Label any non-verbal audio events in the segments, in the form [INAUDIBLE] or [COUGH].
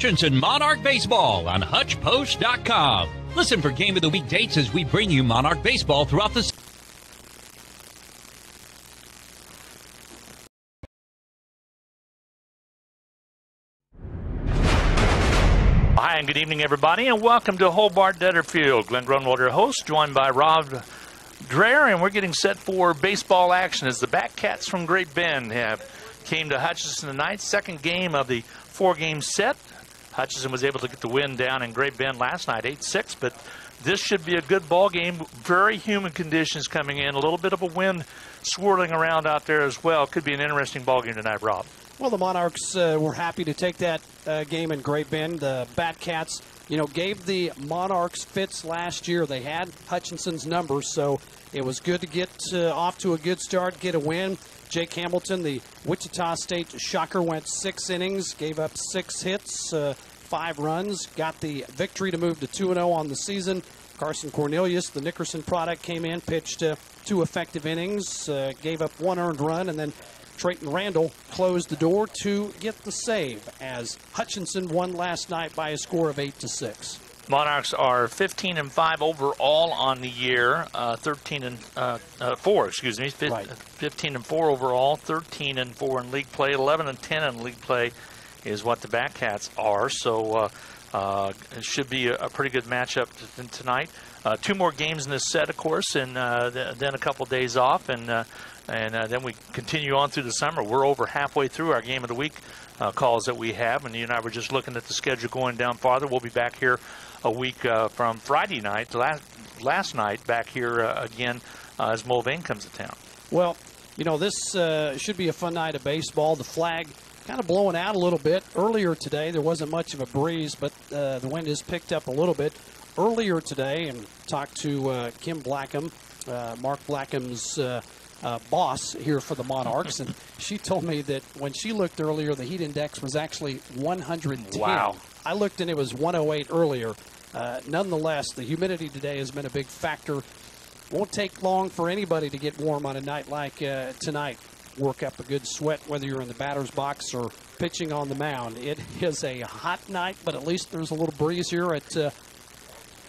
Hutchinson Monarch Baseball on HutchPost.com. Listen for Game of the Week dates as we bring you Monarch Baseball throughout the Hi, and good evening, everybody, and welcome to Hobart Detterfield. Glenn Grunwald, your host, joined by Rob Dreher, and we're getting set for baseball action as the Batcats from Great Bend have came to Hutchinson tonight, second game of the four-game set. Hutchinson was able to get the win down in Great Bend last night, 8-6, but this should be a good ball game. Very humid conditions coming in, a little bit of a wind swirling around out there as well. Could be an interesting ball game tonight, Rob. Well, the Monarchs uh, were happy to take that uh, game in Great Bend. The Batcats, you know, gave the Monarchs fits last year. They had Hutchinson's numbers, so it was good to get uh, off to a good start, get a win. Jake Hamilton, the Wichita State Shocker, went six innings, gave up six hits, uh, five runs, got the victory to move to 2 0 on the season. Carson Cornelius, the Nickerson product, came in, pitched uh, two effective innings, uh, gave up one earned run, and then Trayton Randall closed the door to get the save as Hutchinson won last night by a score of 8 to 6. Monarchs are 15 and 5 overall on the year, uh, 13 and uh, uh, 4, excuse me, fif- Right. 15 and 4 overall, 13 and 4 in league play, 11 and 10 in league play is what the Batcats are. So uh, uh, it should be a, a pretty good matchup t- tonight. Uh, two more games in this set, of course, and uh, th- then a couple days off, and uh, and uh, then we continue on through the summer. We're over halfway through our game of the week uh, calls that we have, and you and I were just looking at the schedule going down farther. We'll be back here a week uh, from Friday night, last last night, back here uh, again uh, as Mulvane comes to town. Well, you know, this uh, should be a fun night of baseball. The flag kind of blowing out a little bit. Earlier today, there wasn't much of a breeze, but uh, the wind has picked up a little bit. Earlier today, and talked to uh, Kim Blackham, uh, Mark Blackham's uh, uh, boss here for the Monarchs, and [LAUGHS] she told me that when she looked earlier, the heat index was actually 110. Wow. I looked and it was 108 earlier. Uh, nonetheless, the humidity today has been a big factor. Won't take long for anybody to get warm on a night like uh, tonight. Work up a good sweat, whether you're in the batter's box or pitching on the mound. It is a hot night, but at least there's a little breeze here at uh,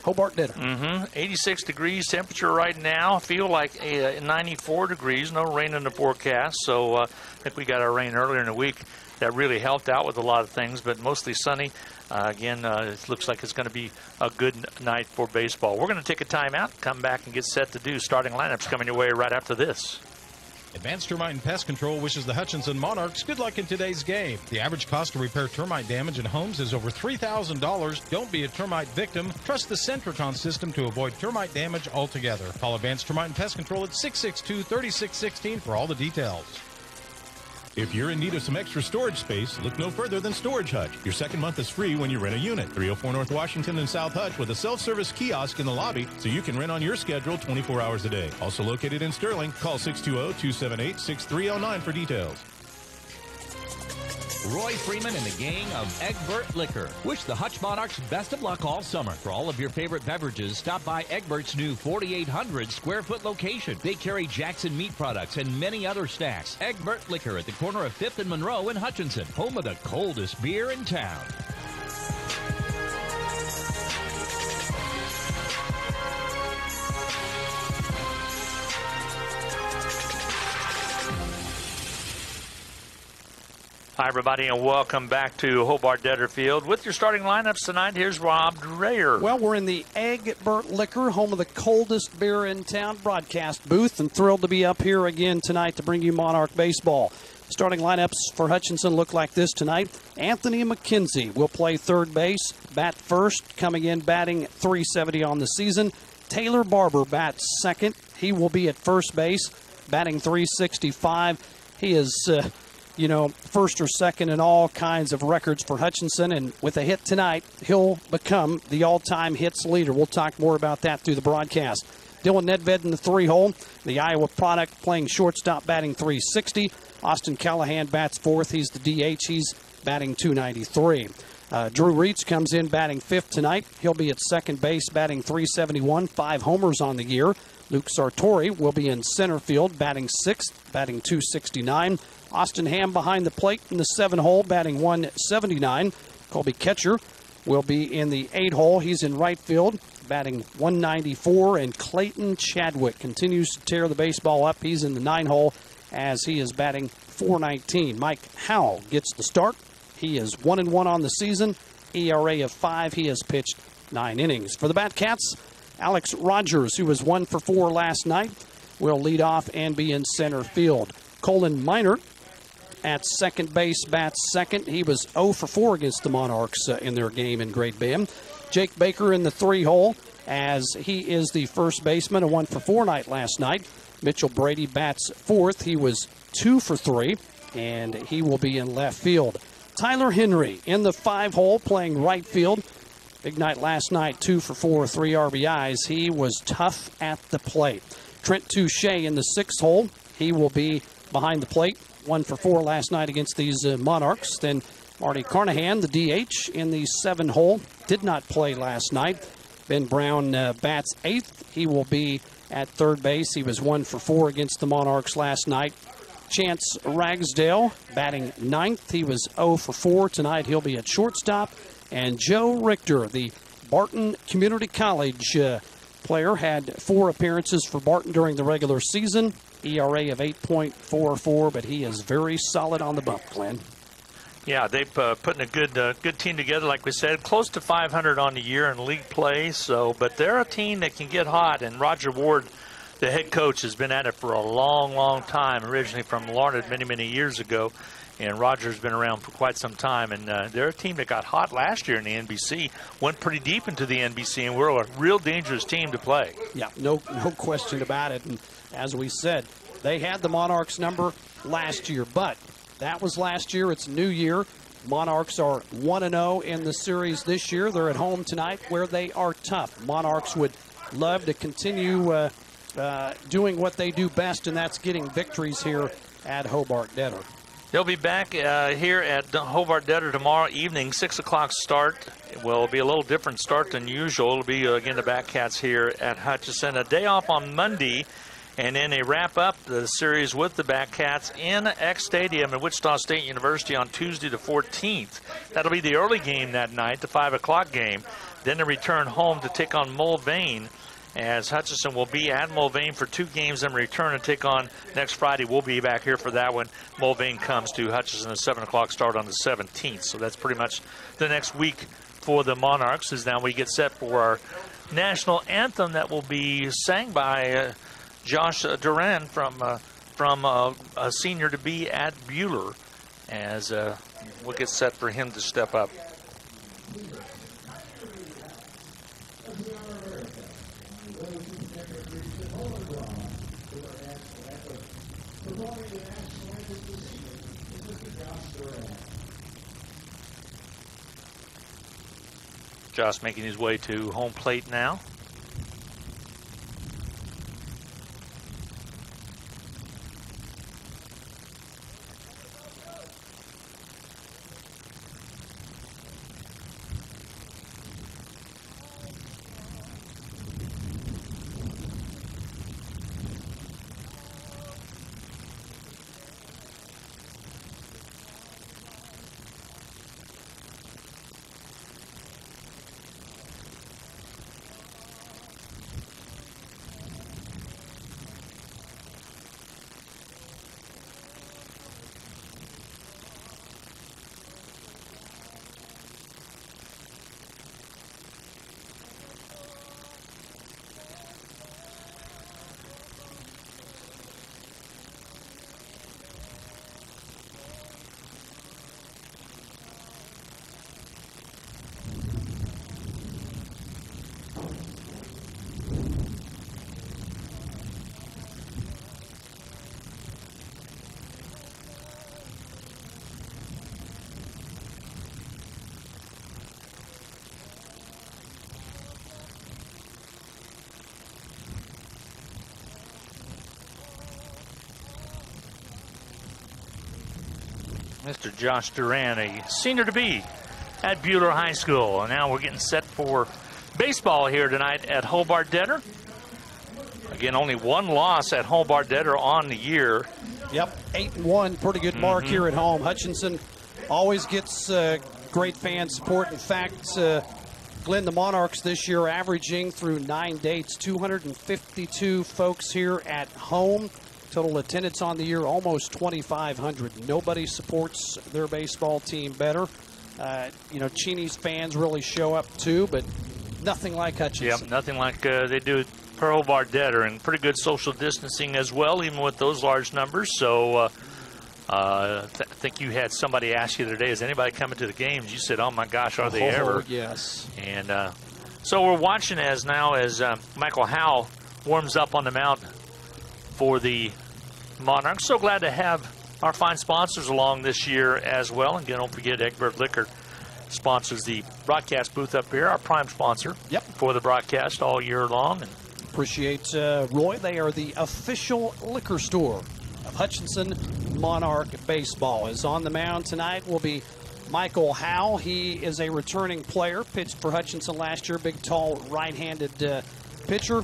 Hobart Detter. Mm-hmm. 86 degrees temperature right now. Feel like uh, 94 degrees. No rain in the forecast. So uh, I think we got our rain earlier in the week. That really helped out with a lot of things, but mostly sunny. Uh, again, uh, it looks like it's going to be a good night for baseball. We're going to take a timeout, come back, and get set to do starting lineups coming your way right after this. Advanced Termite and Pest Control wishes the Hutchinson Monarchs good luck in today's game. The average cost to repair termite damage in homes is over $3,000. Don't be a termite victim. Trust the Sentricon system to avoid termite damage altogether. Call Advanced Termite and Pest Control at 662 3616 for all the details. If you're in need of some extra storage space, look no further than Storage Hutch. Your second month is free when you rent a unit. 304 North Washington and South Hutch with a self-service kiosk in the lobby so you can rent on your schedule 24 hours a day. Also located in Sterling, call 620-278-6309 for details. Roy Freeman and the gang of Egbert Liquor wish the Hutch Monarchs best of luck all summer. For all of your favorite beverages, stop by Egbert's new 4,800 square foot location. They carry Jackson meat products and many other snacks. Egbert Liquor at the corner of 5th and Monroe in Hutchinson, home of the coldest beer in town. Hi, everybody, and welcome back to Hobart Detter Field. With your starting lineups tonight, here's Rob Dreyer. Well, we're in the Egbert Liquor, home of the coldest beer in town broadcast booth, and thrilled to be up here again tonight to bring you Monarch Baseball. Starting lineups for Hutchinson look like this tonight. Anthony McKenzie will play third base, bat first, coming in batting 370 on the season. Taylor Barber bats second. He will be at first base, batting 365. He is. Uh, you know, first or second in all kinds of records for Hutchinson. And with a hit tonight, he'll become the all time hits leader. We'll talk more about that through the broadcast. Dylan Nedved in the three hole, the Iowa product playing shortstop, batting 360. Austin Callahan bats fourth. He's the DH. He's batting 293. Uh, Drew Reitz comes in batting fifth tonight. He'll be at second base, batting 371, five homers on the year. Luke Sartori will be in center field, batting sixth, batting 269. Austin Ham behind the plate in the seven hole, batting 179. Colby Ketcher will be in the eight hole. He's in right field, batting 194. And Clayton Chadwick continues to tear the baseball up. He's in the nine hole as he is batting 419. Mike Howell gets the start. He is one and one on the season. ERA of five. He has pitched nine innings. For the Batcats, Alex Rogers, who was one for four last night, will lead off and be in center field. Colin Minor at second base bats second. He was 0 for 4 against the Monarchs uh, in their game in Great Bend. Jake Baker in the three hole as he is the first baseman, a 1 for 4 night last night. Mitchell Brady bats fourth. He was 2 for 3 and he will be in left field. Tyler Henry in the five hole playing right field. Big night last night, two for four, three RBIs. He was tough at the plate. Trent Touche in the sixth hole. He will be behind the plate, one for four last night against these uh, Monarchs. Then Marty Carnahan, the DH, in the seven hole, did not play last night. Ben Brown uh, bats eighth. He will be at third base. He was one for four against the Monarchs last night. Chance Ragsdale batting ninth. He was 0 for 4 tonight. He'll be at shortstop. And Joe Richter, the Barton Community College uh, player, had four appearances for Barton during the regular season. ERA of 8.44, but he is very solid on the bump, Glenn. Yeah, they've uh, putting a good uh, good team together, like we said, close to 500 on the year in league play. So, but they're a team that can get hot. And Roger Ward, the head coach, has been at it for a long, long time. Originally from Larned many, many years ago, and Roger's been around for quite some time. And uh, they're a team that got hot last year in the NBC, went pretty deep into the NBC, and we're a real dangerous team to play. Yeah, no, no question about it. And as we said, they had the Monarchs number last year, but that was last year. It's new year. Monarchs are 1 0 in the series this year. They're at home tonight where they are tough. Monarchs would love to continue uh, uh, doing what they do best, and that's getting victories here at Hobart Detter. They'll be back uh, here at Hobart Detter tomorrow evening, 6 o'clock start. It will be a little different start than usual. It'll be, uh, again, the Batcats here at Hutchinson. A day off on Monday, and then they wrap up the series with the Batcats in Eck Stadium at Wichita State University on Tuesday the 14th. That'll be the early game that night, the 5 o'clock game. Then a return home to take on Mulvane as Hutchinson will be at Mulvane for two games and return and take on next Friday. We'll be back here for that one. Mulvane comes to Hutchinson at 7 o'clock start on the 17th. So that's pretty much the next week for the Monarchs as now we get set for our national anthem that will be sang by uh, Josh Duran from uh, from uh, a senior to be at Buhler as uh, we'll get set for him to step up. Josh making his way to home plate now. Mr. Josh Duran, a senior to be at Buhler High School. And now we're getting set for baseball here tonight at Hobart Detter. Again, only one loss at Hobart Detter on the year. Yep, eight and one, pretty good mark here at home. Hutchinson always gets uh, great fan support. In fact, uh, Glenn, the Monarchs this year averaging through nine dates, 252 folks here at home. Total attendance on the year almost 2,500. Nobody supports their baseball team better. Uh, you know, Cheney's fans really show up too, but nothing like Hutchinson. Yep, nothing like uh, they do at Pearl Bar Detter, and pretty good social distancing as well, even with those large numbers. So uh, uh, th- I think you had somebody ask you the other day, is anybody coming to the games? You said, oh my gosh, are they Oh, ever? Yes. And uh, so we're watching as now as uh, Michael Howe warms up on the mound for the Monarchs. So glad to have our fine sponsors along this year as well. And again, don't forget Egbert Liquor sponsors the broadcast booth up here, our prime sponsor Yep. for the broadcast all year long. And Appreciate uh, Roy. They are the official liquor store of Hutchinson Monarch Baseball. Is on the mound tonight will be Michael Howe. He is a returning player. Pitched for Hutchinson last year. Big, tall, right-handed uh, pitcher.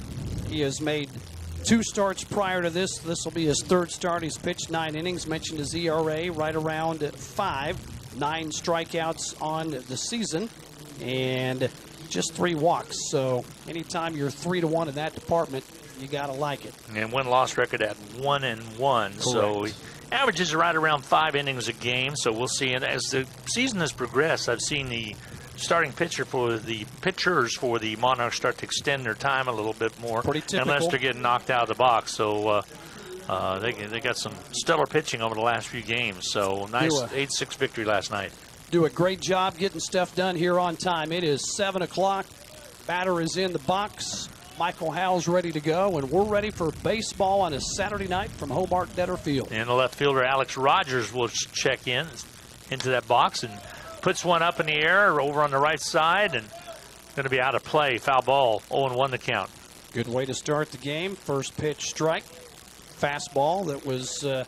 He has made two starts prior to this. This will be his third start. He's pitched nine innings. Mentioned his ERA right around five. Nine strikeouts on the season, and just three walks. So anytime you're three to one in that department, you gotta like it. and win loss record at one and one. So Correct. he averages right around five innings a game. So we'll see. And as the season has progressed, I've seen the starting pitcher for the pitchers for the Monarchs start to extend their time a little bit more, Pretty unless they're getting knocked out of the box. So. Uh, uh, they, they got some stellar pitching over the last few games. So nice 8 6 victory last night. Do a great job getting stuff done here on time. It is seven o'clock. Batter is in the box. Michael Howe's ready to go, and we're ready for baseball on a Saturday night from Hobart Detter Field. And the left fielder Alex Rogers will check in into that box and puts one up in the air over on the right side and going to be out of play. Foul ball. 0 1 the count. Good way to start the game. First pitch strike. Fastball that was uh,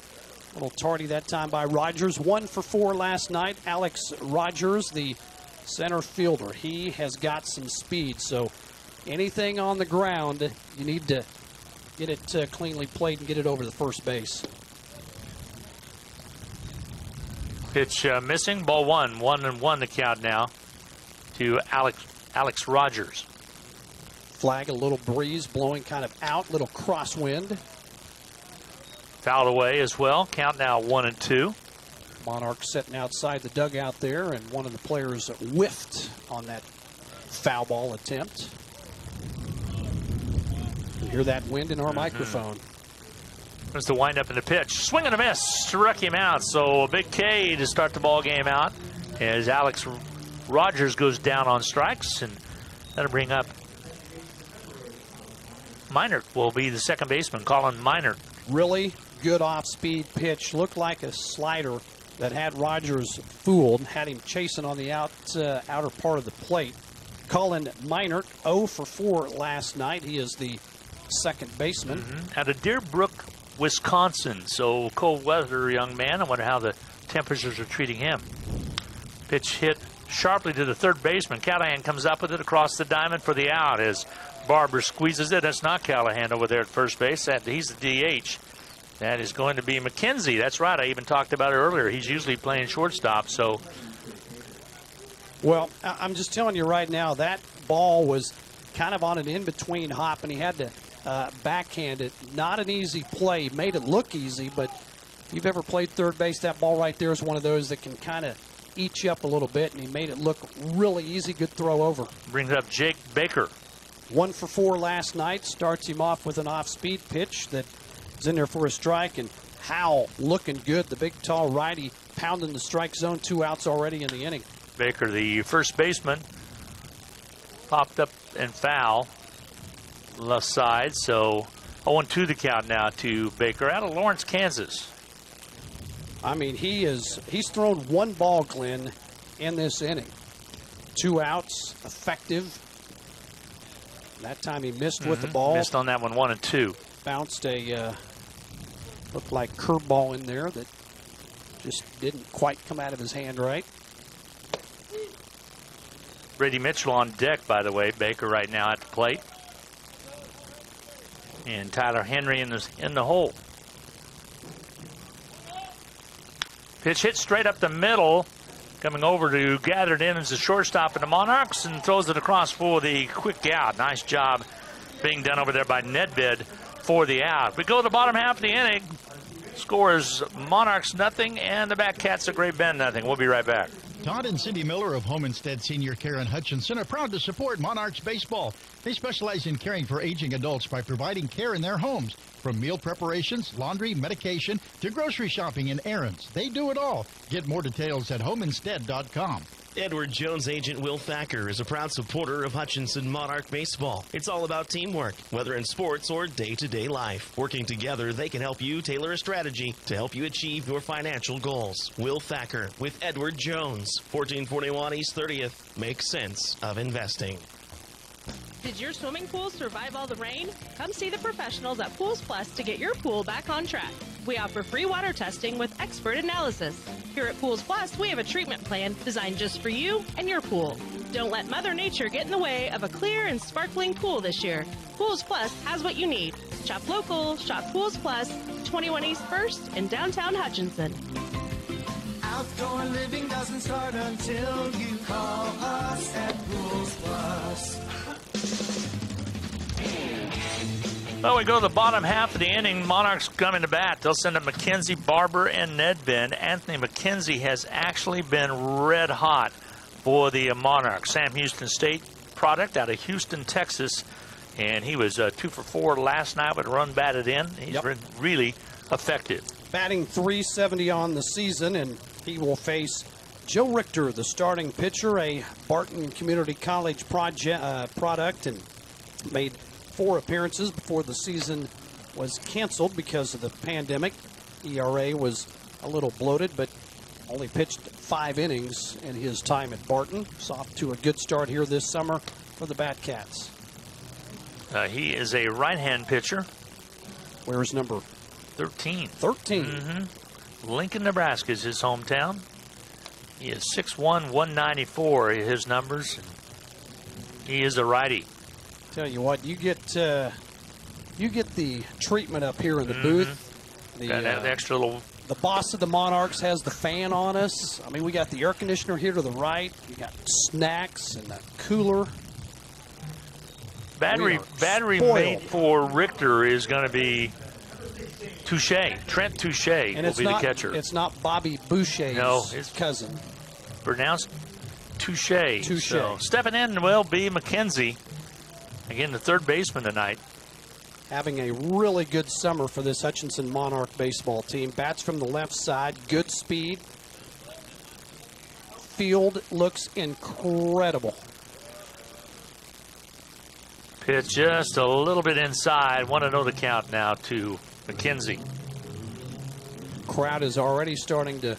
a little tardy that time by Rogers. One for four last night. Alex Rogers, the center fielder, he has got some speed. So anything on the ground, you need to get it uh, cleanly played and get it over the first base. Pitch uh, missing. Ball one. 1 and 1 the count now to Alex Alex Rogers. Flag, a little breeze blowing kind of out, little crosswind. Fouled away as well. Count now one and two. Monarch sitting outside the dugout there, and one of the players whiffed on that foul ball attempt. You hear that wind in our microphone. There's the windup in the pitch. Swing and a miss. Struck him out. So a big K to start the ball game out as Alex Rogers goes down on strikes. And that'll bring up Minert will be the second baseman, Colin Minert. Really good off-speed pitch. Looked like a slider that had Rogers fooled, and had him chasing on the out uh, outer part of the plate. Colin Minert, 0 for 4 last night. He is the second baseman. Out of Deerbrook, Wisconsin. So cold weather, young man. I wonder how the temperatures are treating him. Pitch hit sharply to the third baseman. Callahan comes up with it across the diamond for the out as Barber squeezes it. That's not Callahan over there at first base. That he's the DH. That is going to be McKenzie. That's right. I even talked about it earlier. He's usually playing shortstop. So Well, I'm just telling you right now, that ball was kind of on an in-between hop, and he had to uh, backhand it. Not an easy play. Made it look easy, but if you've ever played third base, that ball right there is one of those that can kind of eat you up a little bit, and he made it look really easy. Good throw over. brings up Jake Baker. One for four last night. Starts him off with an off-speed pitch that is in there for a strike, and Howell looking good. The big, tall righty pounding the strike zone. Two outs already in the inning. Baker, the first baseman, popped up and foul left side. So 0-2 the count now to Baker out of Lawrence, Kansas. I mean, he is he's thrown one ball, Glenn, in this inning. Two outs, effective. That time he missed with the ball, Missed on that one, one and two. bounced a uh, looked like curveball in there that just didn't quite come out of his hand right. Brady Mitchell on deck, by the way. Baker right now at the plate. And Tyler Henry in the, in the hole. Pitch hit straight up the middle. Coming over to gathered in as a shortstop in the Monarchs and throws it across for the quick out. Nice job being done over there by Nedved for the out. We go to the bottom half of the inning. Scores Monarchs nothing and the Batcats of Great Bend nothing. We'll be right back. Todd and Cindy Miller of Home Instead Senior Care in Hutchinson are proud to support Monarchs Baseball. They specialize in caring for aging adults by providing care in their homes. From meal preparations, laundry, medication, to grocery shopping and errands. They do it all. Get more details at homeinstead.com. Edward Jones agent Will Thacker is a proud supporter of Hutchinson Monarch Baseball. It's all about teamwork, whether in sports or day to day life. Working together, they can help you tailor a strategy to help you achieve your financial goals. Will Thacker with Edward Jones, 1441 East 30th. Make sense of investing. Did your swimming pool survive all the rain? Come see the professionals at Pools Plus to get your pool back on track. We offer free water testing with expert analysis. Here at Pools Plus, we have a treatment plan designed just for you and your pool. Don't let Mother Nature get in the way of a clear and sparkling pool this year. Pools Plus has what you need. Shop local, shop Pools Plus, 21 East 1st in downtown Hutchinson. Outdoor living doesn't start until you call us at Pools Plus. Well, we go to the bottom half of the inning. Monarchs coming to bat. They'll send up McKenzie, Barber, and Nedved. Anthony McKenzie has actually been red hot for the Monarchs. Sam Houston State product out of Houston, Texas. And he was uh, two for four last night with a run batted in. He's Yep. been really effective. Batting 370 on the season, and he will face Joe Richter, the starting pitcher, a Barton Community College project, uh, product, and made four appearances before the season was canceled because of the pandemic. ERA was a little bloated, but only pitched five innings in his time at Barton. It's off to a good start here this summer for the Batcats. Uh, he is a right hand pitcher, Where's number 13. 13? Lincoln, Nebraska is his hometown. He is 6'1, 194, his numbers. He is a righty. Tell you what, you get uh, you get the treatment up here in the booth. The, Got uh, extra little the boss of the Monarchs has the fan on us. I mean, we got the air conditioner here to the right. We got snacks and a cooler. Battery battery spoiled. mate for Richter is going to be Touche. Trent Touche will be not the catcher. it's not Bobby Boucher's No, it's- cousin. pronounced Touche. Touche. So stepping in will be McKenzie. Again, the third baseman tonight. Having a really good summer for this Hutchinson Monarch baseball team. Bats from the left side, good speed. Field looks incredible. Pitch just a little bit inside. Want to know the count now to McKenzie. Crowd is already starting to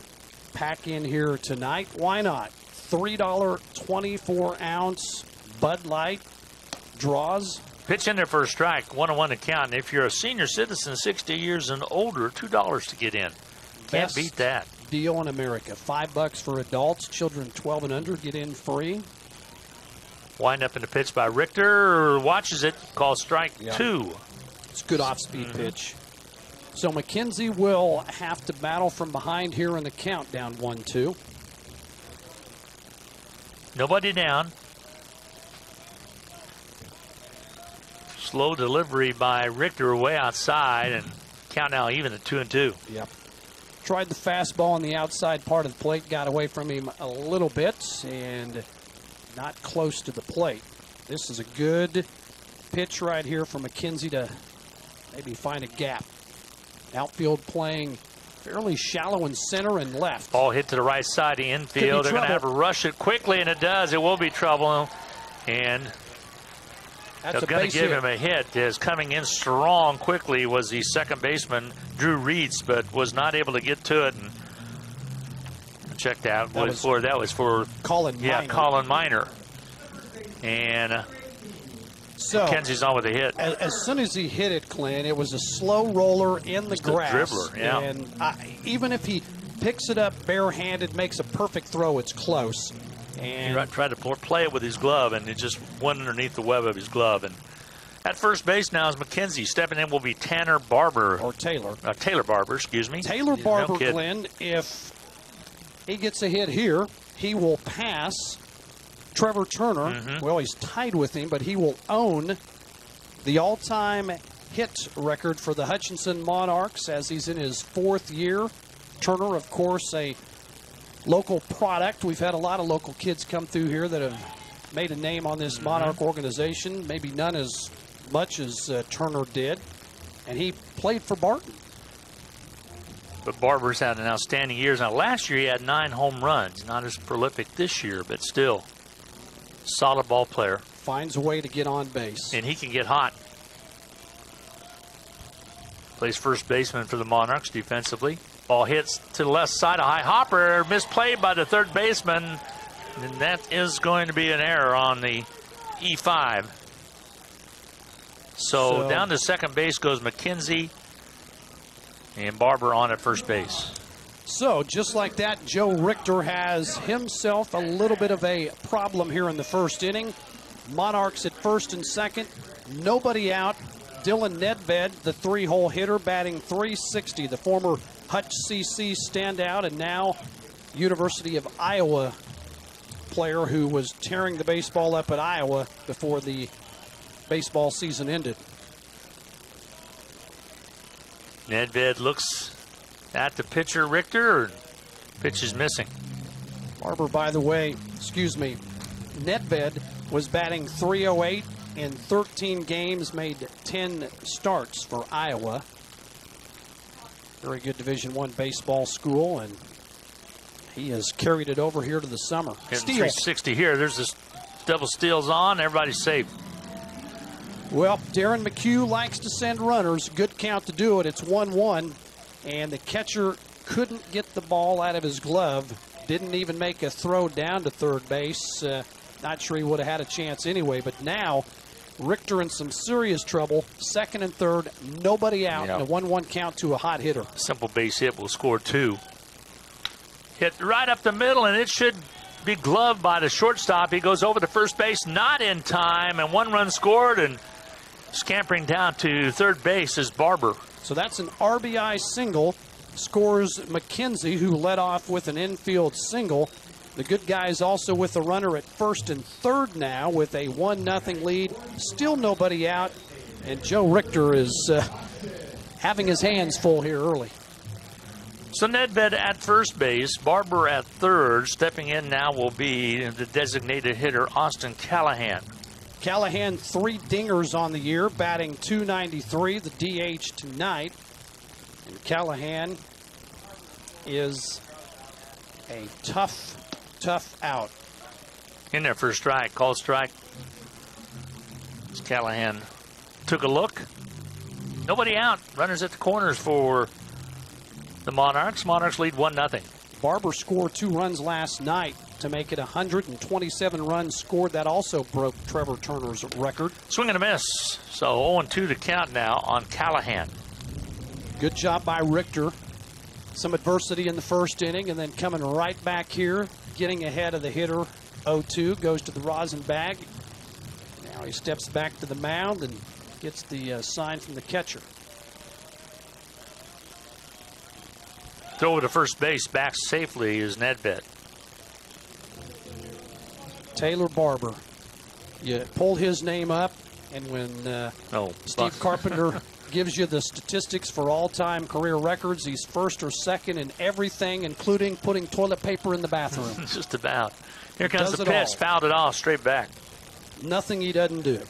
pack in here tonight. Why not? $3 24 ounce Bud Light draws. Pitch in there for a strike. One on one to count. And if you're a senior citizen, 60 years and older, two dollars to get in. Can't Best beat that. Deal in America. Five bucks for adults. Children 12 and under get in free. Wind up in the pitch by Richter. Watches it. Calls strike Yeah. two. It's a good off speed Mm-hmm. pitch. So McKenzie will have to battle from behind here in the count down 1 2. Nobody down. Slow delivery by Richter way outside and count now even at two and two. Yep. Tried the fastball on the outside part of the plate, got away from him a little bit, and not close to the plate. This is a good pitch right here for McKenzie to maybe find a gap. Outfield playing fairly shallow in center and left. Ball hit to the right side of the infield. They're going to have to rush it quickly, and it does. It will be trouble. And That's they're going to give hit. him a hit. As coming in strong quickly was the second baseman, Drew Reitz, but was not able to get to it. And check that, That was, was for that was for Colin yeah Minor. Colin Miner. And uh, So Kenzie's on with a hit. as, as soon as he hit it, Clint, it was a slow roller in the Just a grass. dribbler, yeah. And I, even if he picks it up barehanded, makes a perfect throw, it's close. And he tried to play it with his glove, and it just went underneath the web of his glove. And at first base now is McKenzie. Stepping in will be Tanner Barber, or Taylor. uh, Taylor Barber, excuse me. Taylor No Barber, kid. Glenn, if he gets a hit here, he will pass Trevor Turner. Mm-hmm. Well, he's tied with him, but he will own the all time hit record for the Hutchinson Monarchs as he's in his fourth year. Turner, of course, a local product. We've had a lot of local kids come through here that have made a name on this Monarch organization, maybe none as much as uh, Turner did. And he played for Barton. But Barber's had an outstanding year. Now, last year he had nine home runs. Not as prolific this year, but still solid ball player. finds a way to get on base. And he can get hot. Plays first baseman for the Monarchs defensively. Ball hits to the left side. A high hopper misplayed by the third baseman. And that is going to be an error on the E5. So, So- down to second base goes McKenzie and Barber on at first base. So, just like that, Joe Richter has himself a little bit of a problem here in the first inning. Monarchs at first and second, nobody out. Dylan Nedved, the three hole hitter, batting 360, the former Hutch CC standout, and now University of Iowa player who was tearing the baseball up at Iowa before the baseball season ended. Nedved looks at the pitcher, Richter. Pitch is missing. Barber, by the way, excuse me, Nedved was batting 308 in 13 games, made 10 starts for Iowa. Very good Division One baseball school, and he has carried it over here to the summer. Hitting Steal. 360 here. There's this double steals on. Everybody's safe. Well, Darren McHugh likes to send runners. Good count to do it. It's 1 1, and the catcher couldn't get the ball out of his glove. Didn't even make a throw down to third base. Uh, not sure he would have had a chance anyway, but now Richter in some serious trouble. Second and third, nobody out, Yeah. and a 1 1 count to a hot hitter. Simple base hit will score two. Hit right up the middle, and it should be gloved by the shortstop. He goes over to first base, not in time, and one run scored, and scampering down to third base is Barber. So that's an RBI single scores McKenzie, who led off with an infield single. The good guys also with the runner at first and third now with a 1 0 lead. Still nobody out. And Joe Richter is uh, having his hands full here early. So Nedved at first base, Barber at third. Stepping in now will be the designated hitter Austin Callahan. Callahan, three dingers on the year, batting 293, the DH tonight. And Callahan is a tough, tough out. In there for a strike, call strike. As Callahan took a look. Nobody out. Runners at the corners for the Monarchs. Monarchs lead 1 0. Barber scored two runs last night to make it 127 runs scored. That also broke Trevor Turner's record. Swing and a miss. So 0 2 to count now on Callahan. Good job by Richter. Some adversity in the first inning and then coming right back here, getting ahead of the hitter 0 2, goes to the rosin bag. Now he steps back to the mound and gets the uh, sign from the catcher. Throw to first base, back safely is Nedved. Taylor Barber. You pull his name up, and when uh, No, Steve Carpenter [LAUGHS] gives you the statistics for all-time career records, he's first or second in everything, including putting toilet paper in the bathroom. [LAUGHS] Just about. Here comes Does the it pitch, all. fouled it off, straight back. Nothing he doesn't do.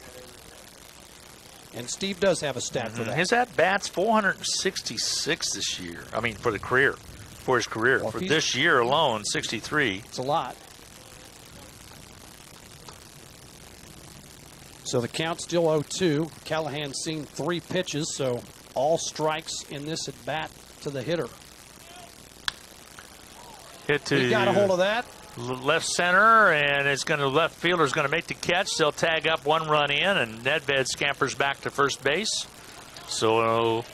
And Steve does have a stat for that. His at bats 466 this year. I mean, for the career, for his career. Well, for this year alone, 63. It's a lot. So the count still 0-2. Callahan's seen three pitches, so all strikes in this at bat to the hitter. Hit to He got a hold of that. left center, and it's going to left fielder's going to make the catch. They'll tag up one run in, and Nedved scampers back to first base. So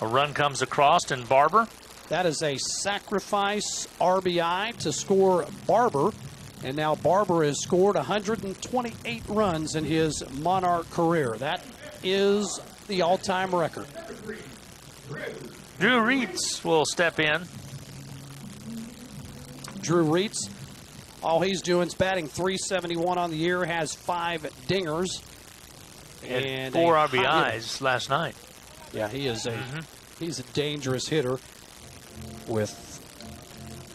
a run comes across, and Barber That is a sacrifice RBI to score Barber. And now Barber has scored 128 runs in his Monarch career. That is the all time record. Drew Reitz will step in. Drew Reitz, all he's doing is batting 371 on the year, has five dingers. Had And four a hot hitter. RBIs last night. Yeah, he is a Mm-hmm. he's a dangerous hitter with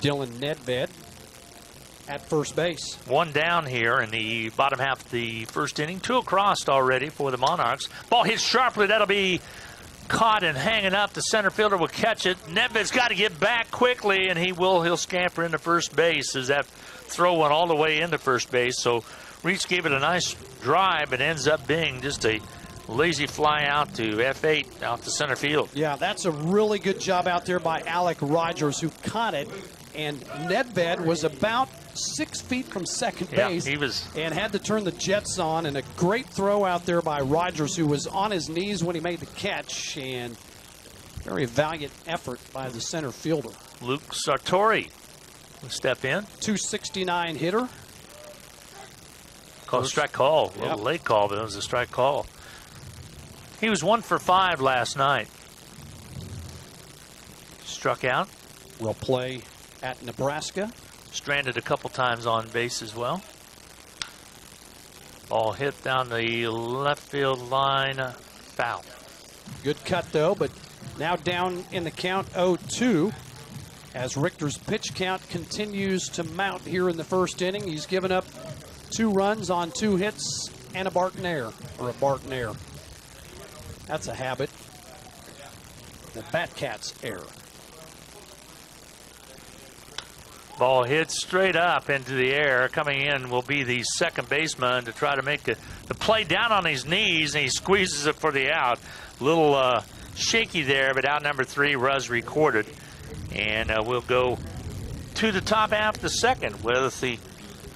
Dylan Nedved at first base. One down here in the bottom half of the first inning. Two across already for the Monarchs. Ball hits sharply. That'll be caught and hanging up. The center fielder will catch it. Nedved's got to get back quickly, and he will. He'll scamper into first base as that throw went all the way into first base. So Reitz gave it a nice drive, but ends up being just a lazy fly out to F8 out to center field. Yeah, that's a really good job out there by Alec Rogers who caught it. And Nedved was about six feet from second Yeah, base. he was- and had to turn the jets on. And a great throw out there by Rogers, who was on his knees when he made the catch. And very valiant effort by the center fielder. Luke Sartori will step in. 269 hitter. Called strike call. A little Yep. late call, but it was a strike call. He was one for five last night. Struck out, Will play at Nebraska. Stranded a couple times on base as well. Ball hit down the left field line, foul. Good cut though, but now down in the count 0-2 as Richter's pitch count continues to mount here in the first inning. He's given up two runs on two hits and a Barton air or a Barton air. That's a habit. The Batcats air. Ball hits straight up into the air. Coming in will be the second baseman to try to make the, the play down on his knees, and he squeezes it for the out. Little uh, shaky there, but out number three was recorded. And uh, we'll go to the top half the second with the,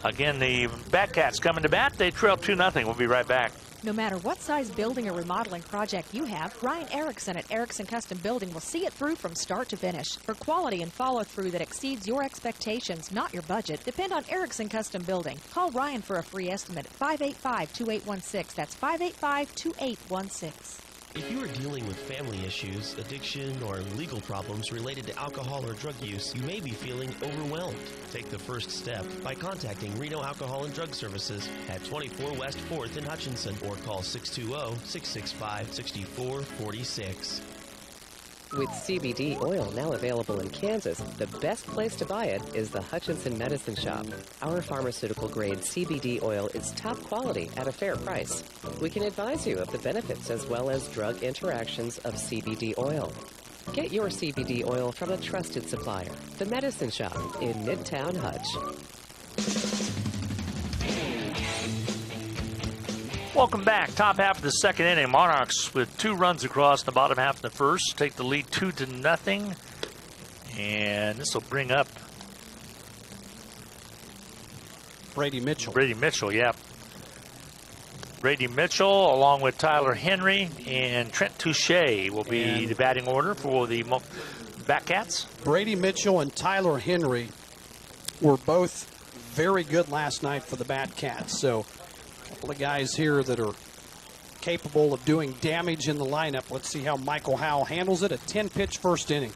again, the Batcats coming to bat. They trail 2 0. We'll be right back. No matter what size building or remodeling project you have, Ryan Erickson at Erickson Custom Building will see it through from start to finish. For quality and follow through that exceeds your expectations, not your budget, depend on Erickson Custom Building. Call Ryan for a free estimate at 585 2816. That's 585 2816. If you are dealing with family issues, addiction, or legal problems related to alcohol or drug use, you may be feeling overwhelmed. Take the first step by contacting Reno Alcohol and Drug Services at 24 West 4th in Hutchinson or call 620 665 6446. With CBD oil now available in Kansas, the best place to buy it is the Hutchinson Medicine Shop. Our pharmaceutical grade CBD oil is top quality at a fair price. We can advise you of the benefits as well as drug interactions of CBD oil. Get your CBD oil from a trusted supplier, the Medicine Shop in Midtown Hutch. Welcome back. Top half of the second inning. Monarchs with two runs across in the bottom half of the first. Take the lead two to nothing. And this will bring up Brady Mitchell. Brady Mitchell, yeah. Brady Mitchell, along with Tyler Henry and Trent Touche, will be And- the batting order for the Mo- Batcats. Brady Mitchell and Tyler Henry were both very good last night for the Batcats. So, couple of guys here that are capable of doing damage in the lineup. Let's see how Michael Howell handles it. A 10 pitch first inning.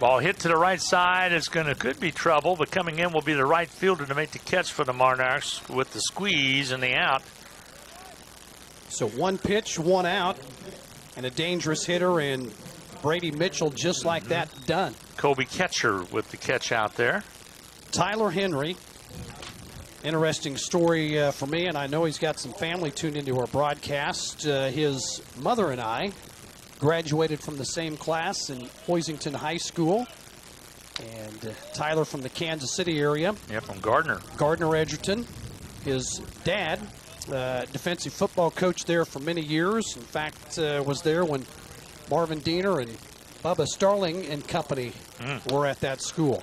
Ball hit to the right side. It's going to could be trouble, but coming in will be the right fielder to make the catch for the Monarchs with the squeeze and the out. So, one pitch, one out, and a dangerous hitter, and Brady Mitchell just like that done. Kobe Catcher with the catch out there. Tyler Henry. Interesting story uh, for me, and I know he's got some family tuned into our broadcast. Uh, his mother and I graduated from the same class in Hoisington High School. And uh, Tyler from the Kansas City area, Yeah, from Gardner. Gardner Edgerton. His dad, uh, defensive football coach there for many years. In fact, uh, was there when Marvin Diener and Bubba Starling and company were at that school.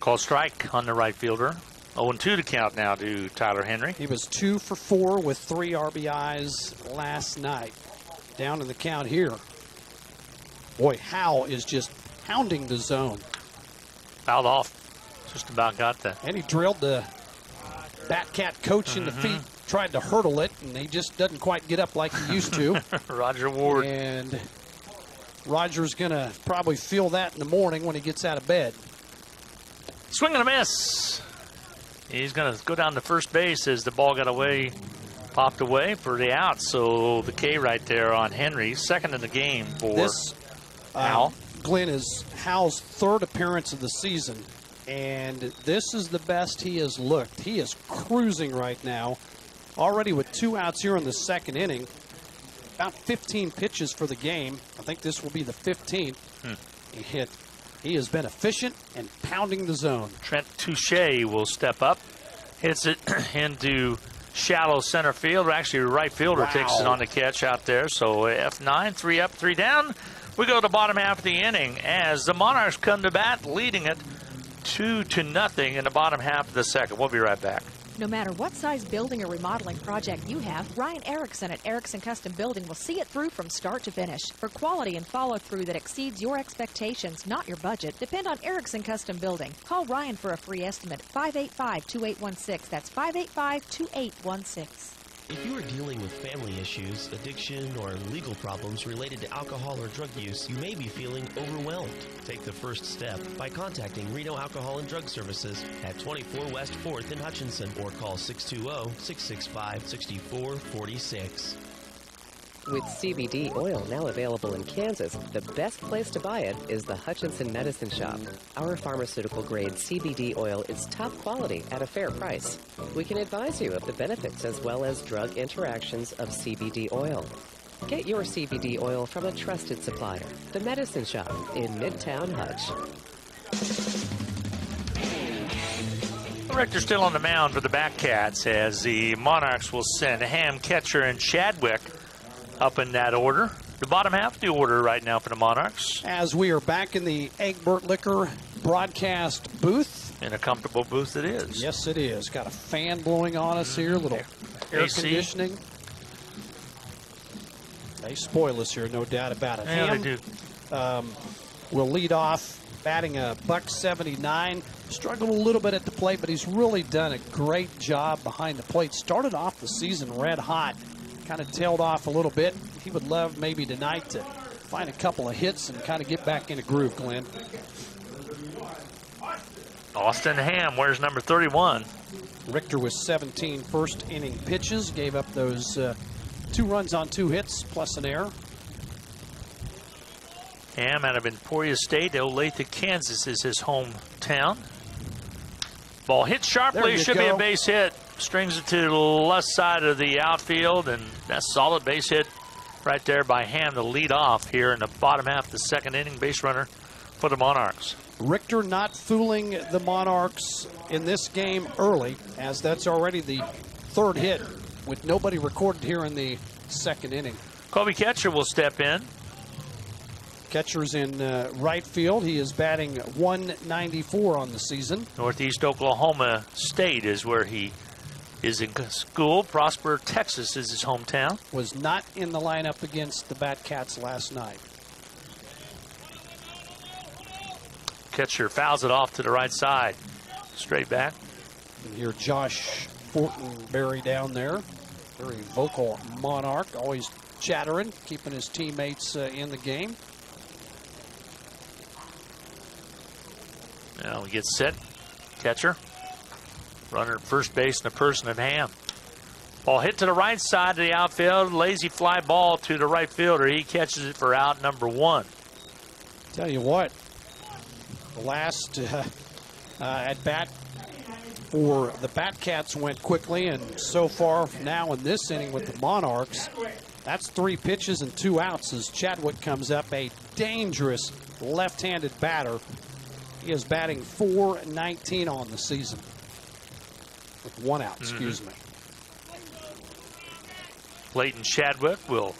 Call strike on the right fielder. 0 2 to count now to Tyler Henry. He was two for four with three RBIs last night. Down in the count here. Boy, Howe is just pounding the zone. Fouled off. Just about got that. And he drilled the Batcat coach in the mm-hmm. feet, tried to hurdle it, and he just doesn't quite get up like he used to. [LAUGHS] Roger Ward. and Roger's going to probably feel that in the morning when he gets out of bed. Swing and a miss. He's going to go down to first base as the ball got away, popped away for the out. So the K right there on Henry, second in the game for This, Howell. um, Glenn, is Howell's third appearance of the season, and this is the best he has looked. He is cruising right now, already with two outs here in the second inning. About 15 pitches for the game. I think this will be the 15th. Hmm. He hit. He has been efficient and pounding the zone. Trent Touche will step up, hits it [CLEARS THROAT] into shallow center field. Actually, right fielder takes it on the catch out there. So F9, three up, three down. We go to the bottom half of the inning as the Monarchs come to bat, leading it two to nothing in the bottom half of the second. We'll be right back. No matter what size building or remodeling project you have, Ryan Erickson at Erickson Custom Building will see it through from start to finish. For quality and follow through that exceeds your expectations, not your budget, depend on Erickson Custom Building. Call Ryan for a free estimate 585 2816. That's 585 2816. If you are dealing with family issues, addiction, or legal problems related to alcohol or drug use, you may be feeling overwhelmed. Take the first step by contacting Reno Alcohol and Drug Services at 24 West 4th in Hutchinson or call 620 665 6446. With CBD oil now available in Kansas, the best place to buy it is the Hutchinson Medicine Shop. Our pharmaceutical grade CBD oil is top quality at a fair price. We can advise you of the benefits as well as drug interactions of CBD oil. Get your CBD oil from a trusted supplier, the Medicine Shop in Midtown Hutch. Richter still on the mound for the Batcats as the Monarchs will send Ham, Catcher, and Chadwick up in that order. The bottom half of the order right now for the Monarchs. As we are back in the Egbert Liquor broadcast booth. In a comfortable booth it is. Yes, it is. Got a fan blowing on us here, a little air AC. conditioning. They spoil us here, no doubt about it. Yeah, Ham, they do. Um, will lead off, batting a buck 79. Struggled a little bit at the plate, but he's really done a great job behind the plate. Started off the season red hot, kind of tailed off a little bit. He would love maybe tonight to find a couple of hits and kind of get back in a groove, Glenn. Austin Ham, where's number 31? Richter with 17 first inning pitches, gave up those uh, two runs on two hits plus an error. Ham out of Emporia State, Olathe, Kansas is his hometown. Ball hit sharply, should be a base hit. Strings it to the left side of the outfield, and that's solid base hit right there by Ham to lead off here in the bottom half of the second inning. Base runner for the Monarchs. Richter not fooling the Monarchs in this game early, as that's already the third hit with nobody recorded here in the second inning. Kobe Catcher will step in. Catcher's in uh, right field. He is batting 194 on the season. Northeast Oklahoma State is where he is in school. Prosper, Texas is his hometown. Was not in the lineup against the Batcats last night. Catcher fouls it off to the right side. Straight back. You hear Josh Fortenberry down there. Very vocal monarch, always chattering, keeping his teammates uh, in the game. Now we get set. Catcher. Runner at first base and a person at Ham. Ball hit to the right side of the outfield. Lazy fly ball to the right fielder. He catches it for out number one. Tell you what, the last uh, uh, at bat for the Batcats went quickly, and so far now in this inning with the Monarchs, that's three pitches and two outs as Chadwick comes up, a dangerous left-handed batter. He is batting 419 on the season with one out, excuse mm-hmm. me. Clayton Chadwick will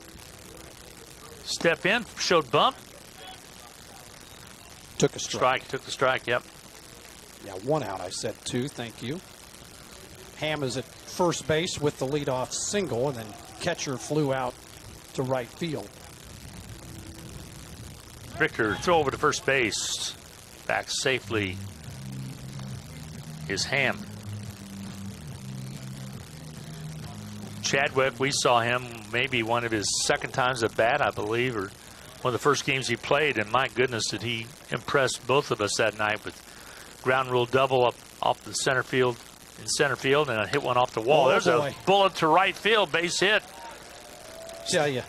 step in. Showed bump. Took a strike. Strike. Took the strike. Yep. Yeah, one out, I said two. Thank you. Ham is at first base with the leadoff single, and then catcher flew out to right field. Richter throw over to first base. Back safely is Ham. Chadwick, we saw him maybe one of his second times at bat, I believe, or one of the first games he played. And my goodness, did he impress both of us that night with ground rule double up off the center field in center field and a hit one off the wall. Oh, There's boy. a bullet to right field, base hit. Tell you,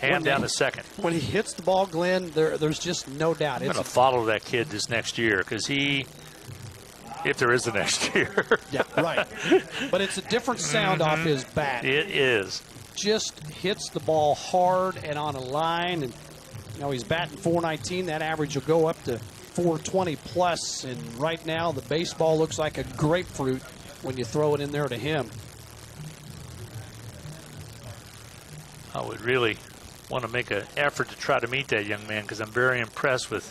Ham When down they- to second. when he hits the ball, Glenn, there, there's just no doubt. I'm going to follow that kid this next year because he, if there is a next year, [LAUGHS] yeah, right. But it's a different sound off mm-hmm. his bat. it is. Just hits the ball hard and on a line, and you know he's batting 419. That average will go up to 420 plus. And right now, the baseball looks like a grapefruit when you throw it in there to him. I would really want to make an effort to try to meet that young man because I'm very impressed with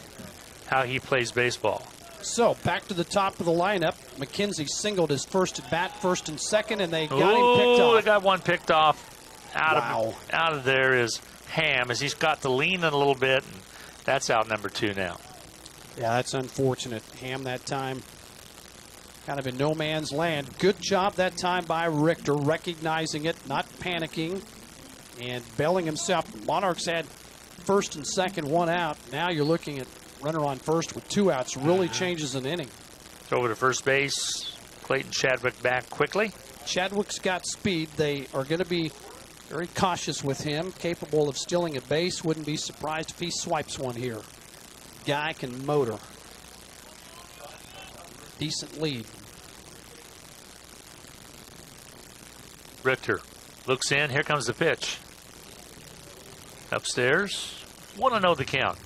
how he plays baseball. So back to the top of the lineup. McKenzie singled his first at bat, first and second, and they got him picked Oh, off. they got one picked off. Out Wow. of out of there is Ham as he's got to lean in a little bit. And that's out number two now. Yeah, that's unfortunate. Ham that time kind of in no man's land. Good job that time by Richter, recognizing it, not panicking, and bailing himself. Monarchs had first and second, one out. Now you're looking at runner on first with two outs. Really uh-huh. changes an inning. Throw over to first base. Clayton Chadwick back quickly. Chadwick's got speed. They are going to be very cautious with him, capable of stealing a base. Wouldn't be surprised if he swipes one here. Guy can motor. Decent lead. Richter looks in. Here comes the pitch. Upstairs. Want to know the count.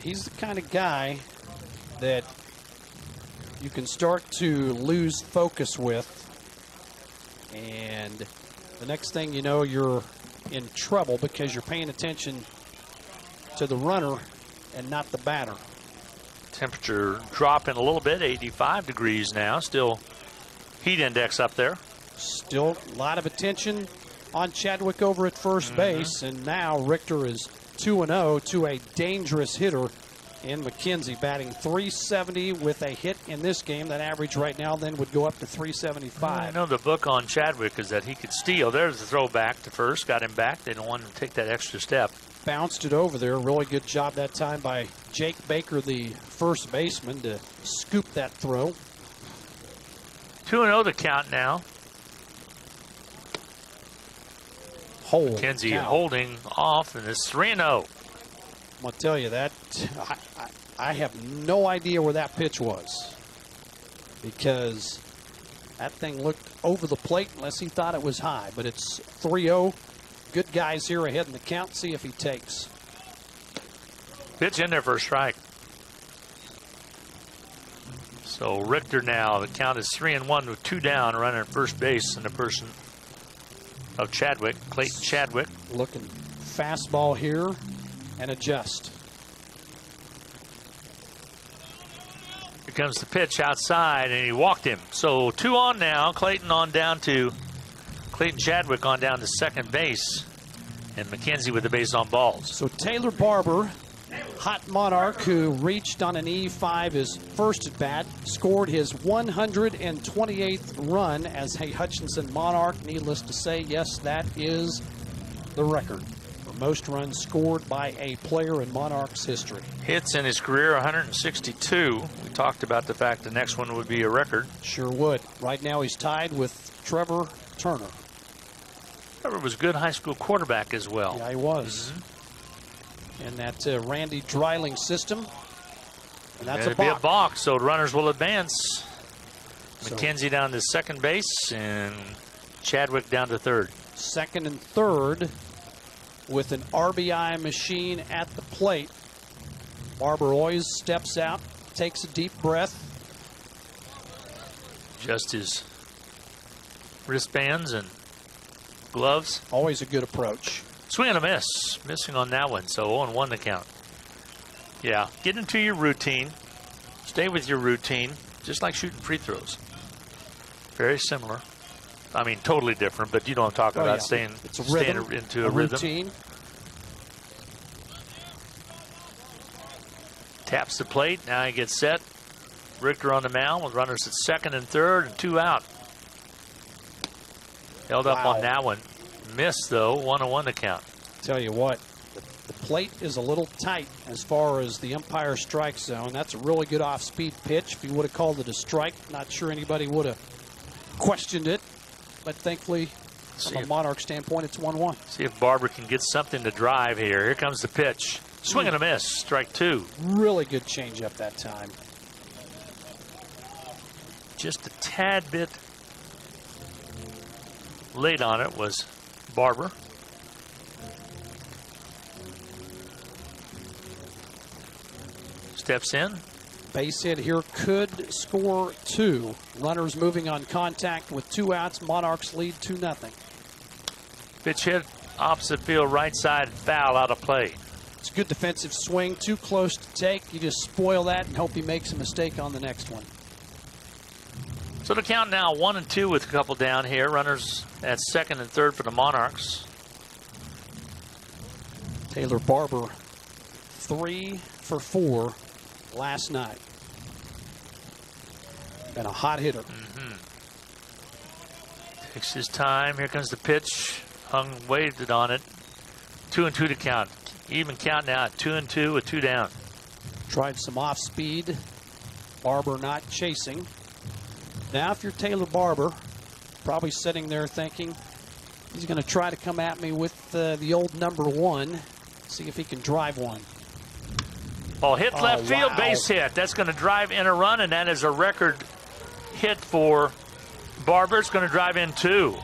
He's the kind of guy that you can start to lose focus with, and the next thing you know, you're in trouble because you're paying attention to the runner and not the batter. Temperature dropping a little bit, 85 degrees now. Still heat index up there. Still a lot of attention on Chadwick over at 1st mm-hmm. base, and now Richter is 2 0 to a dangerous hitter in McKenzie batting 370 with a hit in this game. That average right now then would go up to 375. I know the book on Chadwick is that he could steal. There's the throw back to first, got him back. They don't want to take that extra step. Bounced it over there. Really good job that time by Jake Baker, the first baseman, to scoop that throw. 2 0 the count now. Hold. Kenzie cow. holding off, and it's 3 0. I'm gonna tell you that I, I, I have no idea where that pitch was because that thing looked over the plate unless he thought it was high. But it's 3-0. Good guys here ahead in the count. See if he takes. Pitch in there for a strike. So Richter now, the count is 3 and 1 with two down, running at first base and the person of Chadwick, Clayton Chadwick. Looking fastball here and adjust. Here comes the pitch outside, and he walked him. So two on now. Clayton on down to Clayton Chadwick on down to second base, and McKenzie with the base on balls. So Taylor Barber, hot monarch who reached on an E5 his first at bat, scored his 128th run as a Hutchinson Monarch. Needless to say, yes, that is the record for most runs scored by a player in Monarchs history. Hits in his career 162. We talked about the fact the next one would be a record. Sure would. Right now he's tied with Trevor Turner. Trevor was a good high school quarterback as well. Yeah, he was. Mm-hmm. And that uh, Randy Dryling system. And that's It'll a be a box. so runners will advance. So- McKenzie down to second base and Chadwick down to third. second and third with an RBI machine at the plate. Barber always steps out, takes a deep breath. Just his wristbands and gloves. Always a good approach. Swing and a miss. Missing on that one, so 0 1 the count. Yeah, get into your routine. Stay with your routine, just like shooting free throws. Very similar. I mean, totally different, but you know what I'm talking Oh, about, yeah. staying, It's a staying rhythm, into a, a rhythm. routine. Taps the plate. Now he gets set. Richter on the mound with runners at second and third and two out. Held up on that one. Missed though. One on one to count. Tell you what, the, plate is a little tight as far as the umpire strike zone. That's a really good off-speed pitch. If you would have called it a strike, not sure anybody would have questioned it. But thankfully, See from a Monarch standpoint, it's 1-1. See if Barber can get something to drive here. Here comes the pitch. Swing and a miss. Strike two. Really good changeup that time. Just a tad bit late on it was Barber. Steps in. Base hit here could score two. Runners moving on contact with two outs. Monarchs lead 2 nothing. Pitch hit opposite field, right side, foul out of play. It's a good defensive swing, too close to take. You just spoil that and hope he makes a mistake on the next one. So the count now one and two with a couple down here. Runners at second and third for the Monarchs. Taylor Barber, three for four last night. Been a hot hitter. Mm-hmm. Takes his time. Here comes the pitch. Hung, waved it on it. Two and two to count. Even count now two and two with two down. Tried some off speed. Barber not chasing. Now, if you're Taylor Barber, probably sitting there thinking he's going to try to come at me with uh, the old number one, see if he can drive one. Oh, hit Oh, left field, wow. base hit. That's going to drive in a run, and that is a record hit for Barber. It's going to drive in two.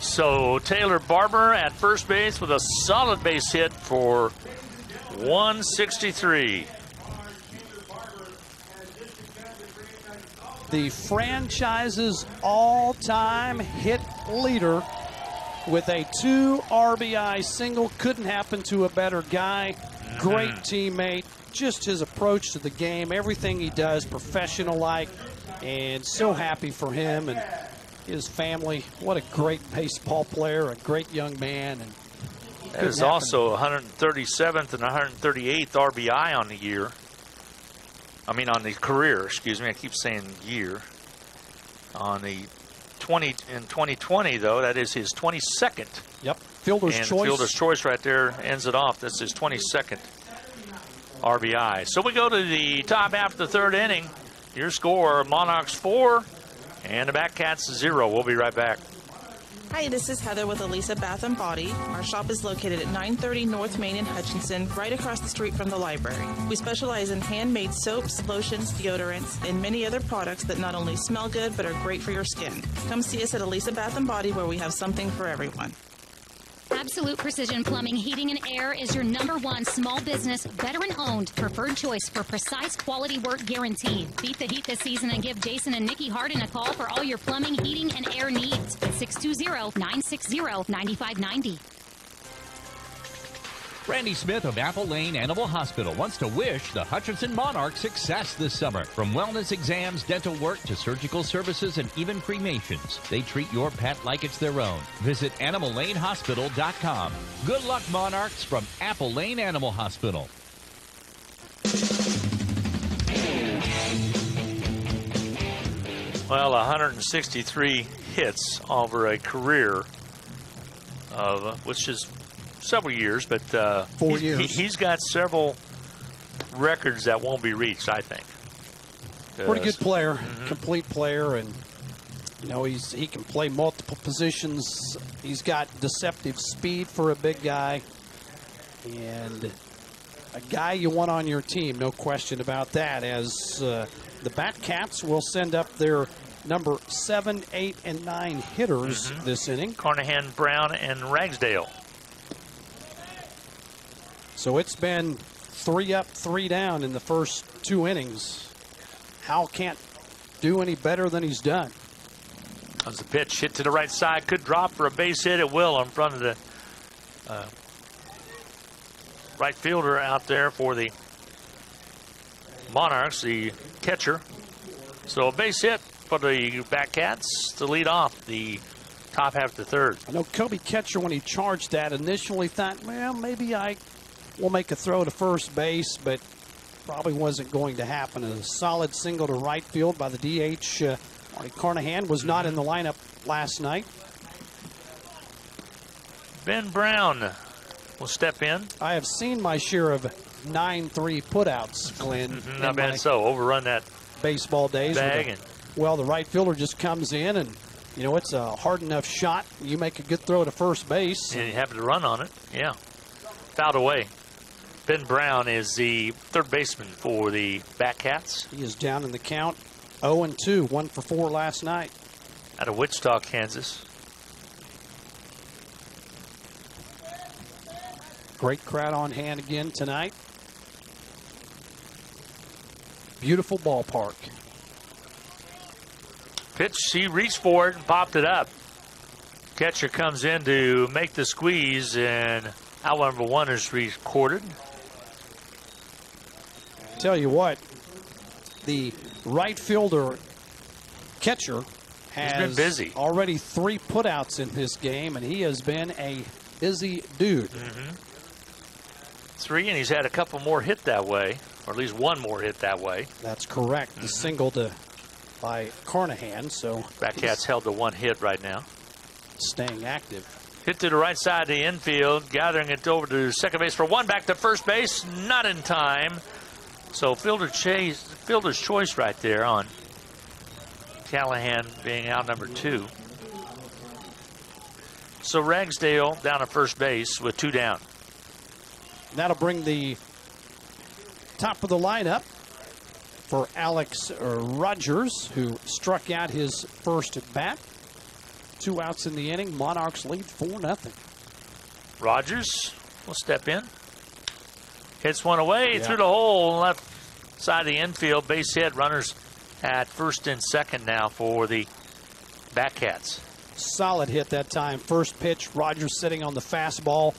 So Taylor Barber at first base with a solid base hit for 163. The franchise's all-time hit leader with a two RBI single. Couldn't happen to a better guy. Great mm-hmm. teammate. Just his approach to the game, everything he does, professional-like, and so happy for him and his family. What a great baseball player, a great young man, and is also 137th and 138th RBI on the year. I mean, on the career, excuse me. I keep saying year. On the 20 in 2020, though, that is his 22nd. Yep. Fielder's and choice. Fielder's choice right there ends it off. That's his 22nd RBI. So we go to the top half of the third inning. Your score: Monarchs four, and the Batcats zero. We'll be right back. Hi, this is Heather with Elisa Bath and Body. Our shop is located at 930 North Main in Hutchinson, right across the street from the library. We specialize in handmade soaps, lotions, deodorants, and many other products that not only smell good but are great for your skin. Come see us at Elisa Bath and Body where we have something for everyone. Absolute Precision Plumbing, Heating, and Air is your number one small business, veteran owned, preferred choice for precise quality work guaranteed. Beat the heat this season and give Jason and Nikki Hardin a call for all your plumbing, heating, and air needs at 620 960 9590. Randy Smith of Apple Lane Animal Hospital wants to wish the Hutchinson Monarch success this summer. From wellness exams, dental work to surgical services, and even cremations, they treat your pet like it's their own. Visit animallanehospital.com. Good luck, Monarchs, from Apple Lane Animal Hospital. Well, 163 hits over a career of which is several years, but uh, Four he's, years. He, has got several records that won't be reached. I think. Pretty good player, complete player, and you know he's he can play multiple positions. He's got deceptive speed for a big guy, and a guy you want on your team, no question about that. As uh, the Batcats will send up their number seven, eight, and nine hitters this inning. Carnahan, Brown, and Ragsdale. So it's been three up, three down in the first two innings. Hal can't do any better than he's done. Comes the pitch, hit to the right side, could drop for a base hit. It will in front of the uh, right fielder out there for the Monarchs, the catcher. So a base hit for the Batcats to lead off the top half of the third. I know Kobe Catcher, when he charged that, initially thought, well, maybe I will make a throw to first base, but probably wasn't going to happen. A solid single to right field by the DH. Uh, Marty Carnahan was not in the lineup last night. Ben Brown will step in. I have seen my share of 9 3 putouts, Glenn. Not my bad so. Overrun that baseball days. bag a- well, the right fielder just comes in and, you know, it's a hard enough shot. You make a good throw to first base. and he happened to run on it. Yeah. Fouled away. Ben Brown is the third baseman for the Batcats He is down in the count 0 and 2, 1 for 4 last night. out of Wichita, Kansas. Great crowd on hand again tonight. Beautiful ballpark. Pitch, he reached for it and popped it up. Catcher comes in to make the squeeze, and out number one is recorded. Tell you what, the right fielder catcher has been busy. already three putouts in this game, and he has been a busy dude. Three, and he's had a couple more hit that way, or at least one more hit that way. That's correct. Mm-hmm. The single to by Carnahan, so Batcats held to one hit right now. staying active. Hit to the right side of the infield, gathering it over to second base for one. Back to first base, not in time. So fielder chase, fielder's choice right there on Callahan being out number two. So Ragsdale down at first base with two down. That'll bring the top of the lineup for Alex Rogers, who struck out his first at bat. Two outs in the inning. Monarchs lead 4 nothing. Rogers will step in. Hits one away Yeah. through the hole on left side of the infield. Base hit. Runners at first and second now for the Batcats. Solid hit that time. First pitch, Rogers sitting on the fastball,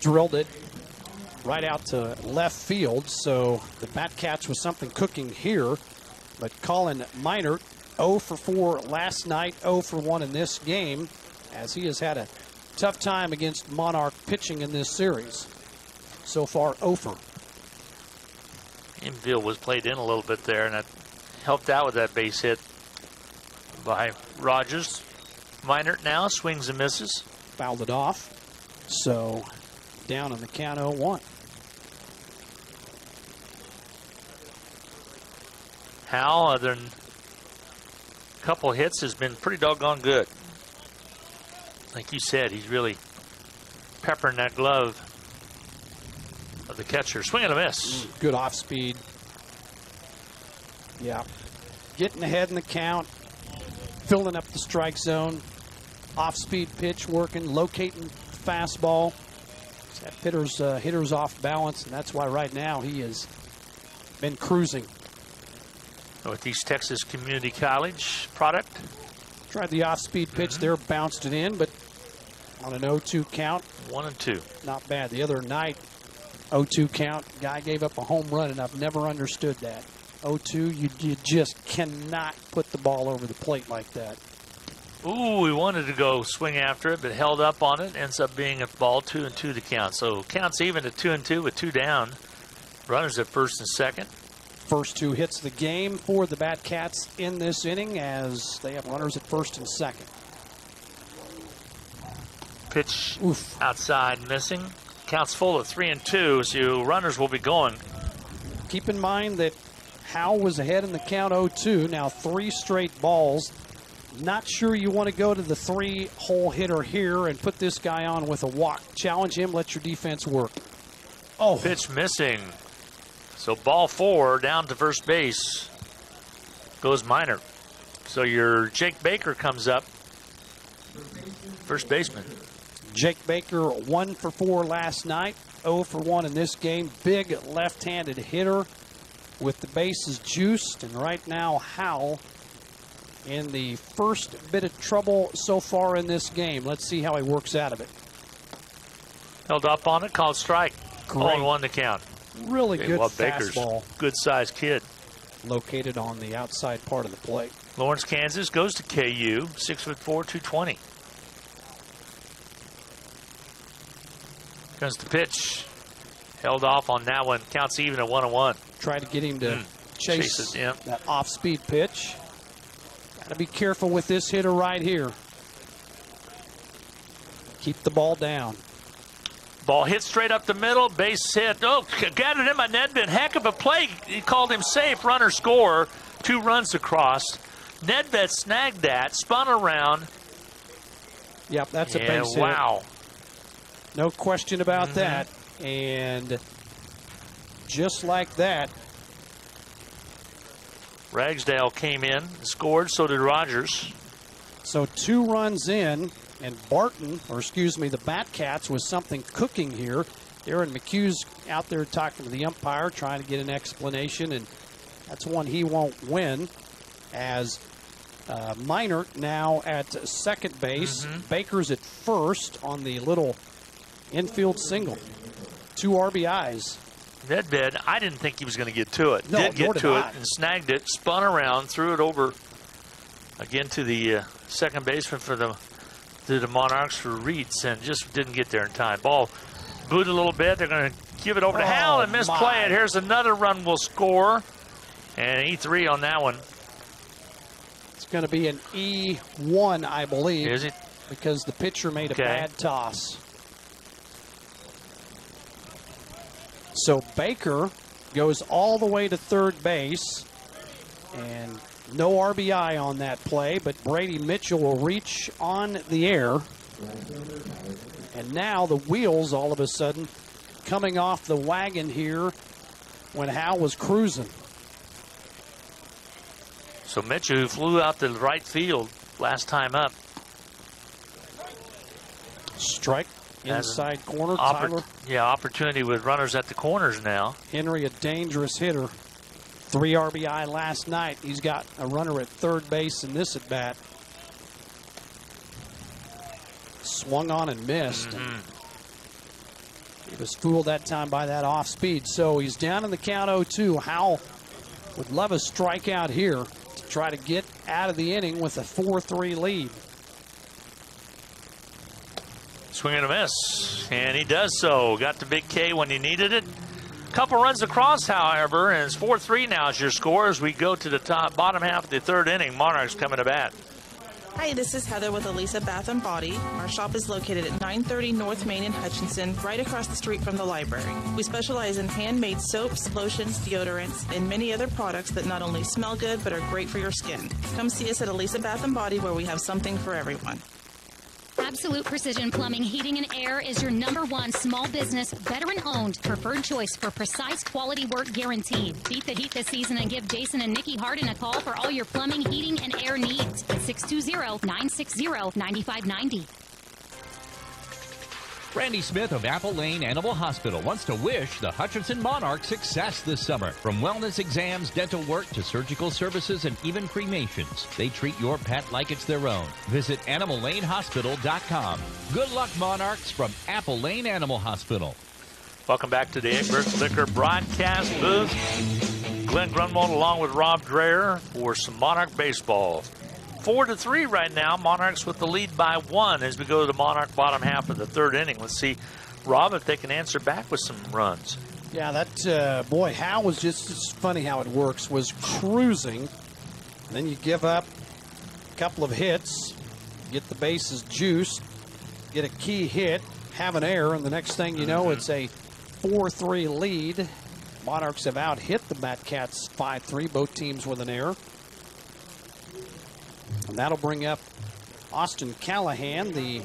drilled it right out to left field. So the Batcats with something cooking here. But Colin Minert, 0 for 4 last night, 0 for 1 in this game, as he has had a tough time against Monarch pitching in this series. So far, 0 for. infield was played in a little bit there, and that helped out with that base hit by Rogers. Minert now swings and misses. Fouled it off. So down on the count 0 1. Hal, uh, other than a couple hits, has been pretty doggone good. Like you said, he's really peppering that glove of the catcher. Swing and a miss. Good off speed. Yeah. Getting ahead in the count, filling up the strike zone, off speed pitch working, locating fastball. That hitter's, uh, hitter's off balance, and that's why right now he has been cruising. Northeast Texas Community College product. Tried the off speed pitch there, bounced it in, but on an 0 2 count, One and two. not bad. The other night, 0 2 count, guy gave up a home run, and I've never understood that. 0 2, you, you just cannot put the ball over the plate like that. Ooh, we wanted to go swing after it, but held up on it. Ends up being a ball two and two to count. So counts even at two and two with two down. Runners at first and second. First two hits the game for the Batcats in this inning as they have runners at first and second. Pitch outside missing. Counts full of three and two, so runners will be going. Keep in mind that Howe was ahead in the count 0 2. Now three straight balls. Not sure you want to go to the three hole hitter here and put this guy on with a walk. Challenge him, let your defense work. Oh. Pitch missing. So ball four down to first base goes Minor. So your Jake Baker comes up, first baseman. Jake Baker, one for four last night, 0 for one in this game. Big left handed hitter with the bases juiced. And right now, Howell in the first bit of trouble so far in this game. Let's see how he works out of it. Held up on it, called strike. Great. On one to count. Really Hey, good well, Baker's fastball good sized kid. located on the outside part of the plate. Lawrence, Kansas goes to KU, six foot four, 220. Comes the pitch. Held off on that one. Counts even at one and one. Try to get him to hmm. chase, Chase it, yeah. that off speed pitch. Got to be careful with this hitter right here. Keep the ball down. Ball hit straight up the middle, base hit. Oh, got it in by Nedved. Heck of a play. He called him safe. Runner score. Two runs across. Nedved snagged that, spun around. Yep, that's a Yeah, base hit. wow. No question about Mm-hmm. that. And just like that, Ragsdale came in, scored. So did Rogers. so two runs in, and Barton, or excuse me, the Batcats was something cooking here. Aaron McHugh's out there talking to the umpire, trying to get an explanation, and that's one he won't win. As uh, Minor now at second base, Mm-hmm. Baker's at first on the little infield single. Two RBIs. Nedved, I didn't think he was going to get to it. No, did get did to I. it and snagged it, spun around, threw it over again to the uh, second baseman for the to the Monarchs for Reeds, and just didn't get there in time. Ball booed a little bit. They're going to give it over to Oh, Hal and misplay it. Here's another run will score, and E3 on that one. It's going to be an E1, I believe. Is it? Because the pitcher made Okay. a bad toss. So Baker goes all the way to third base, and no RBI on that play, but Brady Mitchell will reach on the air. And now the wheels all of a sudden coming off the wagon here when Hal was cruising. So Mitchell, who flew out to the right field last time up, Strike inside corner. oppor- yeah, opportunity with runners at the corners now. Henry, a dangerous hitter. Three RBI last night. He's got a runner at third base in this at bat. Swung on and missed. Mm-hmm. He was fooled that time by that off speed. So he's down in the count 0 2. Howell would love a strikeout here to try to get out of the inning with a 4 3 lead. Swing and a miss. And he does so. Got the big K when he needed it. Couple runs across, however, and it's 4 3 now is your score as we go to the top bottom half of the third inning. Monarchs coming to bat. Hi, this is Heather with Elisa Bath and Body. Our shop is located at 930 North Main in Hutchinson, right across the street from the library. We specialize in handmade soaps, lotions, deodorants, and many other products that not only smell good but are great for your skin. Come see us at Elisa Bath and Body where we have something for everyone. Absolute Precision Plumbing, Heating, and Air is your number one small business, veteran owned, preferred choice for precise quality work guaranteed. Beat the heat this season and give Jason and Nikki Harden a call for all your plumbing, heating, and air needs at 620 960 9590. Randy Smith of Apple Lane Animal Hospital wants to wish the Hutchinson Monarchs success this summer. From wellness exams, dental work to surgical services and even cremations, they treat your pet like it's their own. Visit animallanehospital.com. Good luck, Monarchs, from Apple Lane Animal Hospital. Welcome back to the Egbert Liquor broadcast booth. Glenn Grunwald along with Rob Dreher for some Monarch baseball. Four to three right now. Monarchs with the lead by one as we go to the Monarch bottom half of the third inning. Let's see, Rob, if they can answer back with some runs. Yeah, that uh, boy Hal was just it's funny how it works. Was cruising, then you give up a couple of hits, get the bases juiced, get a key hit, have an error, and the next thing you know, it's a four-three lead. Monarchs have out hit the Batcats five-three. Both teams with an error, and that'll bring up Austin Callahan, the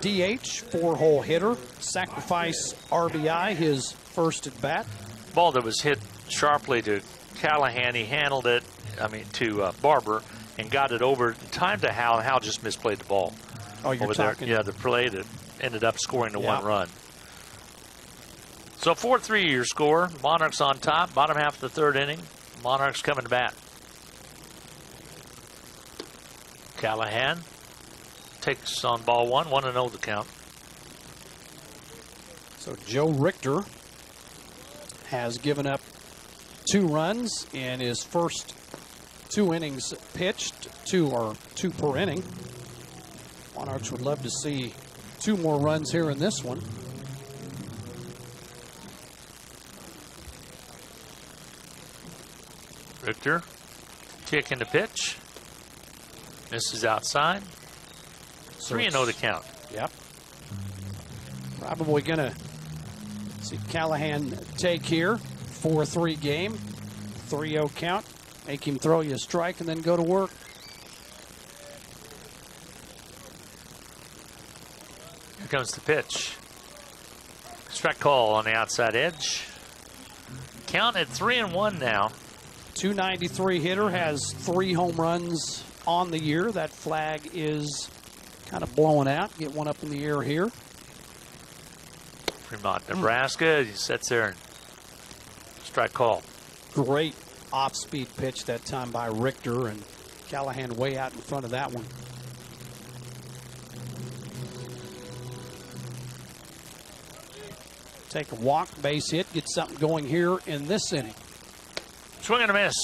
DH, four-hole hitter, sacrifice RBI, his first at bat. Ball that was hit sharply to Callahan. He handled it, I mean, to uh, Barber and got it over in time to Hal. Hal just misplayed the ball. Oh, you're over talking- there. Yeah, the play that ended up scoring the Yeah. one run. So 4 3 your score. Monarchs on top, bottom half of the third inning. Monarchs coming to bat. Callahan takes on ball one, 1 0 the count. So Joe Richter has given up two runs in his first two innings pitched. Two or two per inning. Monarchs would love to see two more runs here in this one. Richter kicking the pitch. Misses outside. 3 0 the count. Yep. Probably going to see Callahan take here. 4 3 game. 3 0 count. Make him throw you a strike and then go to work. Here comes the pitch. Strike call on the outside edge. Count at 3 and 1 now. 293 hitter has three home runs on the year. That flag is kind of blowing out. Get one up in the air here. Fremont, Nebraska. He sits there and strike call. Great off speed pitch that time by Richter and Callahan way out in front of that one. Take a walk, base hit, get something going here in this inning. Swing and a miss.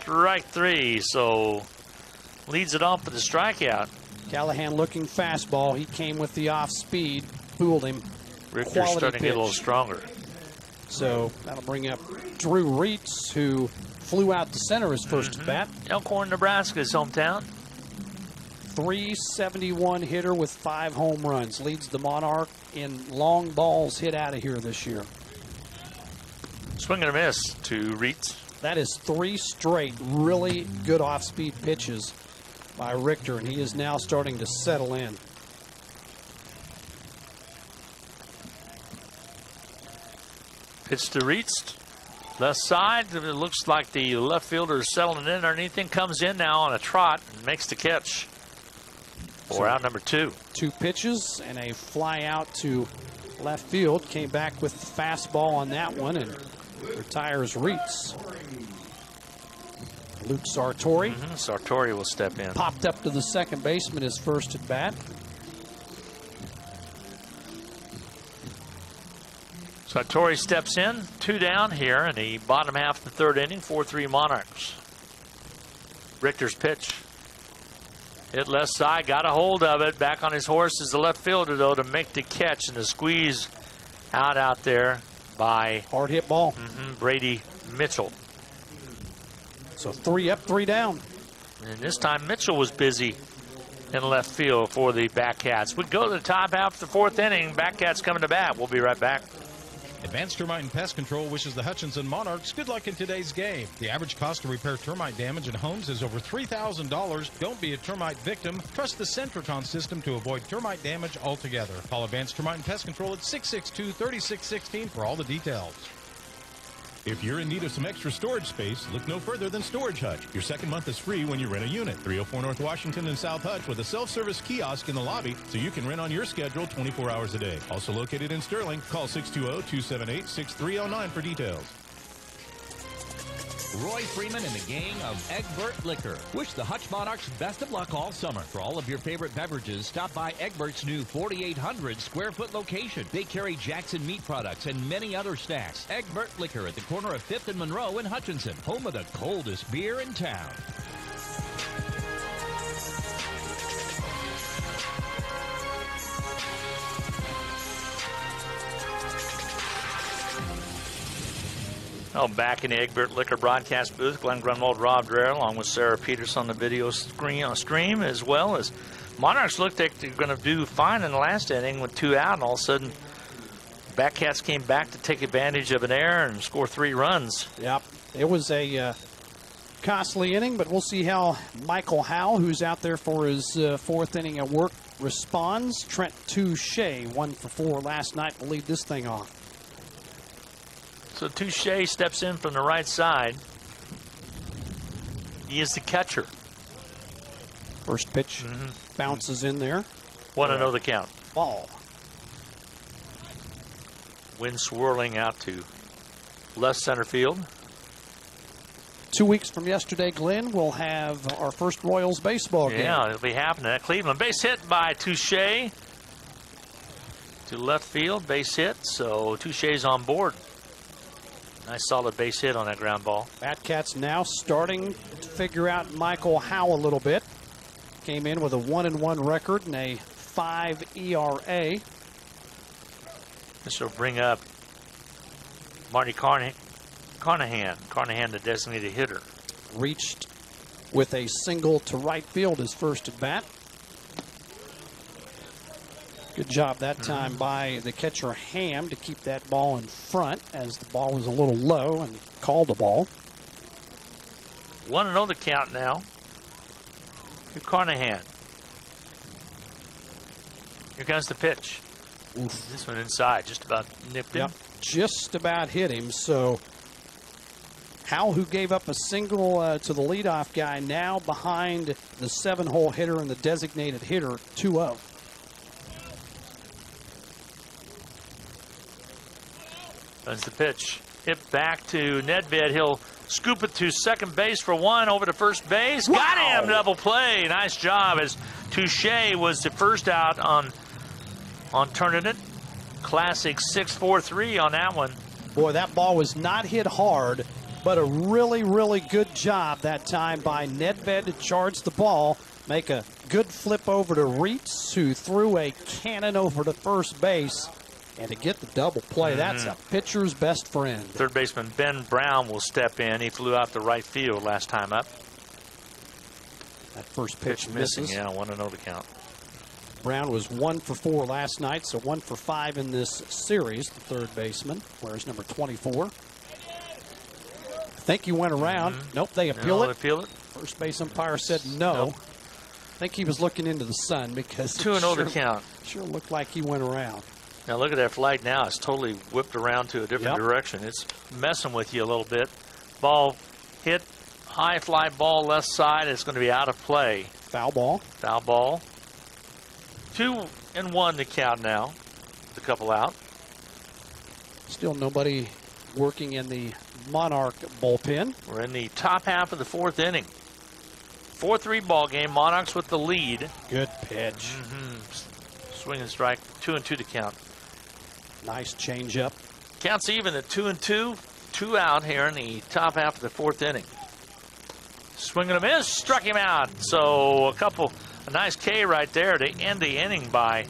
Strike three. So leads it off with a strikeout. Callahan looking fastball. He came with the off speed, fooled him. Richter's Quality starting to get a little stronger. So that'll bring up Drew Reitz, who flew out to center his 1st Mm-hmm. at bat. Elkhorn, Nebraska, his hometown. 371 hitter with five home runs. Leads the Monarch in long balls hit out of here this year. Swing and a miss to Reitz. That is three straight really good off speed pitches by Richter, and he is now starting to settle in. Pitch to Reitz. Left side. It looks like the left fielder is settling in underneath him. Comes in now on a trot and makes the catch. For So- out number two. Two pitches and a fly out to left field. Came back with fastball on that one and retires Reitz. Luke Sartori Mhm, Sartori will step in. popped up to the second baseman his first at bat. Sartori steps in, two down here in the bottom half of the third inning, 4 3 Monarchs. Richter's pitch. Hit left side, got a hold of it. Back on his horse is the left fielder, though, to make the catch and the squeeze out out there by hard hit ball. mhm, Brady Mitchell. So three up, three down. And this time Mitchell was busy in left field for the Batcats. We go to the top half of the fourth inning. Batcats coming to bat. We'll be right back. Advanced Termite and Pest Control wishes the Hutchinson Monarchs good luck in today's game. The average cost to repair termite damage in homes is over $3,000. Don't be a termite victim. Trust the Sentricon system to avoid termite damage altogether. Call Advanced Termite and Pest Control at 662 3616 for all the details. If you're in need of some extra storage space, look no further than Storage Hutch. Your second month is free when you rent a unit. 304 North Washington and South Hutch with a self-service kiosk in the lobby so you can rent on your schedule 24 hours a day. Also located in Sterling, call 620-278-6309 for details. Roy Freeman and the gang of Egbert Liquor wish the Hutch Monarchs best of luck all summer. For all of your favorite beverages, stop by Egbert's new 4,800 square foot location. They carry Jackson meat products and many other snacks. Egbert Liquor at the corner of 5th and Monroe in Hutchinson, home of the coldest beer in town. Oh, back in the Egbert Liquor broadcast booth, Glenn Grunwald, Rob Dreher, along with Sarah Peters on the video screen on stream, as well as Monarchs looked like they're going to do fine in the last inning with two out, and all of a sudden, Batcats came back to take advantage of an error and score three runs. Yep. It was a uh, costly inning, but we'll see how Michael Howell, who's out there for his uh, fourth inning at work, responds. Trent Touche, one for four last night, will lead this thing off. So Touche steps in from the right side. He is the catcher. First pitch mm-hmm. bounces in there. Want to know the count. Ball. Wind swirling out to left center field. Two weeks from yesterday, Glenn, we'll have our first Royals baseball game. Yeah, it'll be happening at Cleveland. Base hit by Touche to left field. Base hit, so Touche's on board. Nice solid base hit on that ground ball. Batcats now starting to figure out Michael Howell a little bit. Came in with a one and one record and a five ERA. This will bring up Marty Carna- Carnahan. Carnahan, the designated hitter. Reached with a single to right field his first at bat. Good job that time by the catcher Ham to keep that ball in front as the ball was a little low and called the ball. One and 0 the count now. To Carnahan. Here comes the pitch. This one inside, just about nipped him. Yep, just about hit him. So Howell, who gave up a single uh, to the leadoff guy, now behind the seven-hole hitter and the designated hitter, 2-0. That's the pitch. Hit back to Nedved. He'll scoop it to second base for one over to first base. Got him. Double play. Nice job as Touche was the first out on on turning it. Classic 6-4-3 on that one. Boy, that ball was not hit hard, but a really, really good job that time by Nedved to charge the ball, make a good flip over to Reitz, who threw a cannon over to first base, and to get the double play. That's mm-hmm. a pitcher's best friend. Third baseman Ben Brown will step in. He flew out the right field last time up. That first pitch, Pitch missing. misses. Yeah, I want oh to know the count. Brown was one for four last night, so one for five in this series, the third baseman, whereas number 24. I think he went around. Mm-hmm. Nope, they appeal No, it. they appeal it. First base umpire said no. Nope. I think he was looking into the sun because Two and oh to sure, count. Sure looked like he went around. Now look at that flag now. It's totally whipped around to a different Yep. direction. It's messing with you a little bit. Ball hit, high fly ball left side. It's going to be out of play. Foul ball. Foul ball. Two and one to count now. The couple out. Still nobody working in the Monarch bullpen. We're in the top half of the fourth inning. 4-3 ball game. Monarchs with the lead. Good pitch. Mm-hmm. Swing and strike. Two and two to count. Nice changeup. Counts even at two and two. Two out here in the top half of the fourth inning. Swinging a miss, struck him out. So a couple, a nice K right there to end the inning by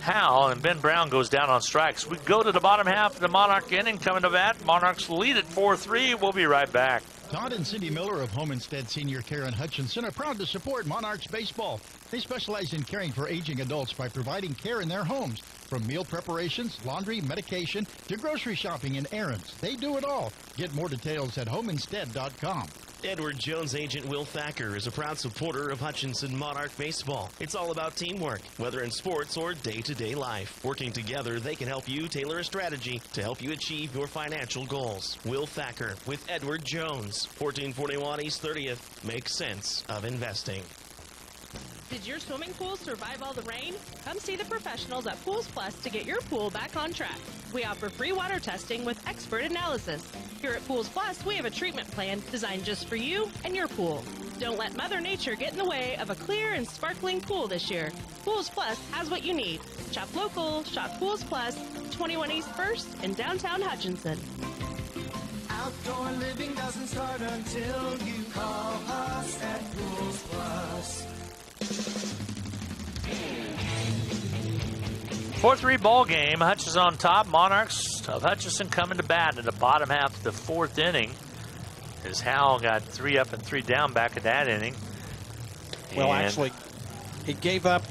Howell, and Ben Brown goes down on strikes. We go to the bottom half of the Monarch inning, coming to bat. Monarchs lead at 4 3. We'll be right back. Todd and Cindy Miller of Home Instead Senior Care in Hutchinson are proud to support Monarchs Baseball. They specialize in caring for aging adults by providing care in their homes. From meal preparations, laundry, medication, to grocery shopping and errands. They do it all. Get more details at homeinstead.com. Edward Jones agent Will Thacker is a proud supporter of Hutchinson Monarch Baseball. It's all about teamwork, whether in sports or day to day life. Working together, they can help you tailor a strategy to help you achieve your financial goals. Will Thacker with Edward Jones, 1441 East 30th. makes sense of investing. Did your swimming pool survive all the rain? Come see the professionals at Pools Plus to get your pool back on track. We offer free water testing with expert analysis. Here at Pools Plus, we have a treatment plan designed just for you and your pool. Don't let Mother Nature get in the way of a clear and sparkling pool this year. Pools Plus has what you need. Shop local, shop Pools Plus, 21 East 1st in downtown Hutchinson. Outdoor living doesn't start until you call us at Pools Plus. 4 3 ball game. Hutchinson on top. Monarchs of Hutchinson coming to bat in the bottom half of the fourth inning. As Howell got three up and three down back in that inning. Well, And- actually, he gave up.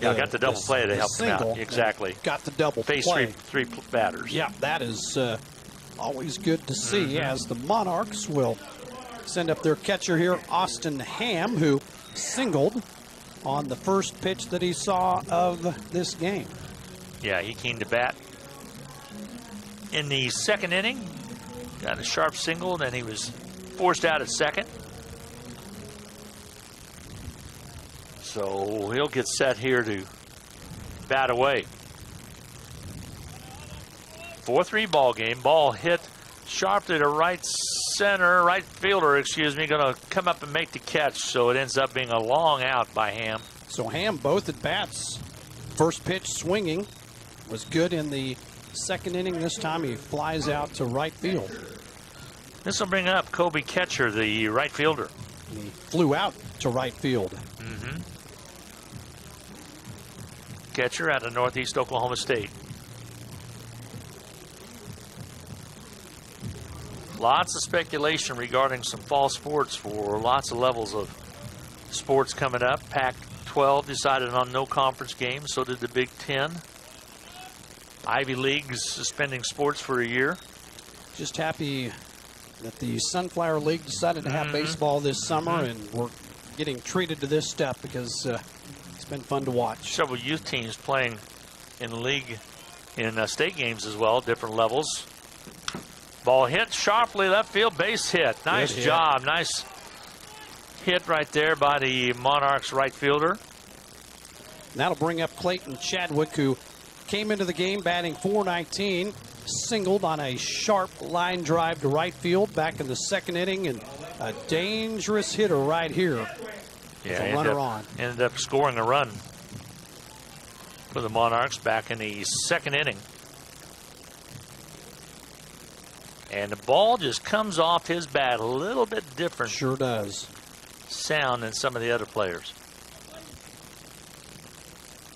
Yeah, got the double play to the help him out. Exactly. Got the double Face play. three, three batters. Yeah, that is uh, always good to see Mm-hmm. as the Monarchs will send up their catcher here, Austin Ham, who singled on the first pitch that he saw of this game. Yeah, he came to bat in the second inning. Got a sharp single, then he was forced out at second. So he'll get set here to bat away. 4 3 ball game. Ball hit sharply to right center, right fielder, excuse me, going to come up and make the catch. So it ends up being a long out by Ham. So Ham both at bats. First pitch swinging was good in the second inning. This time he flies out to right field. This will bring up Kobe Catcher, the right fielder. He flew out to right field. Mm-hmm. Catcher out of Northeast Oklahoma State. Lots of speculation regarding some fall sports for lots of levels of sports coming up. Pac 12 decided on no conference games, so did the Big Ten. Ivy League's suspending sports for a year. Just happy that the Sunflower League decided to have Mhm. baseball this summer, and we're getting treated to this step because uh, it's been fun to watch. several youth teams playing in the league in uh, state games as well, different levels. Ball hit sharply left field, base hit. Nice hit. job, nice hit right there by the Monarchs right fielder. That'll bring up Clayton Chadwick, who came into the game batting 419, singled on a sharp line drive to right field back in the second inning, and a dangerous hitter right here. A runner up, on. ended up scoring a run for the Monarchs back in the second inning. And the ball just comes off his bat a little bit different. Sure does. Sound than some of the other players.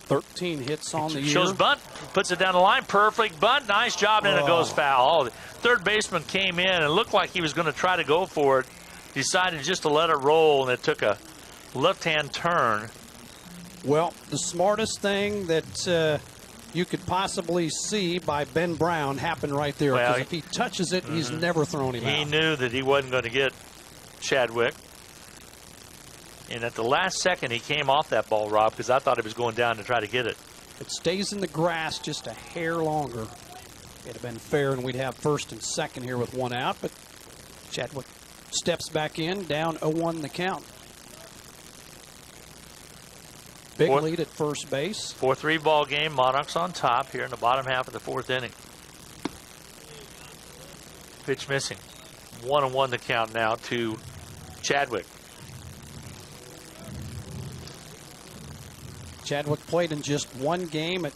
13 hits on the year. Shows bunt, puts it down the line, perfect bunt, nice job, and it goes Oh. foul. Oh, third baseman came in and looked like he was going to try to go for it. Decided just to let it roll, and it took a left-hand turn. Well, the smartest thing that uh, you could possibly see by Ben Brown happen right there. Well, Because if he touches it, he's Mhm. never thrown him He out. knew that he wasn't going to get Chadwick. And at the last second, he came off that ball, Rob, because I thought he was going down to try to get it. It stays in the grass just a hair longer. It'd have been fair, and we'd have first and second here with one out. But Chadwick steps back in, down 0-1 the count. Big Fourth- lead at first base. 4-3 ball game. Monarchs on top here in the bottom half of the fourth inning. Pitch missing. One and one the count now to Chadwick. Chadwick played in just one game at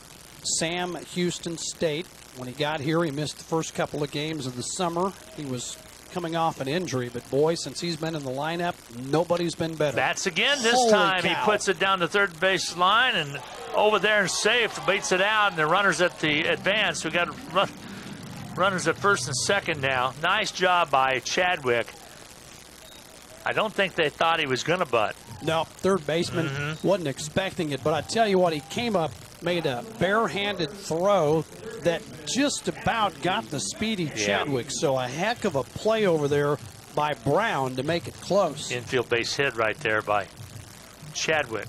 Sam Houston State. When he got here, he missed the first couple of games of the summer. He was coming off an injury, but boy, since he's been in the lineup, nobody's been better. Bats again this Holy time. He puts it down the third base line, and over there and safe, beats it out, and the runners at the advance. We got run, runners at first and second now. Nice job by Chadwick. I don't think they thought he was going to butt. No, third baseman Mm-hmm. wasn't expecting it, but I tell you what, he came up, made a barehanded throw that just about got the speedy Chadwick. So a heck of a play over there by Brown to make it close. Infield base hit right there by Chadwick.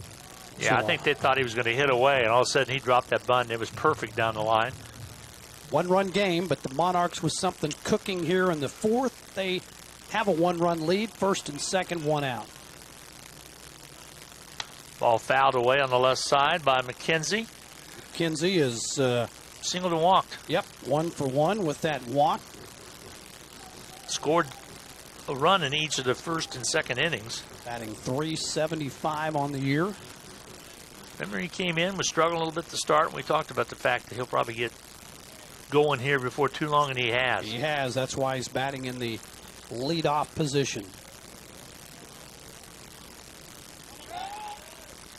Yeah, I think they thought he was going to hit away, and all of a sudden he dropped that bunt. It was perfect down the line. One run game, but the Monarchs with something cooking here in the fourth. They have a one run lead, first and second, one out. Ball fouled away on the left side by McKenzie. Kinsey is uh, singled and walked. Yep, one for one with that walk. Scored a run in each of the first and second innings. Batting 375 on the year. Remember, he came in, was struggling a little bit to start, and we talked about the fact that he'll probably get going here before too long, and he has. He has. That's why he's batting in the leadoff position.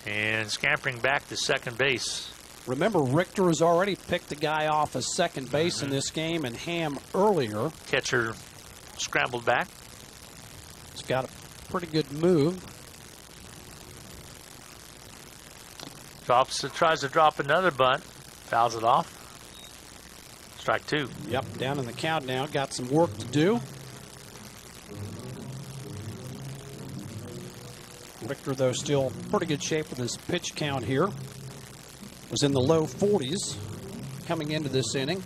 And scampering back to second base. Remember, Richter has already picked a guy off of second base in mm-hmm. this game, and Ham earlier. Catcher scrambled back. He's got a pretty good move. Drops, tries to drop another bunt, fouls it off. Strike two. Yep, down in the count now. Got some work to do. Richter, though, still pretty good shape with his pitch count here. Was in the low 40s coming into this inning.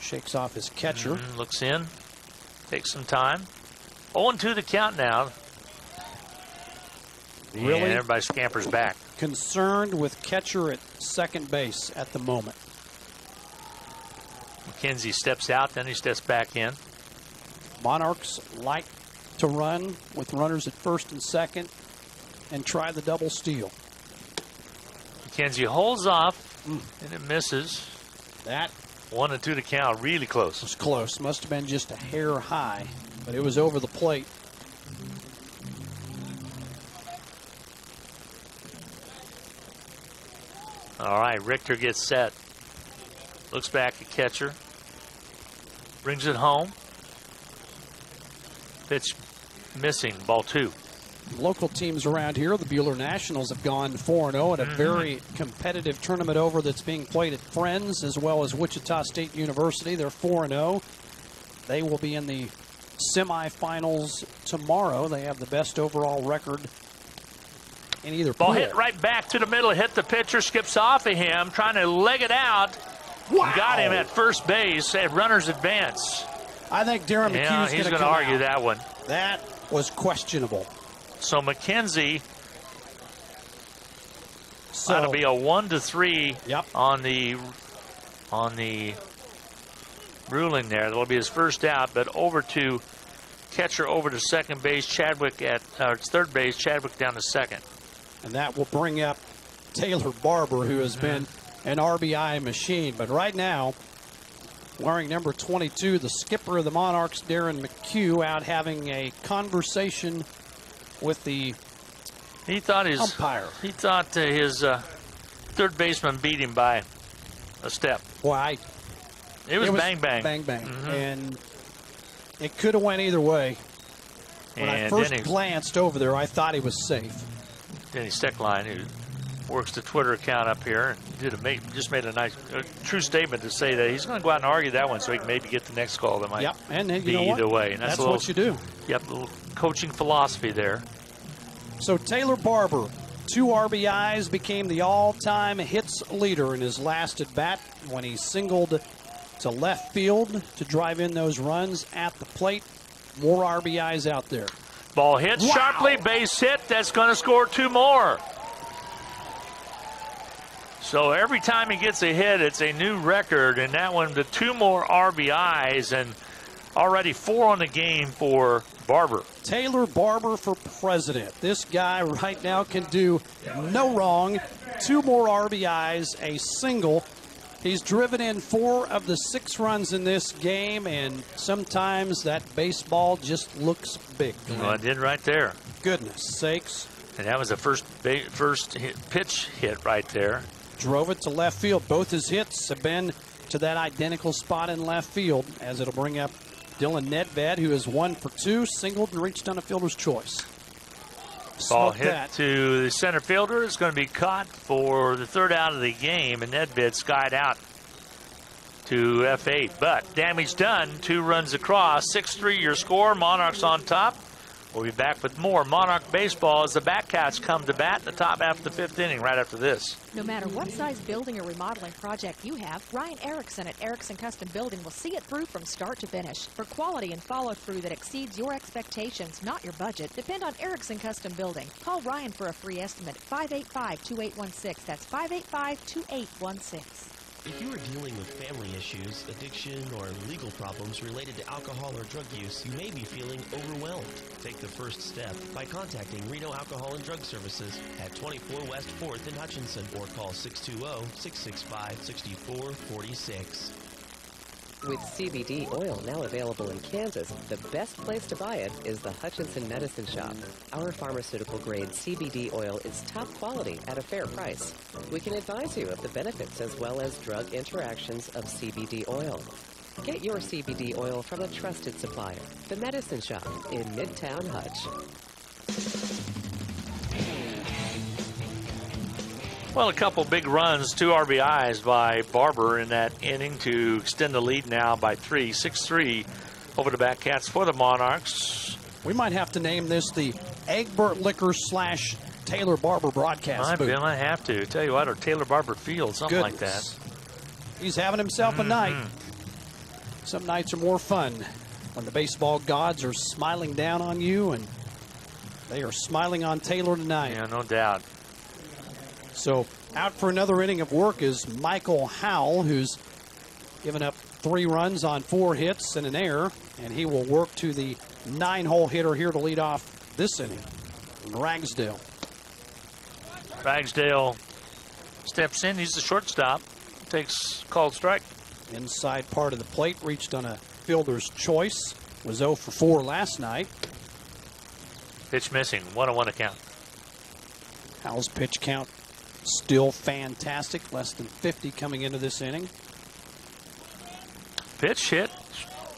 Shakes off his catcher. Mm, looks in, takes some time. 0 2 the count now. Really? And everybody scampers back. Concerned with catcher at second base at the moment. McKenzie steps out, then he steps back in. Monarchs like to run with runners at first and second and try the double steal. McKenzie holds off, mm. and it misses. That One and two to count, really close. was close. Must have been just a hair high, but it was over the plate. All right, Richter gets set. Looks back at catcher. Brings it home. Pitch missing, ball two. Local teams around here, the Buhler Nationals, have gone 4 0 at a mm-hmm. very competitive tournament over that's being played at Friends as well as Wichita State University. They're 4 0. They will be in the semifinals tomorrow. They have the best overall record in either Ball pool. hit right back to the middle, hit the pitcher, skips off of him, trying to leg it out. Got him at first base at runner's advance. I think Darren McHugh's he's going going to argue that one. That was questionable. So McKenzie, So- that'll be a one to three on the on the ruling there. That'll be his first out, but over to catcher over to second base. Chadwick at uh, third base. Chadwick down to second. and that will bring up Taylor Barber, who has been an RBI machine. But right now, wearing number 22, the skipper of the Monarchs, Darren McHugh, out having a conversation with the He thought his umpire. He thought uh, his uh, third baseman beat him by a step. Why? It was bang bang. bang bang, Mhm. and it could have went either way. When I first he- glanced over there, I thought he was safe. Denny Steckline, who works the Twitter account up here, and did a make, just made a nice, a true statement to say that he's going to go out and argue that one, so he can maybe get the next call that might Yep, and be either way. And that's, That's little, what you do. Yep, a little coaching philosophy there. So Taylor Barber, two RBIs, became the all-time hits leader in his last at bat when he singled to left field to drive in those runs at the plate. More RBIs out there. Ball hit Wow. sharply, base hit. That's going to score two more. So every time he gets a hit, it's a new record, and that one, the two more RBIs, and already four on the game for Barber. Taylor Barber for president. This guy right now can do no wrong. Two more RBIs, a single. He's driven in four of the six runs in this game, and sometimes that baseball just looks big. Well, I did right there. Goodness sakes. And that was the first first hit, pitch hit right there. Drove it to left field. Both his hits have been to that identical spot in left field, as it'll bring up Dylan Nedved, who is one for two, singled and reached on a fielder's choice. Ball Smoked hit that. to the center fielder. It's going to be caught for the third out of the game, and Nedved skied out to F8. But damage done. Two runs across. 6-3 your score. Monarchs on top. We'll be back with more Monarch baseball as the Batcats come to bat the top half of the fifth inning right after this. No matter what size building or remodeling project you have, Ryan Erickson at Erickson Custom Building will see it through from start to finish. For quality and follow through that exceeds your expectations, not your budget, depend on Erickson Custom Building. Call Ryan for a free estimate at 585 2816. That's 585 2816. If you are dealing with family issues, addiction, or legal problems related to alcohol or drug use, you may be feeling overwhelmed. Take the first step by contacting Reno Alcohol and Drug Services at 24 West 4th in Hutchinson or call 620-665-6446. With CBD oil now available in Kansas, the best place to buy it is the Hutchinson Medicine Shop. Our pharmaceutical grade CBD oil is top quality at a fair price. We can advise you of the benefits as well as drug interactions of CBD oil. Get your CBD oil from a trusted supplier, the Medicine Shop in Midtown Hutch. Well, a couple big runs, two RBIs by Barber in that inning to extend the lead now by three, 6-3 over the Batcats for the Monarchs. We might have to name this the Egbert Liquor slash Taylor Barber broadcast I booth. might have to tell you what, or Taylor Barber Field, something like that. He's having himself a night. Mm-hmm. Some nights are more fun when the baseball gods are smiling down on you, and they are smiling on Taylor tonight. Yeah, no doubt. So out for another inning of work is Michael Howell, who's given up three runs on four hits and an error, and he will work to the nine-hole hitter here to lead off this inning, Ragsdale. Ragsdale steps in. He's the shortstop. Takes called strike. Inside part of the plate, reached on a fielder's choice. Was 0 for 4 last night. Pitch missing. One on one account. Howell's pitch count still fantastic. Less than 50 coming into this inning. Pitch hit.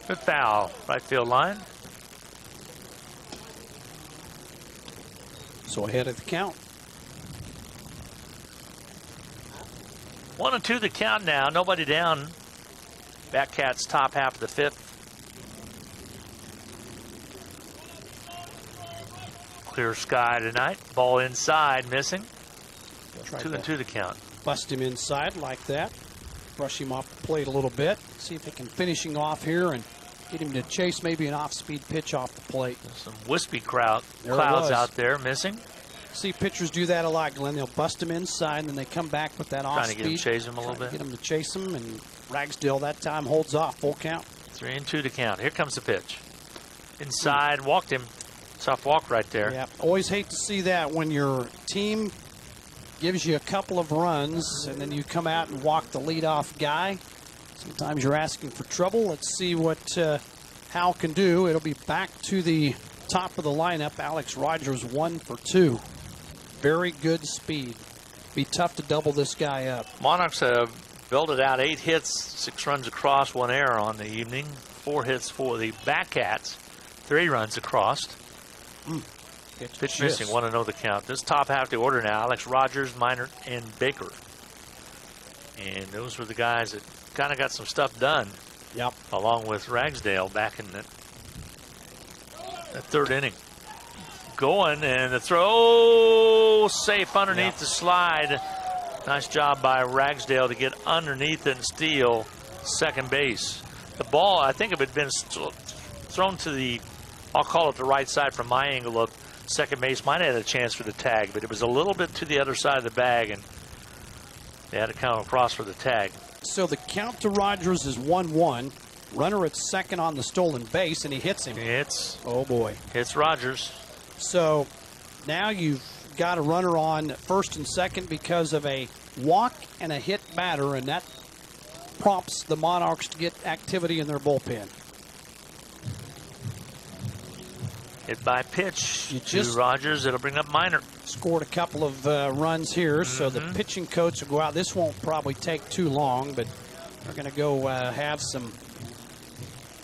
Good foul. Right field line. So ahead of the count. One and two the count now. Nobody down. Batcats top half of the fifth. Clear sky tonight. Ball inside, missing. Try two to and two the count. Bust him inside like that. Brush him off the plate a little bit. See if they can finish him off here and get him to chase maybe an off-speed pitch off the plate. Some wispy crowd There clouds out there missing. See, pitchers do that a lot, Glenn. They'll bust him inside, and then they come back with that off-speed. Trying to get him, chase him a little bit. Get him to chase him, and Ragsdale that time holds off full count. Three and two to count. Here comes the pitch. Inside, walked him. Tough walk right there. Yeah, always hate to see that when your team gives you a couple of runs and then you come out and walk the leadoff guy. Sometimes you're asking for trouble. Let's see what uh, Howell can do. It'll be back to the top of the lineup. Alex Rogers, one for two. Very good speed. Be tough to double this guy up. Monarchs have belted out eight hits, six runs across, one error on the evening. Four hits for the Batcats, three runs across. Pitch, Pitch miss. missing, one to know the count. This top half of the order now, Alex Rogers, Minor, and Baker. And those were the guys that kind of got some stuff done. Yep. Along with Ragsdale back in the, the third inning. Going and the throw safe underneath the slide. Nice job by Ragsdale to get underneath and steal second base. The ball, I think if it had been thrown to the, I'll call it the right side from my angle of second base, might have had a chance for the tag, but it was a little bit to the other side of the bag and they had to come across for the tag. So the count to Rogers is 1 1. Runner at second on the stolen base, and he hits him. It's oh boy, hits Rogers. So now you've got a runner on first and second because of a walk and a hit batter, and that prompts the Monarchs to get activity in their bullpen. Hit by pitch You to just- Rogers. It'll bring up Minor. Scored a couple of uh, runs here, so the Mhm. pitching coach will go out. This won't probably take too long, but they're going to go uh, have some.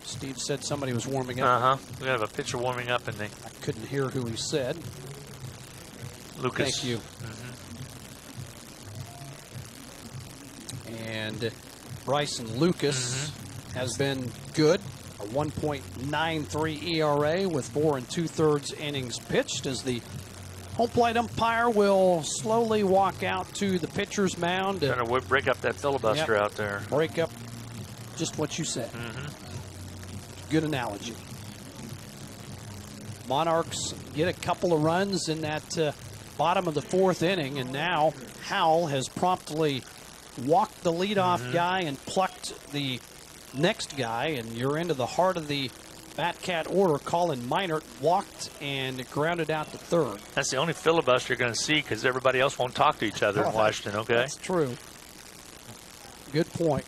Steve said somebody was warming up. Uh huh. We have a pitcher warming up and they. I couldn't hear who he said. Lucas. Thank you. Mhm. And Bryson Lucas has been good. A 1.93 ERA with four and two thirds innings pitched as the home plate umpire will slowly walk out to the pitcher's mound to Trying to break up that filibuster Yep. out there. break up just what you said. Good analogy. Monarchs get a couple of runs in that uh, bottom of the fourth inning, and now Howell has promptly walked the leadoff guy and plucked the next guy, and you're into the heart of the Batcat order. Colin Minert walked and grounded out to third. That's the only filibuster you're going to see because everybody else won't talk to each other in [LAUGHS] Washington. Okay. That's true. Good point.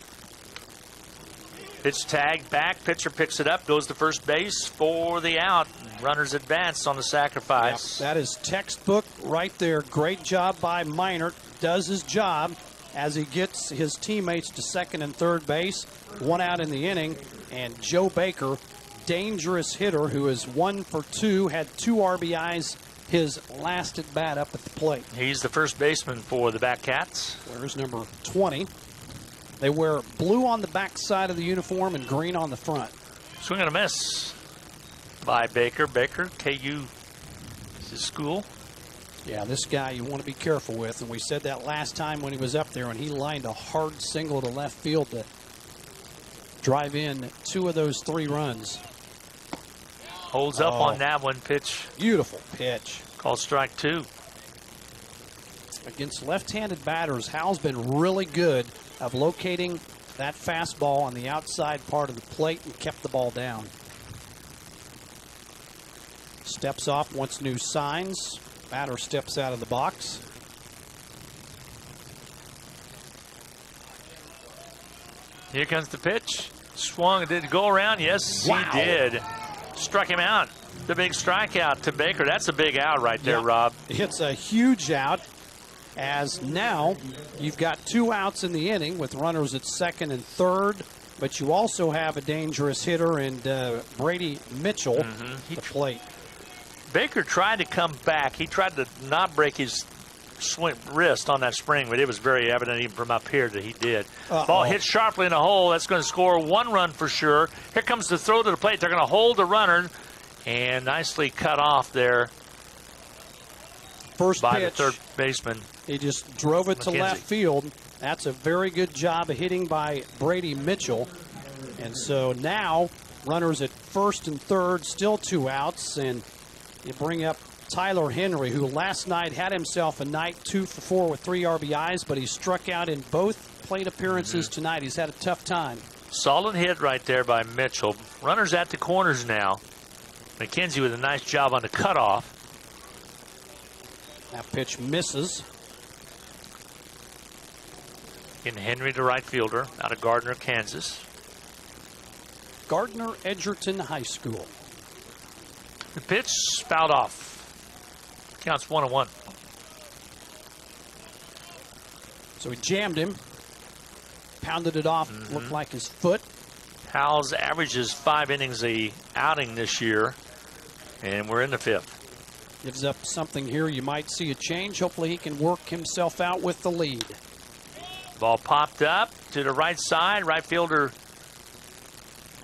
Pitch tag back. Pitcher picks it up. Goes to first base for the out. Runners advance on the sacrifice. That is textbook right there. Great job by Minert. Does his job as he gets his teammates to second and third base. One out in the inning. And Joe Baker, dangerous hitter who is one for two, had two RBIs his last at bat up at the plate. He's the first baseman for the Batcats. There's number 20. They wear blue on the back side of the uniform and green on the front. Swing and a miss by Baker. Baker, KU This is his school. Yeah, this guy you want to be careful with, and we said that last time when he was up there, and he lined a hard single to left field to drive in two of those three runs. Holds up Oh. on that one pitch. Beautiful pitch. Called strike two. Against left-handed batters, Howell's been really good of locating that fastball on the outside part of the plate and kept the ball down. Steps off, wants new signs. Batter steps out of the box. Here comes the pitch. Swung. Did it go around? Yes, Wow. he did. Struck him out. The big strikeout to Baker. That's a big out right there, Yeah. Rob. It's a huge out as now you've got two outs in the inning with runners at second and third, but you also have a dangerous hitter in uh, Brady Mitchell Mm-hmm. at the plate. Baker tried to come back. He tried to not break his swing, wrist on that spring, but it was very evident even from up here that he did. Uh-oh. Ball hit sharply in the hole. That's going to score one run for sure. Here comes the throw to the plate. They're going to hold the runner and nicely cut off there First by pitch, the third baseman. he just drove it to left field. That's a very good job of hitting by Brady Mitchell. And so now runners at first and third, still two outs, and you bring up Tyler Henry, who last night had himself a night two for four with three RBIs, but he struck out in both plate appearances mm-hmm. tonight. He's had a tough time. Solid hit right there by Mitchell. Runners at the corners now. McKenzie with a nice job on the cutoff. That pitch misses. In Henry to right fielder out of Gardner, Kansas. Gardner Edgerton High School. The pitch fouled off. Counts one and one. So he jammed him, pounded it off, looked mm-hmm. like his foot. Howell's averages five innings a outing this year, and we're in the fifth. Gives up something here. You might see a change. Hopefully, he can work himself out with the lead. Ball popped up to the right side. Right fielder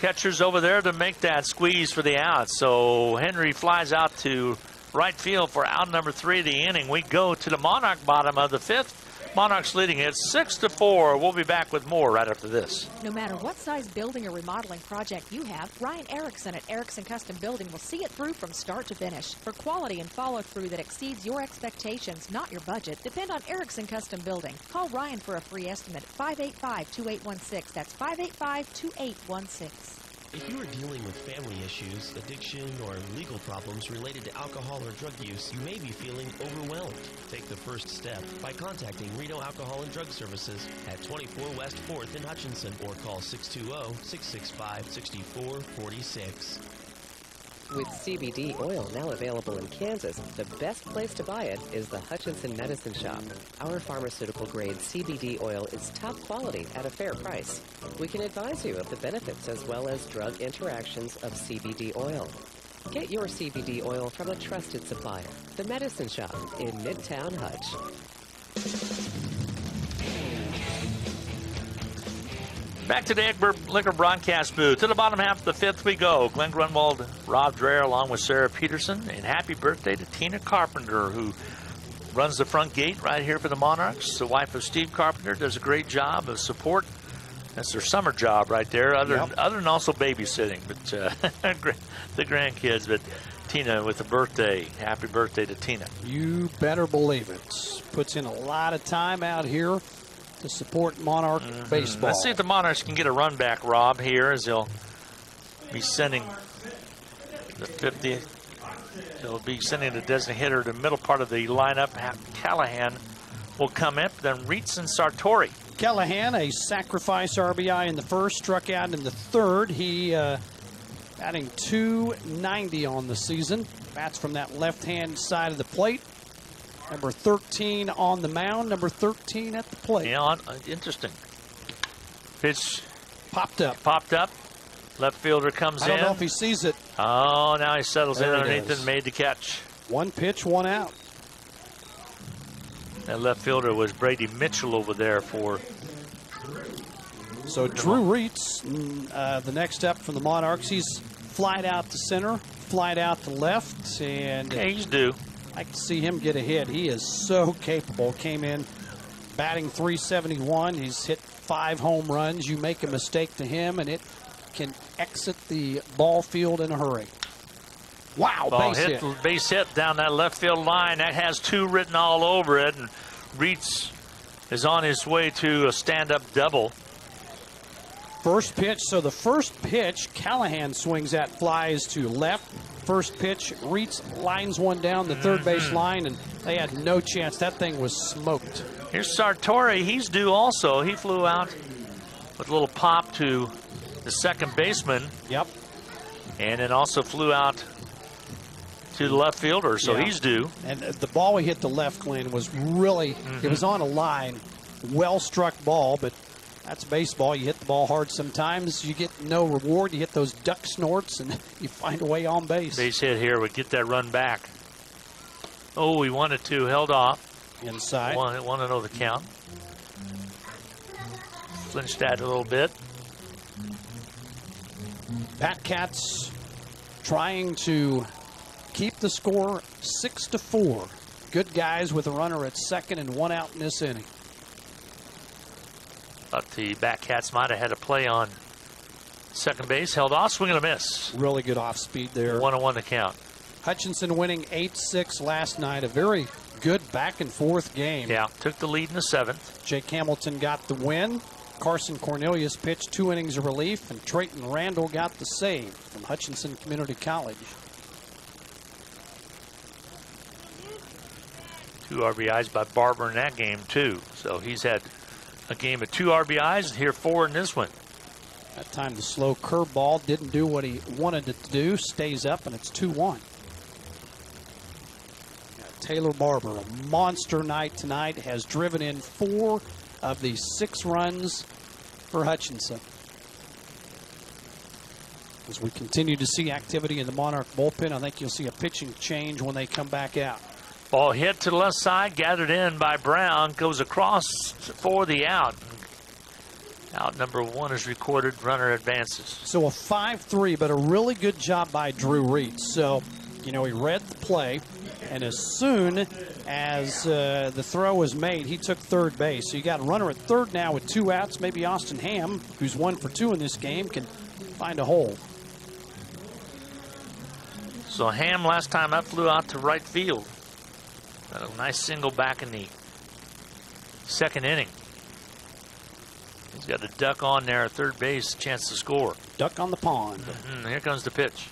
catcher's over there to make that squeeze for the out. So Henry flies out to right field for out number three of the inning. We go to the Monarch bottom of the fifth. Monarchs leading it six to four. We'll be back with more right after this. No matter what size building or remodeling project you have, Ryan Erickson at Erickson Custom Building will see it through from start to finish. For quality and follow through that exceeds your expectations, not your budget, depend on Erickson Custom Building. Call Ryan for a free estimate at 585 2816. That's 585 2816. If you are dealing with family issues, addiction, or legal problems related to alcohol or drug use, you may be feeling overwhelmed. Take the first step by contacting Reno Alcohol and Drug Services at 24 West 4th in Hutchinson or call 620-665-6446. With CBD oil now available in Kansas, the best place to buy it is the Hutchinson Medicine Shop. Our pharmaceutical grade CBD oil is top quality at a fair price. We can advise you of the benefits as well as drug interactions of CBD oil. Get your CBD oil from a trusted supplier, the Medicine Shop in Midtown Hutch. Back to the Egbert Liquor broadcast booth. To the bottom half of the fifth we go. Glenn Grunwald, Rob Dreher, along with Sarah Peterson. And happy birthday to Tina Carpenter, who runs the front gate right here for the Monarchs. The wife of Steve Carpenter does a great job of support. That's their summer job right there, other, Yep. other than also babysitting, but uh, [LAUGHS] the grandkids. But Tina with a birthday. Happy birthday to Tina. You better believe it. Puts in a lot of time out here to support Monarch baseball. Mm-hmm. Let's see if the Monarchs can get a run back, Rob, here as they'll be sending the 50. They'll be sending the designated hitter to the middle part of the lineup. Callahan will come up, then Reitz and Sartori. Callahan, a sacrifice RBI in the first, struck out in the third. He uh, batting 290 on the season. Bats from that left-hand side of the plate. Number 13 on the mound. Number 13 at the plate. Yeah, uh, interesting. Pitch popped up. Popped up. Left fielder comes in. I don't in. know if he sees it. Oh, now he settles There in underneath and made the catch. One pitch, one out. That left fielder was Brady Mitchell over there for So Drew Reitz, mm, uh, the next up from the Monarchs, he's flied out to center, flied out to left, and Yeah, he's due. I can see him get a hit. He is so capable. Came in batting 371. He's hit five home runs. You make a mistake to him, and it can exit the ball field in a hurry. Wow, Ball base hit, hit. base hit down that left field line. That has two written all over it, and Reitz is on his way to a stand-up double. First pitch. So the first pitch, Callahan swings at flies to left. First pitch, Reitz lines one down the third base Mm-hmm. line, and they had no chance. That thing was smoked. Here's Sartori. He's due also. He flew out with a little pop to the second baseman. Yep. And then also flew out to the left fielder, so Yeah. he's due. And the ball we hit the left, Glenn, was really, Mm-hmm. it was on a line. Well struck ball, but that's baseball. You hit the ball hard sometimes, you get no reward. You hit those duck snorts, and [LAUGHS] you find a way on base. Base hit here would get that run back. Oh, we wanted to, held off. Inside. Want, want to know the count. Flinched that a little bit. Batcats trying to keep the score six to four. Good guys with a runner at second and one out in this inning. Thought the Batcats might have had a play on second base. Held off, swing and a miss. Really good off speed there. One on one to count. Hutchinson winning 8 6 last night. A very good back and forth game. Yeah, took the lead in the seventh. Jake Hamilton got the win. Carson Cornelius pitched two innings of relief, and Trayton Randall got the save from Hutchinson Community College. Two RBIs by Barber in that game, too. So he's had a game of two RBIs and here four in this one. That time the slow curveball didn't do what he wanted it to do, stays up, and it's 2 1. Taylor Barber, a monster night tonight, has driven in four of the six runs for Hutchinson. As we continue to see activity in the Monarch bullpen, I think you'll see a pitching change when they come back out. Ball hit to the left side, gathered in by Brown, goes across for the out. Out number one is recorded, runner advances. So a 5-3, but a really good job by Drew Reitz. So, you know, he read the play, and as soon as uh, the throw was made, he took third base. So you got a runner at third now with two outs. Maybe Austin Ham, who's one for two in this game, can find a hole. So Ham last time up flew out to right field. Got a nice single back in the second inning. He's got a duck on there third base, chance to score. Duck on the pond. Mhm, here comes the pitch.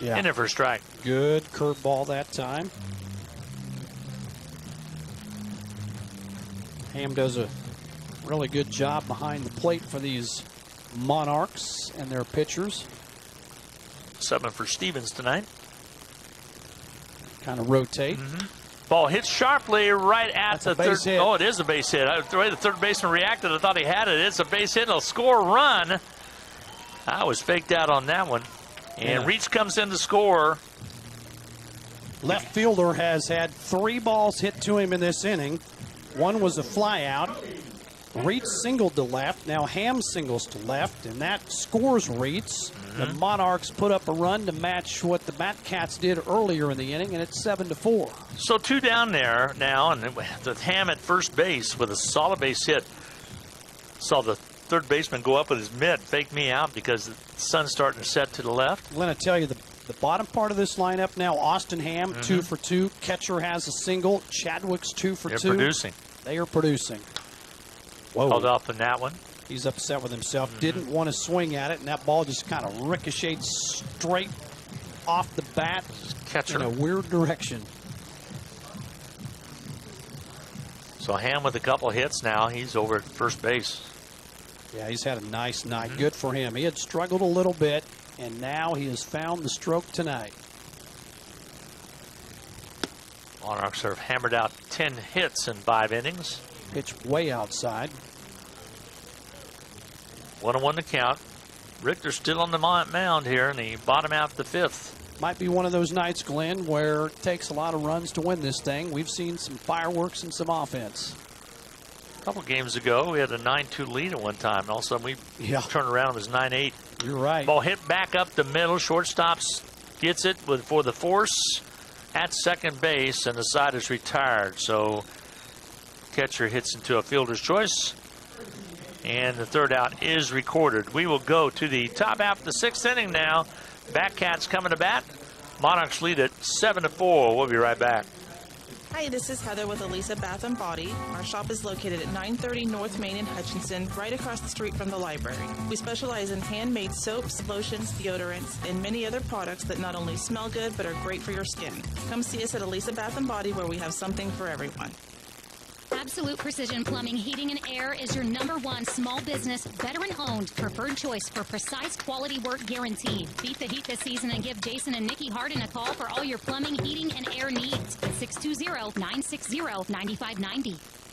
Yeah. In there for a strike. Good curveball that time. Ham does a really good job behind the plate for these Monarchs and their pitchers. seven for Stevens tonight. Kind of rotate. Mm-hmm. Ball hits sharply right at That's the third. hit. Oh, it is a base hit. The way the third baseman reacted, I thought he had it. It's a base hit. It'll score run. I was faked out on that one. And Yeah. Reitz comes in to score. Left fielder has had three balls hit to him in this inning. One was a fly out. Reitz singled to left. Now Ham singles to left, and that scores Reitz. The uh-huh. Monarchs put up a run to match what the Batcats did earlier in the inning, and it's seven to four. So two down there now, and with Ham at first base with a solid base hit. Saw the third baseman go up with his mitt, fake me out because the sun's starting to set to the left. I'm going to tell you the, the bottom part of this lineup now. Austin Ham mm-hmm. two for two. Catcher has a single. Chadwick's two for They're two. producing. They are producing. Whoa. Held off in that one. He's upset with himself. Didn't want to swing at it, and that ball just kind of ricocheted straight off the bat Catcher. in a weird direction. So Ham with a couple hits now. He's over at first base. Yeah, he's had a nice night. Mm-hmm. Good for him. He had struggled a little bit, and now he has found the stroke tonight. Monarchs have hammered out 10 hits in five innings. Pitch way outside. One and one to count. Richter's still on the mound here in the bottom half of the fifth. Might be one of those nights, Glenn, where it takes a lot of runs to win this thing. We've seen some fireworks and some offense. A couple games ago, we had a 9-2 lead at one time. And all of a sudden, we Yeah. turned around. It was 9-8. You're right. Ball hit back up the middle. Shortstops gets it with for the force at second base, and the side is retired. So catcher hits into a fielder's choice, and the third out is recorded. We will go to the top half of the sixth inning now. Batcats coming to bat. Monarchs lead at seven to four. We'll be right back. Hi, this is Heather with Elisa Bath and Body. Our shop is located at 930 North Main in Hutchinson, right across the street from the library. We specialize in handmade soaps, lotions, deodorants, and many other products that not only smell good but are great for your skin. Come see us at Elisa Bath and Body where we have something for everyone. Absolute Precision Plumbing, Heating, and Air is your number one small business, veteran owned, preferred choice for precise quality work guaranteed. Beat the heat this season and give Jason and Nikki Hardin a call for all your plumbing, heating, and air needs at 620 960 9590.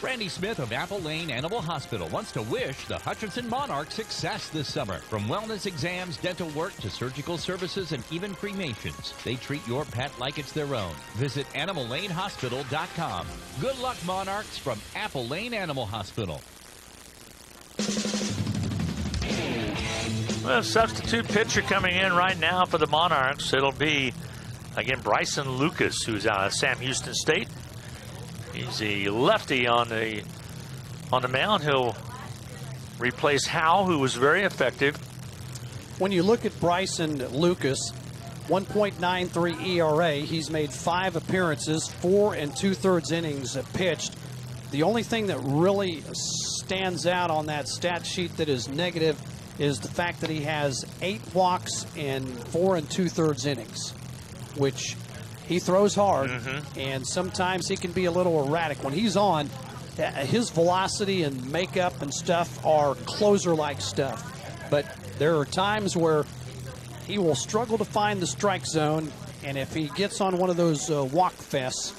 Randy Smith of Apple Lane Animal Hospital wants to wish the Hutchinson Monarch success this summer. From wellness exams, dental work to surgical services, and even cremations, they treat your pet like it's their own. Visit animallanehospital.com. Good luck, Monarchs, from Apple Lane Animal Hospital. Well, substitute pitcher coming in right now for the Monarchs. It'll be, again, Bryson Lucas, who's out of Sam Houston State. He's a lefty on the on the mound. He'll replace Howell, who was very effective. When you look at Bryson Lucas, 1.93 ERA, he's made five appearances, four and two thirds innings pitched. The only thing that really stands out on that stat sheet that is negative is the fact that he has eight walks in four and two thirds innings, which he throws hard, and sometimes he can be a little erratic. When he's on, uh, his velocity and makeup and stuff are closer like stuff. But there are times where he will struggle to find the strike zone, and if he gets on one of those uh, walk fests,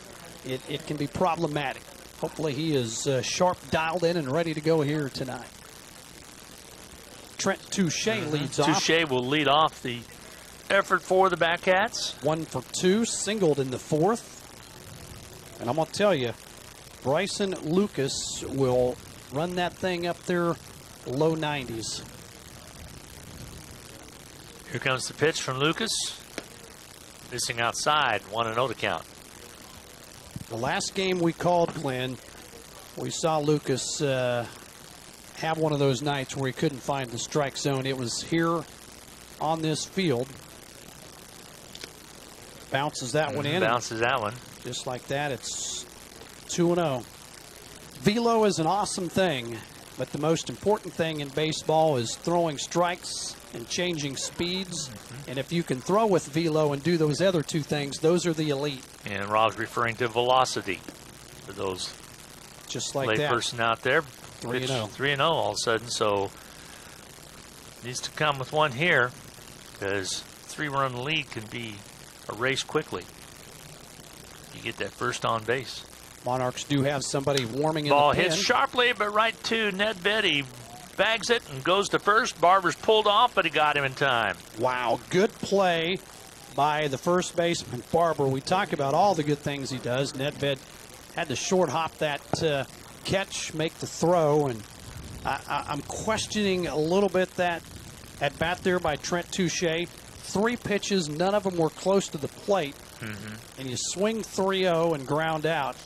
it, it can be problematic. Hopefully, he is uh, sharp, dialed in, and ready to go here tonight. Trent Touche leads off. Touche will lead off the effort for the Batcats. One for two, singled in the fourth. And I'm going to tell you, Bryson Lucas will run that thing up there low 90s. Here comes the pitch from Lucas. Missing outside, 1 0 to count. The last game we called, Glenn, we saw Lucas uh, have one of those nights where he couldn't find the strike zone. It was here on this field. Bounces that one in. Bounces that one. Just like that, it's 2 0. Velo is an awesome thing, but the most important thing in baseball is throwing strikes and changing speeds. Mm-hmm. And if you can throw with velo and do those other two things, those are the elite. And Rob's referring to velocity for those Just like lay that. person out there. 3 and Pitch 0. 3 and 0 all of a sudden. So Needs to come with one here because three-run lead can be erased quickly. You get that first on base. Monarchs do have somebody warming in Ball the pen. Ball hits sharply, but right to Nedved. Bags it and goes to first. Barber's pulled off, but he got him in time. Wow, good play by the first baseman Barber. We talk about all the good things he does. Ned Nedved had to short hop that uh, catch, make the throw, and I, I, I'm questioning a little bit that at bat there by Trent Touche. Three pitches, none of them were close to the plate, Mm-hmm. and you swing 3-0 and ground out.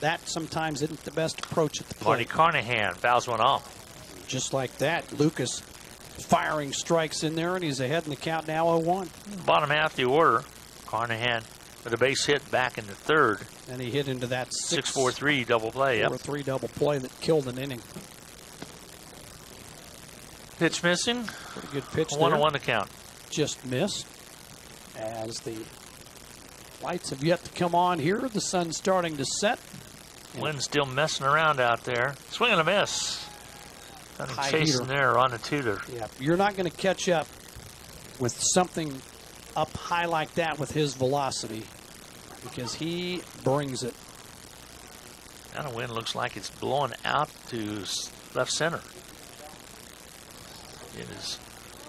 That sometimes isn't the best approach at the plate. Marty Carnahan fouls one off. Just like that, Lucas firing strikes in there, and he's ahead in the count now 0-1. Bottom half of the order. Carnahan with a base hit back in the third. And he hit into that 6 4 3 double play. Yep. 4-3 double play that killed an inning. Pitch missing. Pretty good pitch One there. one to count. Just missed. As the lights have yet to come on here, the sun's starting to set. Wind still messing around out there. Swing and a miss. Nothing High chasing heater. there on the tutor. Yeah, you're not going to catch up with something up high like that with his velocity because he brings it. Kind of wind looks like it's blowing out to left center. It has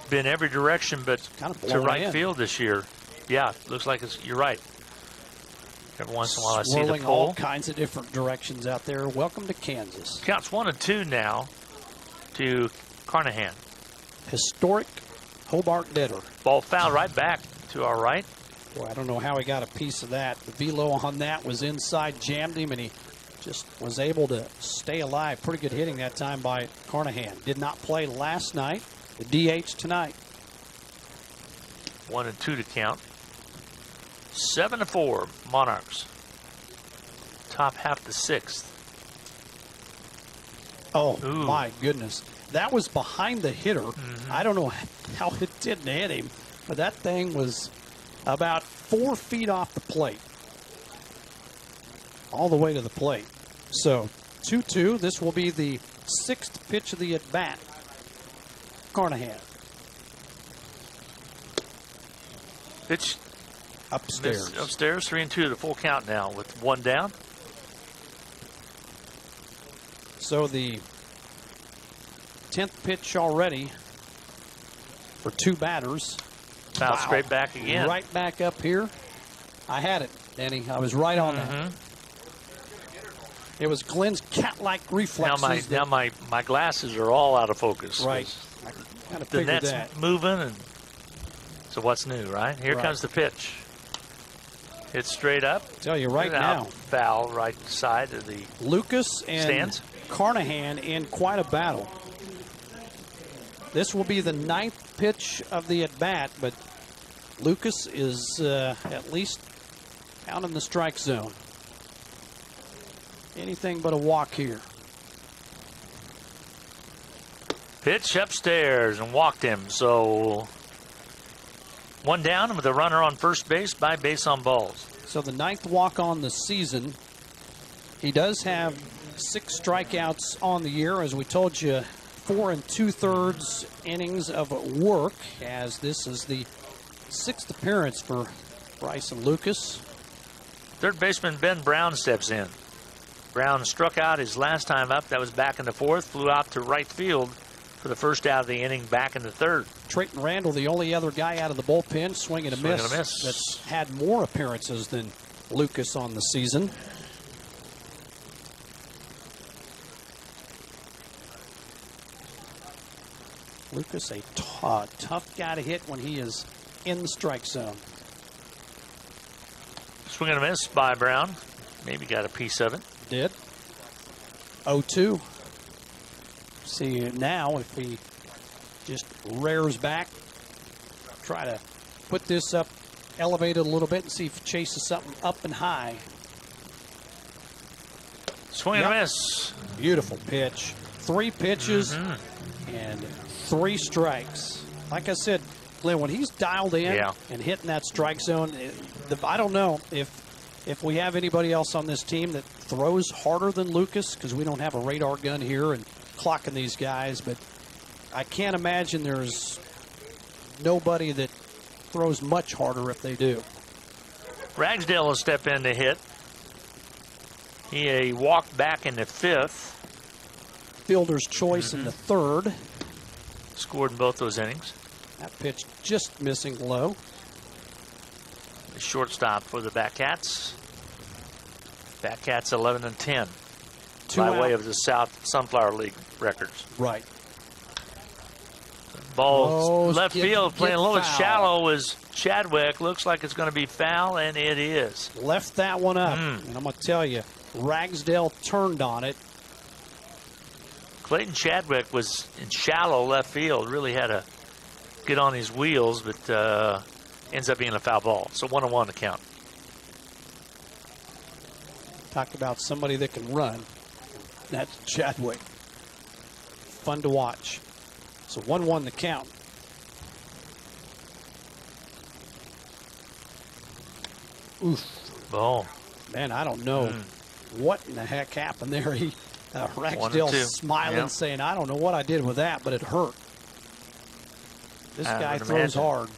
been every direction but kind of to right in. field this year. Yeah, looks like it's. You're right. Every once in a while I see the Swirling all kinds of different directions out there. Welcome to Kansas. Counts one and two now to Carnahan. Historic Hobart Detter. Ball foul right back to our right. Boy, I don't know how he got a piece of that. The velo on that was inside, jammed him, and he just was able to stay alive. Pretty good hitting that time by Carnahan. Did not play last night. The DH tonight. One and two to count. Seven to four, Monarchs. Top half the sixth. Oh Ooh. my goodness, that was behind the hitter. Mm-hmm. I don't know how it didn't hit him, but that thing was about four feet off the plate, all the way to the plate. So two-two. This will be the sixth pitch of the at bat. Carnahan Pitch upstairs. missed upstairs, three and two to the full count now with one down. So the tenth pitch already for two batters. Foul straight back again. Right back up here. I had it, Danny. I was right on Mm-hmm. that. It was Glenn's cat-like reflexes. Now my now my my glasses are all out of focus. right. Kind of The figured net's that. moving and so what's new, right? Here Right. comes the pitch. It's straight up. Tell you right now. Foul right side of the Lucas and Stands? Carnahan in quite a battle. This will be the ninth pitch of the at bat, but Lucas is uh, at least out in the strike zone. Anything but a walk here. Pitch upstairs and walked him. So one down with a runner on first base by base on balls. So the ninth walk on the season. He does have six strikeouts on the year, as we told you, four and two thirds innings of work, as this is the sixth appearance for Bryson Lucas. Third baseman Ben Brown steps in. Brown struck out his last time up. That was back in the fourth. Flew out to right field for the first out of the inning back in the third. Trayton Randall, the only other guy out of the bullpen, swinging a Swing miss, a miss. that's had more appearances than Lucas on the season. Lucas, a tough guy to hit when he is in the strike zone. Swing and a miss by Brown. Maybe got a piece of it. Did. 0-2. See now if he just rears back, try to put this up, elevated a little bit, and see if it chases something up and high. Swing and a miss. Beautiful pitch. Three pitches Mm-hmm. and three strikes. Like I said, Glenn, when he's dialed in Yeah. and hitting that strike zone, it- the, I don't know if if we have anybody else on this team that throws harder than Lucas because we don't have a radar gun here, and clocking these guys, but I can't imagine there's nobody that throws much harder if they do. Ragsdale will step in to hit. He a walked back in the fifth. Fielder's choice in the mm-hmm. third. Scored in both those innings. That pitch just missing low. The shortstop for the Batcats. Batcats 11 and 10 Two by out. way of the South Sunflower League records. Right. Ball Oh, left get- field playing a little foul. shallow is Chadwick. Looks like it's going to be foul, and it is. Left that one up. Mm. And I'm going to tell you, Ragsdale turned on it. Clayton Chadwick was in shallow left field. Really had to get on his wheels, but uh, ends up being a foul ball. So one on one to count. Talk about somebody that can run. That's Chadwick. Fun to watch. So 1 1 the count. Oof. Boom. Man, I don't know what in the heck happened there. [LAUGHS] He, uh, Ragsdale smiling, Yep. saying, I don't know what I did with that, but it hurt. This I guy throws imagine. hard.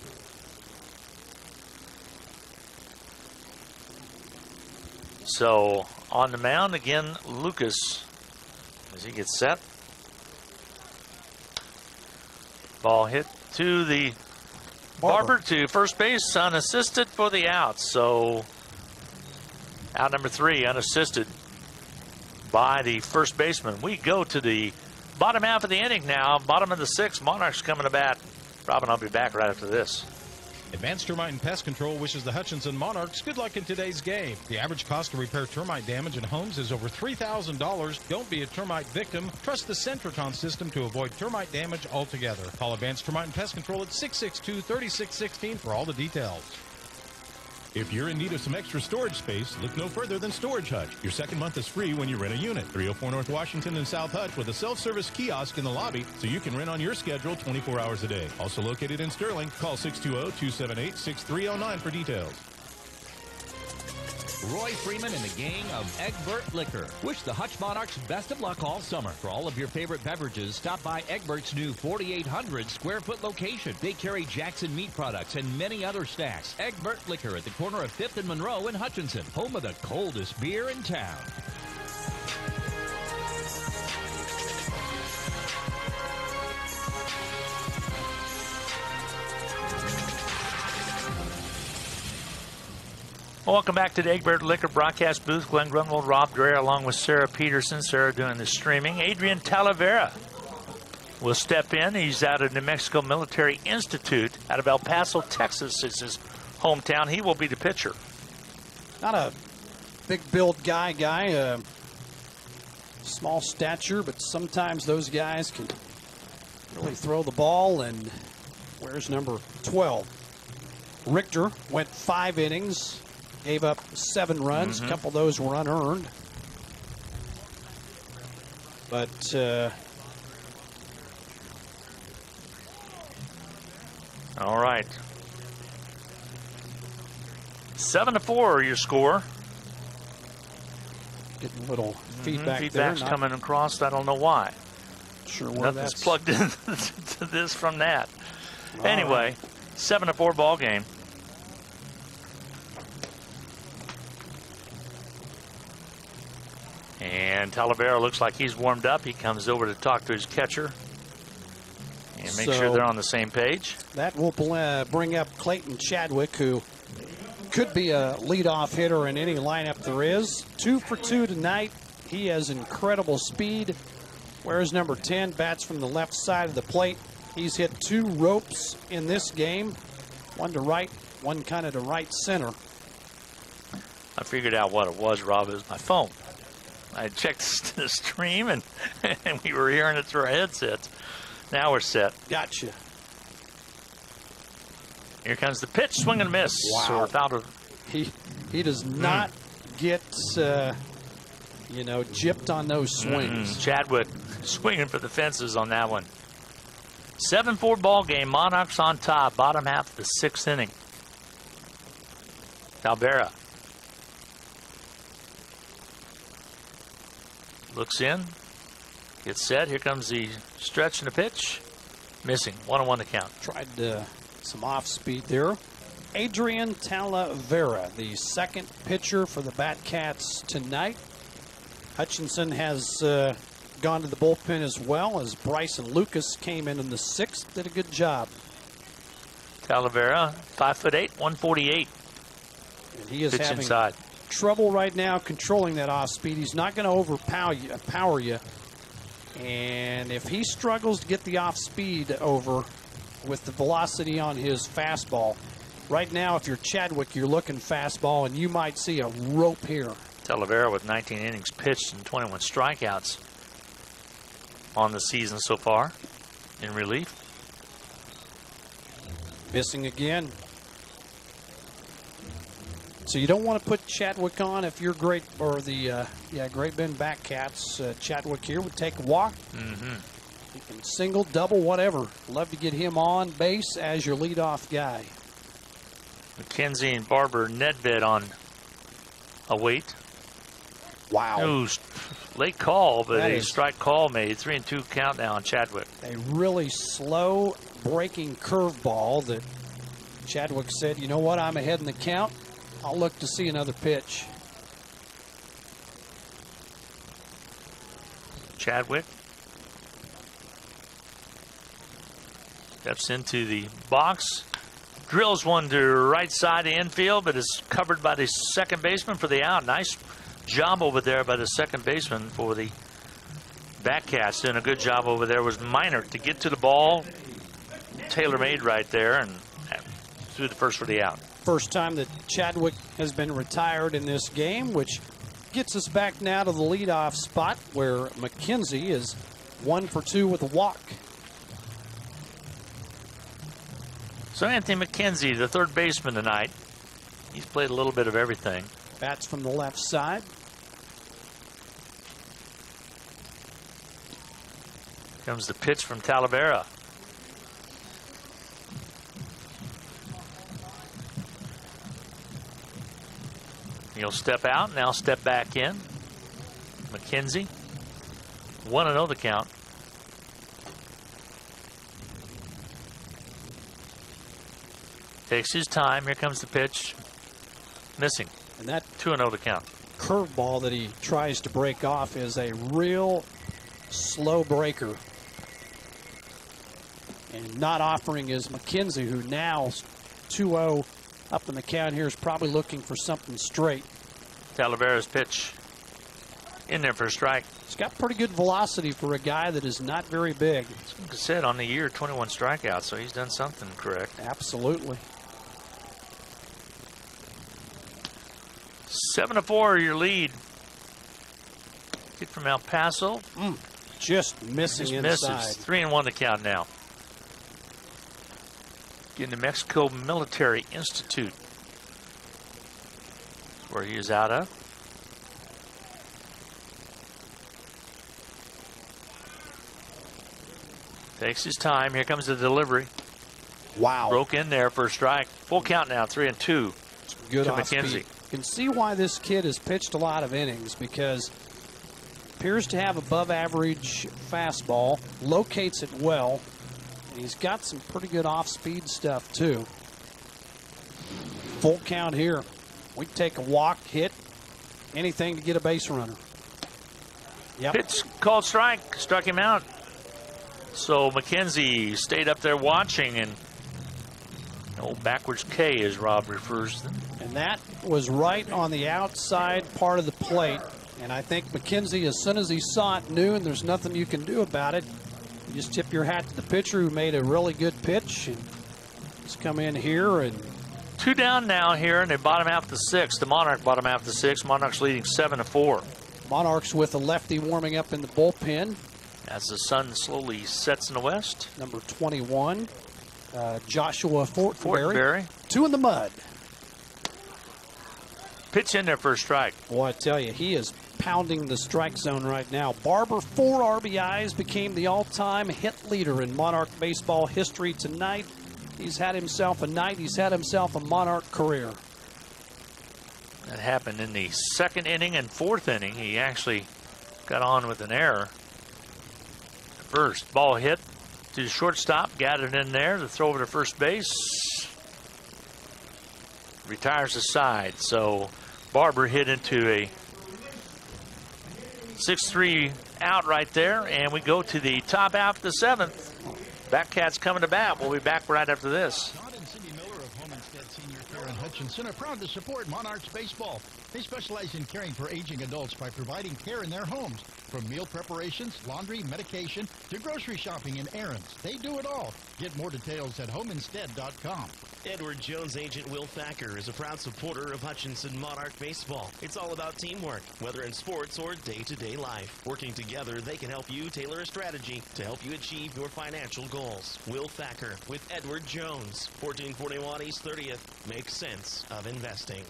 So on the mound again, Lucas as he gets set. Ball hit to the Barber, to first base, unassisted for the out. So out number three, unassisted by the first baseman. We go to the bottom half of the inning now. Bottom of the sixth, Monarchs coming to bat. Robin, I'll be back right after this. Advanced Termite and Pest Control wishes the Hutchinson Monarchs good luck in today's game. The average cost to repair termite damage in homes is over $3,000. Don't be a termite victim. Trust the Sentricon system to avoid termite damage altogether. Call Advanced Termite and Pest Control at 662 3616 for all the details. If you're in need of some extra storage space, look no further than Storage Hutch. Your second month is free when you rent a unit. 304 North Washington and South Hutch with a self-service kiosk in the lobby so you can rent on your schedule 24 hours a day. Also located in Sterling, call 620-278-6309 for details. Roy Freeman and the gang of Egbert Liquor wish the Hutch Monarchs best of luck all summer. For all of your favorite beverages, stop by Egbert's new 4,800 square foot location. They carry Jackson meat products and many other snacks. Egbert Liquor at the corner of 5th and Monroe in Hutchinson, home of the coldest beer in town. Welcome back to the Egbert Liquor broadcast booth. Glenn Grunwald, Rob Dreher, along with Sarah Peterson. Sarah doing the streaming. Adrian Talavera will step in. He's out of New Mexico Military Institute out of El Paso, Texas. It's his hometown. He will be the pitcher. Not a big build guy, guy. Uh, small stature, but sometimes those guys can really throw the ball. And where's number 12? Richter went five innings, gave up seven runs. Mhm. A couple of those were unearned. But uh, All right. Seven to four, your score. getting a little Mhm, feedback there. Feedback's Not coming across. I don't know why. sure where Nothing's that's plugged into [LAUGHS] this from that. All anyway, seven to four ball game. And Talavera looks like he's warmed up. He comes over to talk to his catcher and make sure they're on the same page. That will uh, bring up Clayton Chadwick, who could be a leadoff hitter in any lineup there is. Two for two tonight. He has incredible speed. Whereas number 10 bats from the left side of the plate. He's hit two ropes in this game, one to right, one kind of to right center. I figured out what it was, Rob. It was my phone. I checked [LAUGHS] the stream and, and we were hearing it through our headsets. Now we're set. Gotcha. Here comes the pitch, swing and miss. Wow. Without a He he does not get uh, you know gypped on those swings. Mm, Chadwick [LAUGHS] swinging for the fences on that one. 7-4 ball game. Monarchs on top. Bottom half of the sixth inning. Talavera. Looks in. Gets set. Here comes the stretch and the pitch. Missing. One on one to count. Tried uh, some off speed there. Adrian Talavera, the second pitcher for the Batcats tonight. Hutchinson has uh, gone to the bullpen as well as Bryson Lucas came in in the sixth. Did a good job. Talavera, five foot eight, 148. And he is Pitch having inside. Trouble right now controlling that off speed. He's not going to overpower you, power you. And if he struggles to get the off speed over with the velocity on his fastball, right now, if you're Chadwick, you're looking fastball, and you might see a rope here. Talavera with 19 innings pitched and 21 strikeouts on the season so far in relief. Missing again. So you don't want to put Chadwick on if you're great, or the uh, yeah Great Bend Batcats. Uh, Chadwick here would take a walk. Mm-hmm. He can single, double, whatever. Love to get him on base as your leadoff guy. McKenzie and Barber Nedved on a wait. Wow. Ooh, late call, but That a is- strike call made. Three and two count now on Chadwick. A really slow breaking curveball that Chadwick said, you know what, I'm ahead in the count. I'll look to see another pitch. Chadwick steps into the box, drills one to right side infield, but is covered by the second baseman for the out. Nice job over there by the second baseman for the Batcats. Doing a good job over there was Minor to get to the ball. Tailor made right there and threw the first for the out. First time that Chadwick has been retired in this game, which gets us back now to the leadoff spot where McKenzie is one for two with a walk. So Anthony McKenzie, the third baseman tonight, he's played a little bit of everything. Bats from the left side. Comes the pitch from Talavera. He'll step out, now step back in. McKenzie. 1 0 the count. Takes his time. Here comes the pitch. Missing. And that 2 0 the count. curveball that he tries to break off is a real slow breaker. And not offering is McKenzie, who now 2 0 up in the count here, is probably looking for something straight. Talavera's pitch in there for a strike. He's got pretty good velocity for a guy that is not very big. Like I said, on the year, 21 strikeouts, so he's done something correct. Absolutely. Seven to four, your lead. Kid from El Paso. Mm, just missing Just inside. misses. Three and one to count now. Getting to Mexico Military Institute, where he is out of. Takes his time. Here comes the delivery. Wow. Broke in there for a strike. Full count now, three and two. Good to McKenzie. speed. You can see why this kid has pitched a lot of innings because appears to have above average fastball, locates it well, he's got some pretty good off speed stuff too. Full count here. We take a walk, hit, anything to get a base runner. Yep. Pitch called strike, struck him out. So McKenzie stayed up there watching, and old backwards K, as Rob refers to them. And that was right on the outside part of the plate. And I think McKenzie, as soon as he saw it, knew, and there's nothing you can do about it. You just tip your hat to the pitcher who made a really good pitch. And he's come in here and Two down now here, and they bottom half of the sixth. The Monarch bottom half of the sixth. Monarchs leading seven to four. Monarchs with a lefty warming up in the bullpen. As the sun slowly sets in the west. Number 21, uh, Joshua Fortenberry. Fortenberry. Two in the mud. Pitch in there for a strike. Boy, I tell you, he is pounding the strike zone right now. Barber, four RBIs, became the all time hit leader in Monarch baseball history tonight. He's had himself a night, he's had himself a Monarch career. That happened in the second inning and fourth inning. He actually got on with an error. first. Ball hit to the shortstop, got it in there. The throw over to first base. Retires the side. So Barber hit into a 6 3 out right there. And we go to the top half of the seventh. Batcats coming to bat. We'll be back right after this. And Cindy Miller of Home Senior Care in Hutchinson are proud to support Monarchs Baseball. They specialize in caring for aging adults by providing care in their homes. From meal preparations, laundry, medication, to grocery shopping and errands. They do it all. Get more details at homeinstead.com. Edward Jones agent Will Thacker is a proud supporter of Hutchinson Monarch Baseball. It's all about teamwork, whether in sports or day to day life. Working together, they can help you tailor a strategy to help you achieve your financial goals. Will Thacker with Edward Jones, 1441 East 30th. Make sense of investing.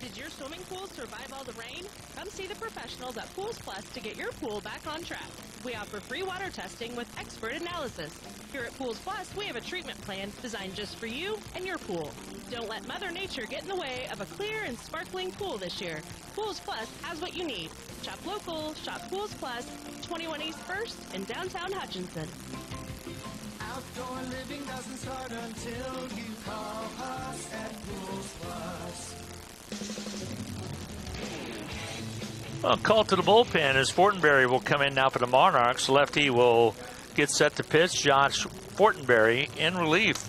Did your swimming pool survive all the rain? Come see the professionals at Pools Plus to get your pool back on track. We offer free water testing with expert analysis. Here at Pools Plus, we have a treatment plan designed just for you and your pool. Don't let Mother Nature get in the way of a clear and sparkling pool this year. Pools Plus has what you need. Shop local, shop Pools Plus, 21 East 1st in downtown Hutchinson. Outdoor living doesn't start until you call us at Pools Plus. Well, call to the bullpen as Fortenberry will come in now for the Monarchs. Lefty will get set to pitch. Josh Fortenberry in relief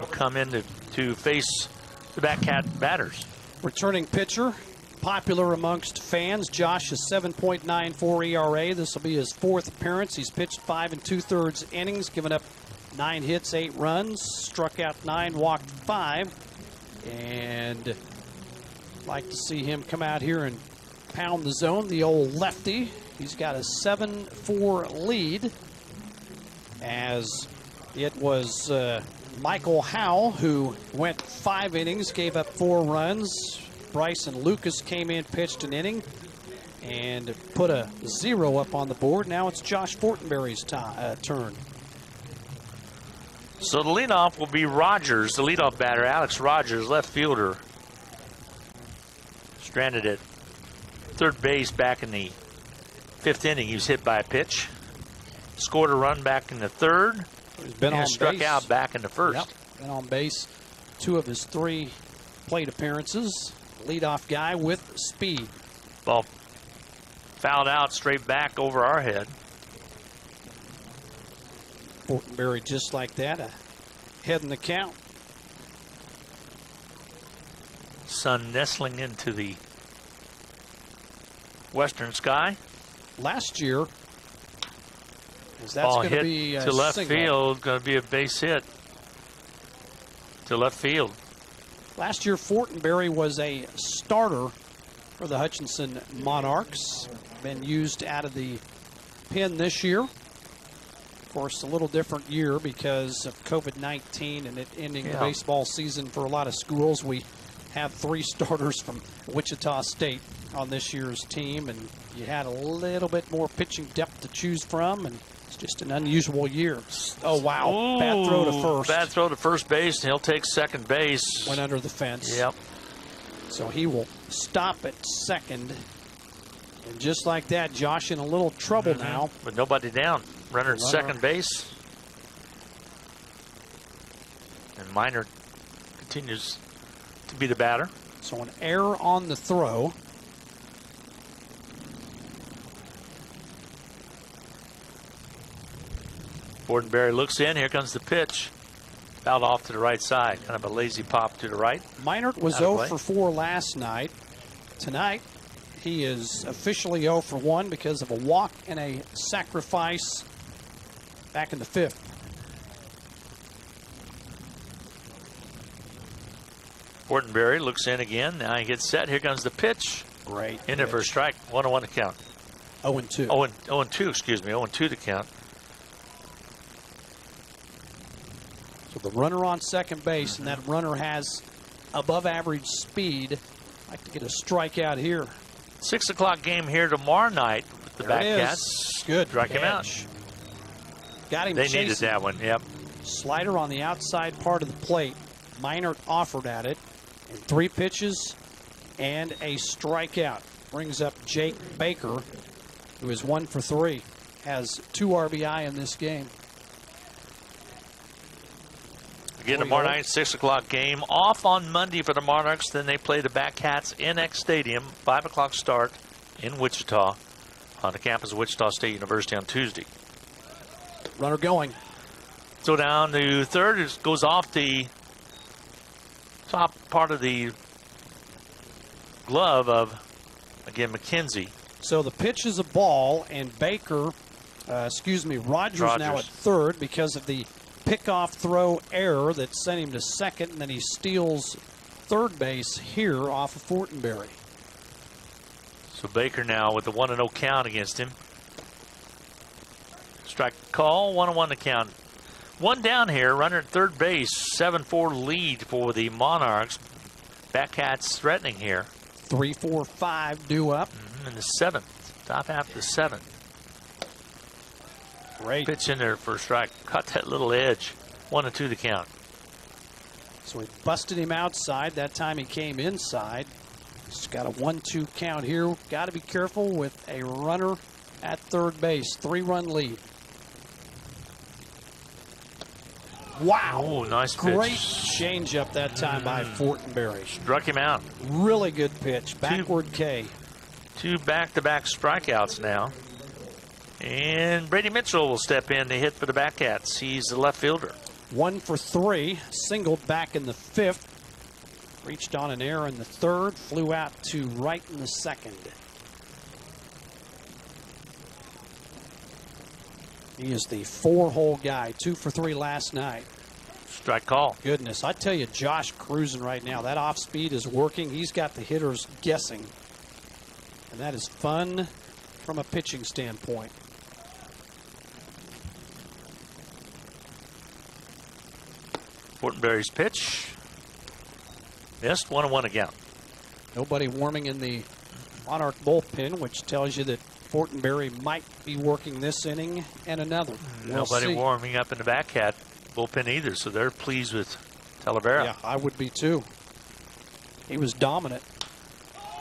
will come in to, to face the Batcat batters. Returning pitcher, popular amongst fans. Josh is 7.94 ERA. This will be his fourth appearance. He's pitched five and two thirds innings, given up nine hits, eight runs, struck out nine, walked five, and like to see him come out here and pound the zone. The old lefty. He's got a 7-4 lead as it was uh, Michael Howell who went five innings, gave up four runs. Bryson Lucas came in, pitched an inning, and put a zero up on the board. Now it's Josh Fortenberry's uh, turn. So the leadoff will be Rogers, the leadoff batter, Alex Rogers, left fielder. Stranded at third base back in the fifth inning. He was hit by a pitch. Scored a run back in the third. He's been and on struck base. out back in the first. Yep, been on base two of his three plate appearances. Leadoff guy with speed. Ball fouled out straight back over our head. Fortenberry just like that, a head in the count. Sun nestling into the western sky. Last year, as that's Ball going to hit be a to left single. field. Going to be a base hit to left field. Last year, Fortenberry was a starter for the Hutchinson Monarchs. Been used out of the pen this year. Of course, a little different year because of COVID 19 and it ending the baseball season for a lot of schools. We have three [LAUGHS] starters from Wichita State on this year's team, and you had a little bit more pitching depth to choose from, and it's just an unusual year. Oh, wow. Bad throw to first. Bad throw to first base, and he'll take second base. Went under the fence. Yep. So he will stop at second. And just like that, Josh in a little trouble mm-hmm. now. With nobody down. Runner at second base. And Miner continues to be the batter. So an error on the throw. Fortenberry looks in. Here comes the pitch. Fouled off to the right side. Kind of a lazy pop to the right. Minert was Out 0 play. for 4 last night. Tonight, he is officially 0 for 1 because of a walk and a sacrifice back in the fifth. Fortenberry looks in again. Now he gets set. Here comes the pitch. Great. In there for a strike. One on one to count. 0 and 2. Oh, and, oh, and 2, excuse me. 0 and 2 to count. So the runner on second base, and that runner has above average speed. Like to get a strikeout here. Six o'clock game here tomorrow night with the There Batcats. is. Good Strike him out. Got him They chasing. needed that one. Yep. Slider on the outside part of the plate. Minor offered at it. Three pitches and a strikeout. Brings up Jake Baker, who is one for three. has two RBI in this game. Again, tomorrow oh. night, 6 o'clock game. Off on Monday for the Monarchs. Then they play the Batcats in Eck Stadium. 5 o'clock start in Wichita on the campus of Wichita State University on Tuesday. Runner going. So down to third. It goes off the top part of the glove of, again, McKenzie. So the pitch is a ball, and Baker, uh, excuse me, Rogers, now at third because of the pickoff throw error that sent him to second, and then he steals third base here off of Fortenberry. So Baker now with the 1 0 count against him. Strike call, 1 1 to count. One down here, runner at third base, 7 4 lead for the Monarchs. Batcats threatening here. Three, four, five due up. Mm-hmm, in the seventh, top half of the seventh. Great. Pitch in there for a strike. Cut that little edge. 1 and 2 to count. So he busted him outside. That time he came inside. He's got a one-two count here. Got to be careful with a runner at third base. Three-run lead. Wow. Oh, nice pitch. Great changeup that time by mm. Fortenberry. Struck him out. Really good pitch. Backward K. Two back-to-back strikeouts now. And Brady Mitchell will step in to hit for the Batcats. He's the left fielder. One for three. Singled back in the fifth. Reached on an error in the third. Flew out to right in the second. He is the four-hole guy. Two for three last night. Strike call. Goodness, I tell you, Josh cruising right now. That off speed is working. He's got the hitters guessing. And that is fun from a pitching standpoint. Fortenberry's pitch. Missed. 1 and 1 again. Nobody warming in the Monarch bullpen, which tells you that Fortenberry might be working this inning and another. We'll Nobody see. warming up in the Batcat bullpen either, so they're pleased with Talavera. Yeah, I would be too. He was dominant.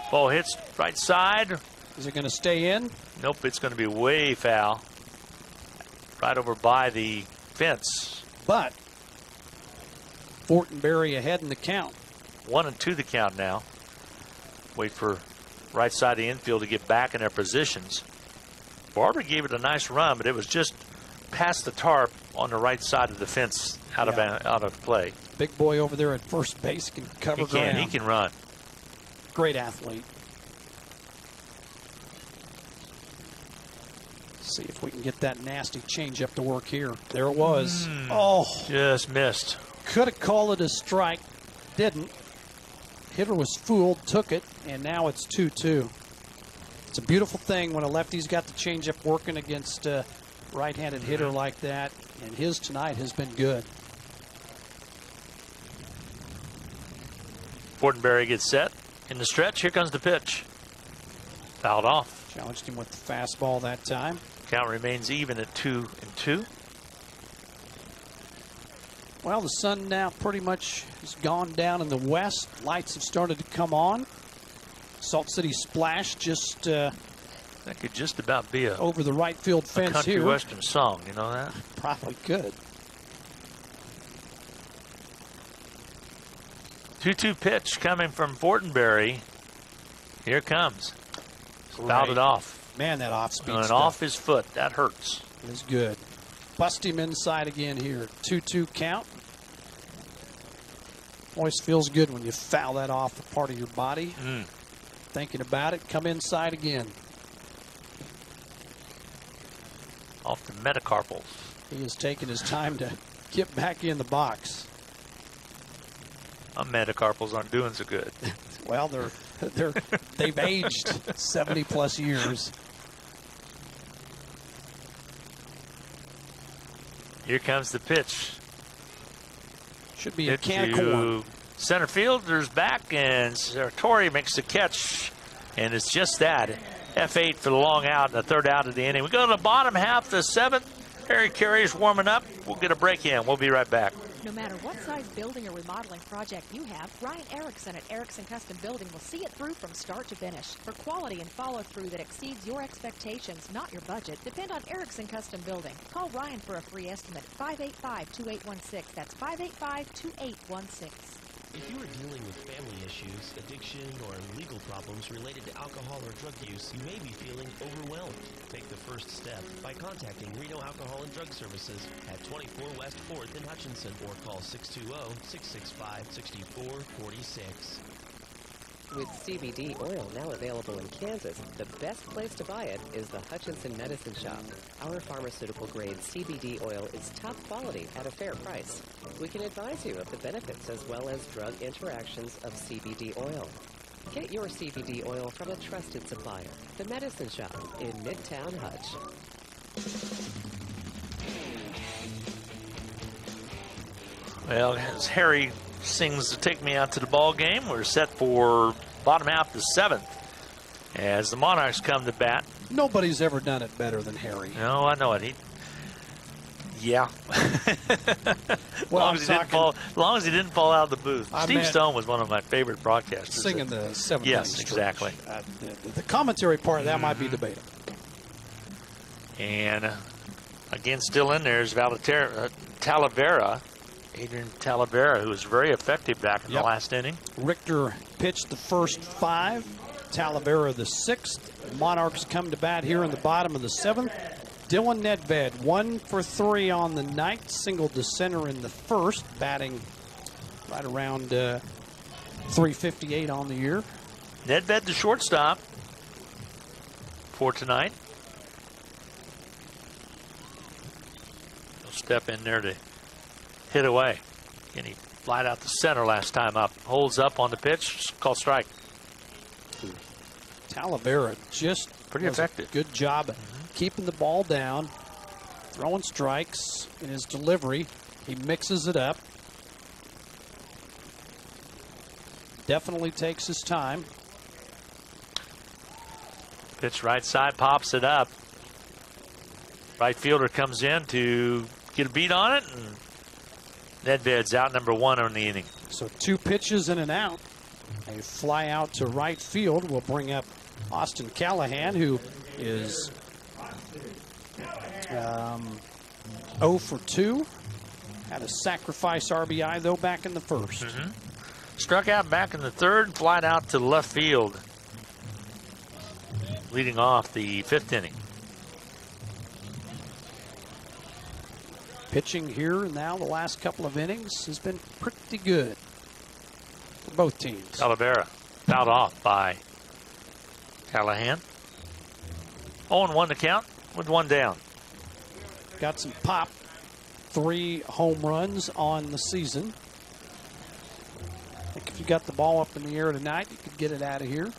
Ball hits right side. Is it going to stay in? Nope, it's going to be way foul. Right over by the fence. But Fortenberry ahead in the count. One and two the count now. Wait for right side of the infield to get back in their positions. Barber gave it a nice run, but it was just past the tarp on the right side of the fence out of out of play. Big boy over there at first base can cover He can, ground. he can run. Great athlete. See if we can get that nasty changeup to work here. There it was. Hmm. Oh, Just missed. could have called it a strike. Didn't. Hitter was fooled, took it, and now it's 2 2. It's a beautiful thing when a lefty's got the changeup working against a right handed hitter like that, and his tonight has been good. Fortenberry gets set in the stretch. Here comes the pitch. Fouled off. Challenged him with the fastball that time. Count remains even at two and two. Well, the sun now pretty much has gone down in the west. Lights have started to come on. Salt City Splash just uh, That could just about be a, over the right field a fence country here. western song. You know that? Probably could. 2-2 pitch coming from Fortenberry. Here it comes. Fouled it off. Man, that off speed And stuff off his foot. That hurts. is good. Bust him inside again here. 2 2 count. Always feels good when you foul that off a part of your body. Mm. Thinking about it, come inside again. Off the metacarpals. He has taken his time to get back in the box. My metacarpals aren't doing so good. [LAUGHS] Well, they're they're they've aged 70 plus years. Here comes the pitch. Should be a can corn. Center fielder's back, and Sartori makes the catch, and it's just that. F8 for the long out, the third out of the inning. We go to the bottom half, the seventh. Harry Caray's warming up. We'll get a break in. We'll be right back. No matter what size building or remodeling project you have, Ryan Erickson at Erickson Custom Building will see it through from start to finish. For quality and follow through that exceeds your expectations, not your budget, depend on Erickson Custom Building. Call Ryan for a free estimate. 585 2816. That's 585 2816. If you are dealing with family issues, addiction, or legal problems related to alcohol or drug use, you may be feeling overwhelmed. Take the first step by contacting Reno Alcohol and Drug Services at 24 West 4th in Hutchinson or call 620-665-6446. With CBD oil now available in Kansas, the best place to buy it is the Hutchinson Medicine Shop. Our pharmaceutical grade CBD oil is top quality at a fair price. We can advise you of the benefits as well as drug interactions of CBD oil. Get your CBD oil from a trusted supplier, the Medicine Shop in Midtown Hutch. Well, as Harry sings to take me out to the ball game, we're set for bottom half the seventh as the Monarchs come to bat. Nobody's ever done it better than Harry. No, I know it. He, yeah. as, [LAUGHS] Well, long as, he didn't talking- fall, as long as he didn't fall out of the booth. I Steve meant- Stone was one of my favorite broadcasters. Singing the seventh Yes, exactly. Uh, the, the commentary part of that might Mm-hmm. be debatable. And uh, again, still in there is Valater- uh, Talavera, Adrian Talavera, who was very effective back in Yep. the last inning. Richter pitched the first five. Talavera the sixth. Monarchs come to bat here in the bottom of the seventh. Dylan Nedved, one for three on the night, single to center in the first, batting right around uh, 358 on the year. Nedved, the shortstop for tonight. He'll step in there to hit away. And he flied out the center last time up. Holds up on the pitch, called strike. Talavera just Pretty does a effective. Good job at keeping the ball down, throwing strikes in his delivery. He mixes it up. Definitely takes his time. Pitch right side, pops it up. Right fielder comes in to get a beat on it, and Nedved's out number one on the inning. So two pitches in and out. A fly out to right field will bring up Austin Callahan, who is um, 0 for 2. Had a sacrifice RBI, though, back in the 1st Struck out back in the third, flied out to left field, leading off the fifth inning. Pitching here and now, the last couple of innings, has been pretty good for both teams. Talavera fouled off by Callahan. 0 1 to count with one down. Got some pop. Three home runs on the season. I think if you got the ball up in the air tonight, you could get it out of here.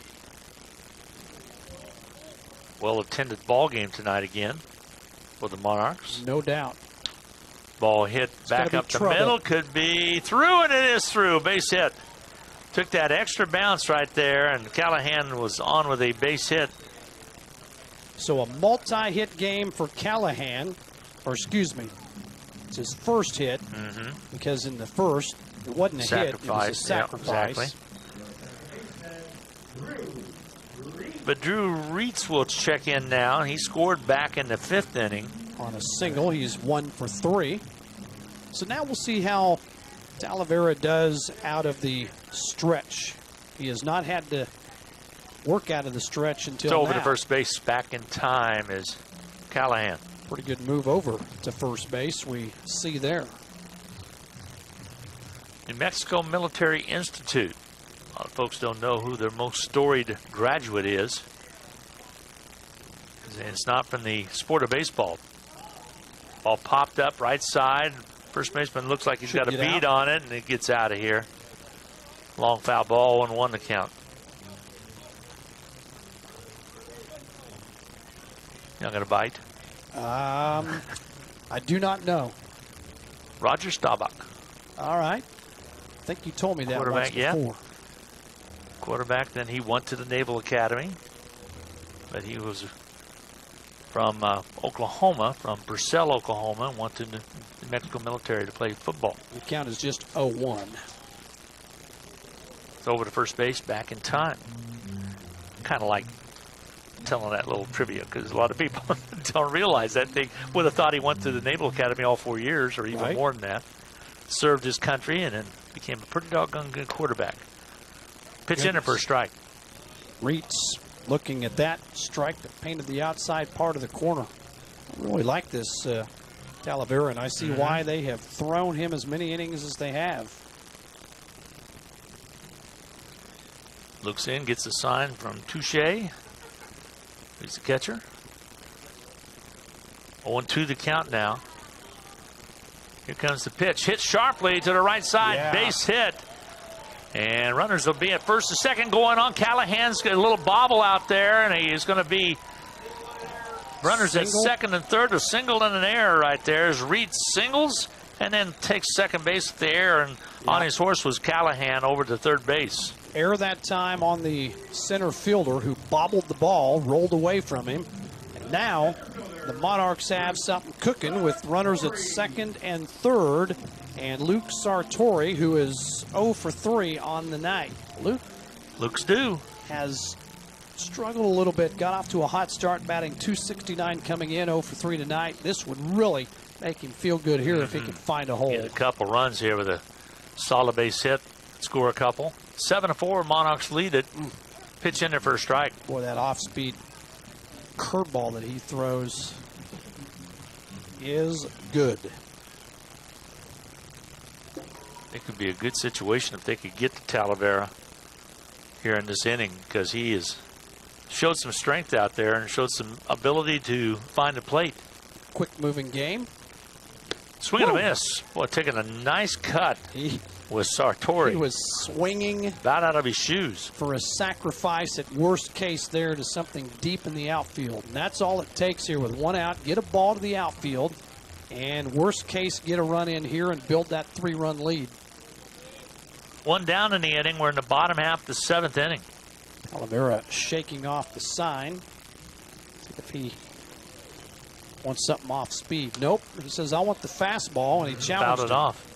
Well attended ball game tonight again for the Monarchs. No doubt. Ball hit back up the middle, could be through, and it is through. Base hit. Took that extra bounce right there, and Callahan was on with a base hit. So a multi-hit game for Callahan, or excuse me, it's his first hit mm-hmm. because in the first it wasn't a hit, it was a Sacrifice, yep, sacrifice. But Drew Reitz will check in now. He scored back in the fifth inning. On a single, he's one for three. So now we'll see how Talavera does out of the stretch. He has not had to work out of the stretch until over now. to first base, back in time is Callahan. Pretty good move over to first base. We see there. New Mexico Military Institute. A lot of folks don't know who their most storied graduate is. It's not from the sport of baseball. Ball popped up right side. First baseman looks like he's Should got a beat out. on it, and it gets out of here. Long foul ball, and one to count. you Not going to bite. Um, I do not know. Roger Staubach, All right. I think you told me that once Quarterback, yeah. quarterback. Then he went to the Naval Academy, but he was from uh, Oklahoma, from Purcell, Oklahoma, and went to New Mexico military to play football. The count is just 0-1. It's over to first base, back in time. Kind of like telling that little trivia because a lot of people [LAUGHS] don't realize that they would have thought he went to the Naval Academy all four years or even Right. more than that. Served his country and then became a pretty doggone good quarterback. Pitch in for a strike. Reitz looking at that strike that painted the outside part of the corner. I really like this uh, Talavera, and I see Mhm. why they have thrown him as many innings as they have. Looks in, gets a sign from Touche. He's the catcher. 0-2 the count now. Here comes the pitch. Hit sharply to the right side. Yeah. Base hit. And runners will be at first and second going on. Callahan's got a little bobble out there, and he is going to be runners at second and third. A single and an error right there as Reed singles and then takes second base at the air. And on his horse was Callahan over to third base. Error that time on the center fielder who bobbled the ball, rolled away from him. And now the Monarchs have something cooking with runners at second and third. And Luke Sartori, who is 0 for 3 on the night. Luke Luke's due. has struggled a little bit, got off to a hot start, batting 269 coming in, 0 for 3 tonight. This would really make him feel good here if he Mm-hmm. could find a hole. Get a couple runs here with a solid base hit. Score a couple. Seven to four. Monarchs lead it. Pitch in there for a strike. Boy, that off-speed curveball that he throws is good. It could be a good situation if they could get to Talavera here in this inning because he has showed some strength out there and showed some ability to find the plate. Quick moving game. Swing and a miss. Boy, taking a nice cut He, with Sartori. he was swinging about out of his shoes. for a sacrifice at worst case there to something deep in the outfield. And that's all it takes here with one out. Get a ball to the outfield. And worst case, get a run in here and build that three run lead. One down in the inning. We're in the bottom half of the seventh inning. Talavera shaking off the sign. See if he wants something off speed. Nope. He says, I want the fastball, and he Fouled challenged it him. off.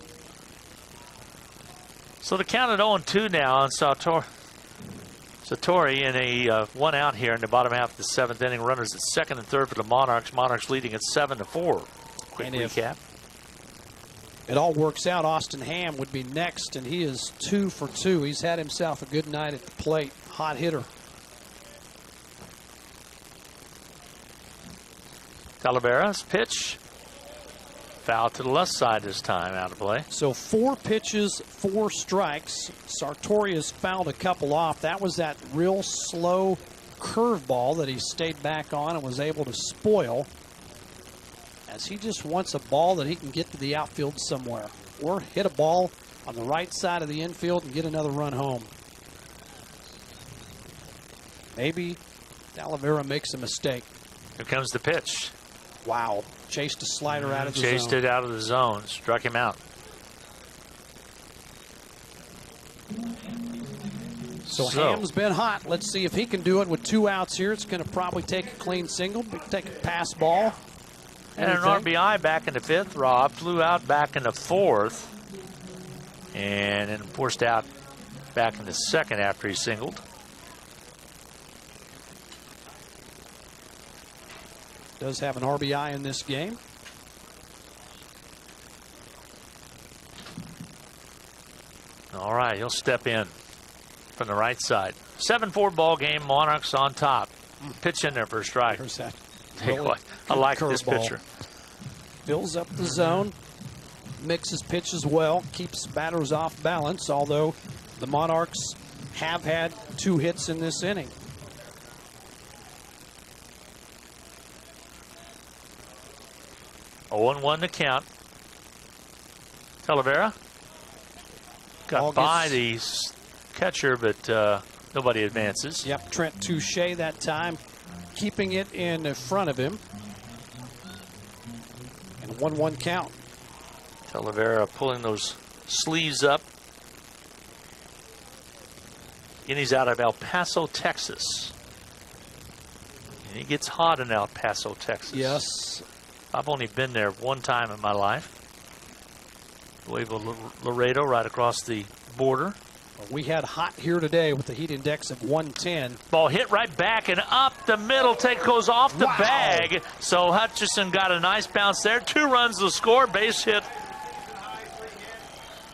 So the count at 0 2 now on Sator. Sartori in a uh, one out here in the bottom half of the seventh inning. Runners at second and third for the Monarchs. Monarchs leading at 7 to 4. Quick And recap. It all works out. Austin Ham would be next, and he is two for two. He's had himself a good night at the plate. Hot hitter. Talavera's pitch. Foul to the left side this time, out of play. So four pitches, four strikes. Sartorius fouled a couple off. That was that real slow curveball that he stayed back on and was able to spoil. As he just wants a ball that he can get to the outfield somewhere. Or hit a ball on the right side of the infield and get another run home. Maybe Talavera makes a mistake. Here comes the pitch. Wow. Chased a slider out of the Chased zone. it out of the zone. Struck him out. So, So- Ham's been hot. Let's see if he can do it with two outs here. It's going to probably take a clean single, take a pass ball. And an RBI back in the fifth. Rob flew out back in the fourth. And then forced out back in the second after he singled. Does have an RBI in this game. All right, he'll step in from the right side. 7 4 ball game. Monarchs on top. Pitch in there for a strike. That. [LAUGHS] Really what, I like this curveball. pitcher. Fills up the zone, mixes pitches well, keeps batters off balance, although the Monarchs have had two hits in this inning. Oh and 1 to count. Talavera got Ball by the catcher, but uh, nobody advances. Yep, Trent Touche that time, keeping it in front of him. And 1 1 count. Talavera pulling those sleeves up. And he's out of El Paso, Texas. And he gets hot in El Paso, Texas. Yes. I've only been there one time in my life. of Laredo right across the border. We had hot here today with the heat index of 110. Ball hit right back and up the middle. Take goes off the Wow. bag. So Hutchinson got a nice bounce there. Two runs to score. Base hit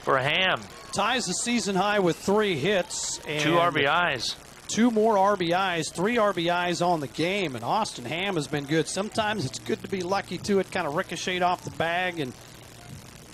for Ham. Ties the season high with three hits. And Two RBIs. Two more RBIs, three RBIs on the game, and Austin Ham has been good. Sometimes it's good to be lucky too. It kind of ricocheted off the bag, and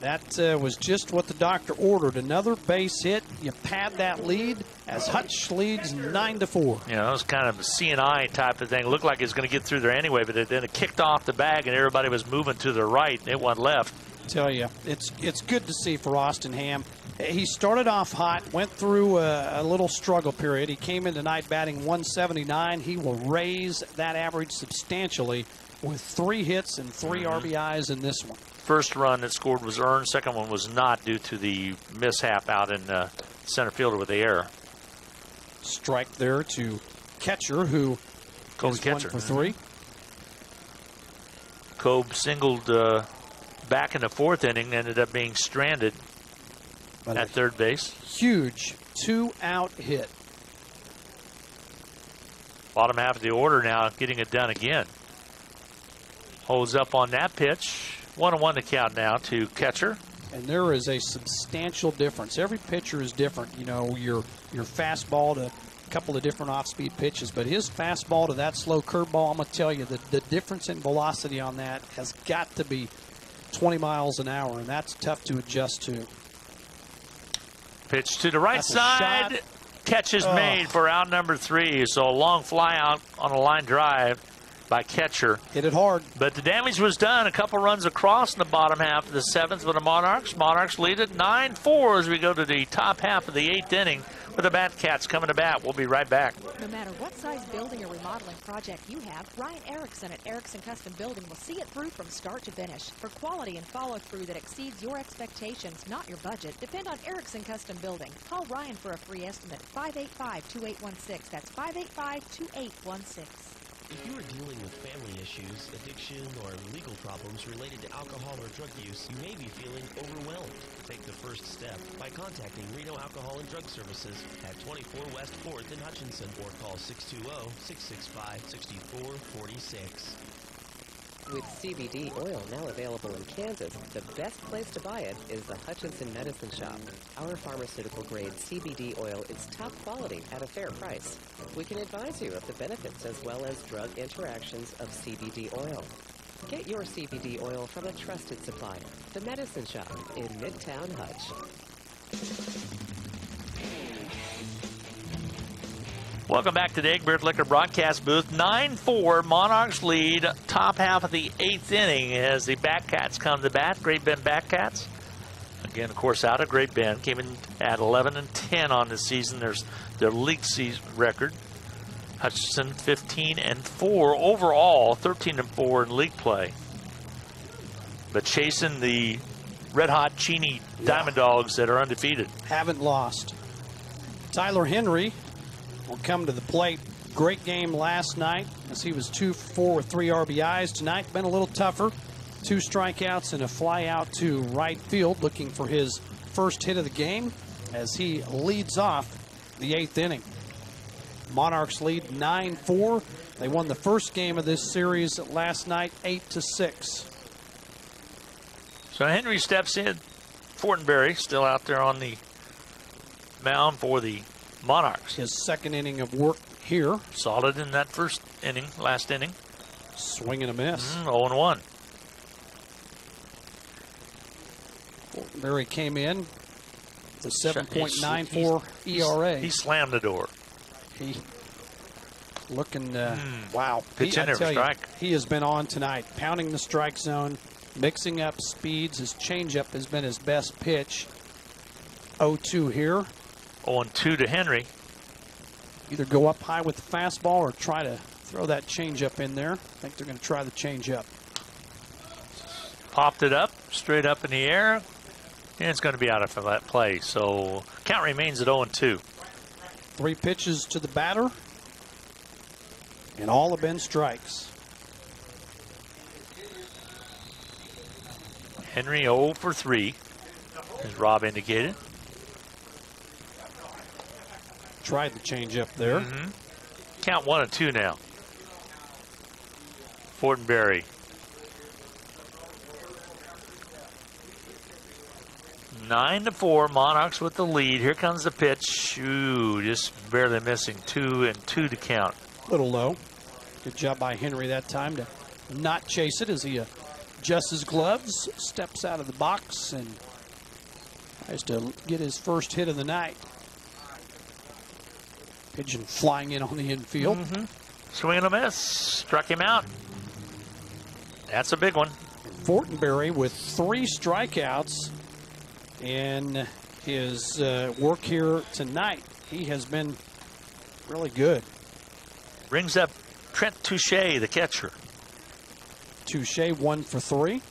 that uh, was just what the doctor ordered. Another base hit. You pad that lead as Hutch leads nine to four. Yeah, it was kind of a CNI type of thing. Looked like it was going to get through there anyway, but it, then it kicked off the bag and everybody was moving to the right and it went left. Tell you, it's it's good to see for Austin Ham. He started off hot, went through a, a little struggle period. He came in tonight batting 179. He will raise that average substantially with three hits and 3 RBIs in this one. First run that scored was earned. Second one was not due to the mishap out in uh, center fielder with the error. Strike there to catcher who Kobe is one for three. Kobe singled uh, back in the fourth inning, ended up being stranded at third base. Huge two out hit. Bottom half of the order now, getting it done again. Holds up on that pitch. One on one to count now to catcher. and there is a substantial difference. Every pitcher is different. You know, your your fastball to a couple of different off-speed pitches, but his fastball to that slow curveball, I'm going to tell you the the difference in velocity on that has got to be 20 miles an hour, and that's tough to adjust to. Pitch to the right That's side. Catch is Oh. made for out number three. So a long fly out on a line drive by catcher. Hit it hard. But the damage was done. A couple runs across in the bottom half of the seventh with the Monarchs. Monarchs lead it 9 4 as we go to the top half of the eighth inning with the Batcats coming to bat. We'll be right back. No matter what size building or remodeling project you have, Ryan Erickson at Erickson Custom Building will see it through from start to finish. For quality and follow through that exceeds your expectations, not your budget, depend on Erickson Custom Building. Call Ryan for a free estimate. 585 2816. That's 585 2816. If you are dealing with family issues, addiction, or legal problems related to alcohol or drug use, you may be feeling overwhelmed. Take the first step by contacting Reno Alcohol and Drug Services at 24 West 4th in Hutchinson or call 620-665-6446. With CBD oil now available in Kansas, the best place to buy it is the Hutchinson Medicine Shop. Our pharmaceutical grade CBD oil is top quality at a fair price. We can advise you of the benefits as well as drug interactions of CBD oil. Get your CBD oil from a trusted supplier, the Medicine Shop in Midtown Hutch. Welcome back to the Egbert Liquor broadcast booth. 9 4, Monarchs lead, top half of the eighth inning as the Batcats come to bat. Great Bend Batcats. Again, of course, out of Great Bend. Came in at 11 and 10 on the season. There's their league season record. Hutchinson 15 and 4 overall, 13 and 4 in league play. But chasing the red hot Cheney Diamond Dogs that are undefeated. Haven't lost. Tyler Henry will come to the plate. Great game last night as he was two for four with three RBIs. Tonight been a little tougher. Two strikeouts and a fly out to right field, looking for his first hit of the game as he leads off the eighth inning. Monarchs lead 9 4. They won the first game of this series last night 8 to 6. So Henry steps in. Fortenberry still out there on the mound for the Monarchs. His second inning of work here. Solid in that first inning, last inning. Swing and a miss. Mm, 0 and 1. Barry came in. The 7.94 ERA. He slammed the door. He looking uh, wow. Hmm. Pitch he, in for you, strike. he has been on tonight, pounding the strike zone, mixing up speeds. His changeup has been his best pitch. 0-2 here. 0 and 2 to Henry. Either go up high with the fastball or try to throw that changeup in there. I think they're going to try the changeup. Popped it up, straight up in the air. And it's going to be out of that play. So count remains at 0-2. Three pitches to the batter, and all have been strikes. Henry 0 for 3. as Rob indicated. Tried the change up there. Mhm. Count one and two now. Fortenberry. Nine to four, Monarchs with the lead. Here comes the pitch. Ooh, just barely missing two and two to count. little low. Good job by Henry that time to not chase it as he adjusts his gloves, steps out of the box, and tries to get his first hit of the night. Pigeon flying in on the infield. Swing and a miss. Struck him out. That's a big one. Fortenberry with three strikeouts in his uh, work here tonight. He has been really good. Brings up Trent Touche, the catcher. Touche one for three.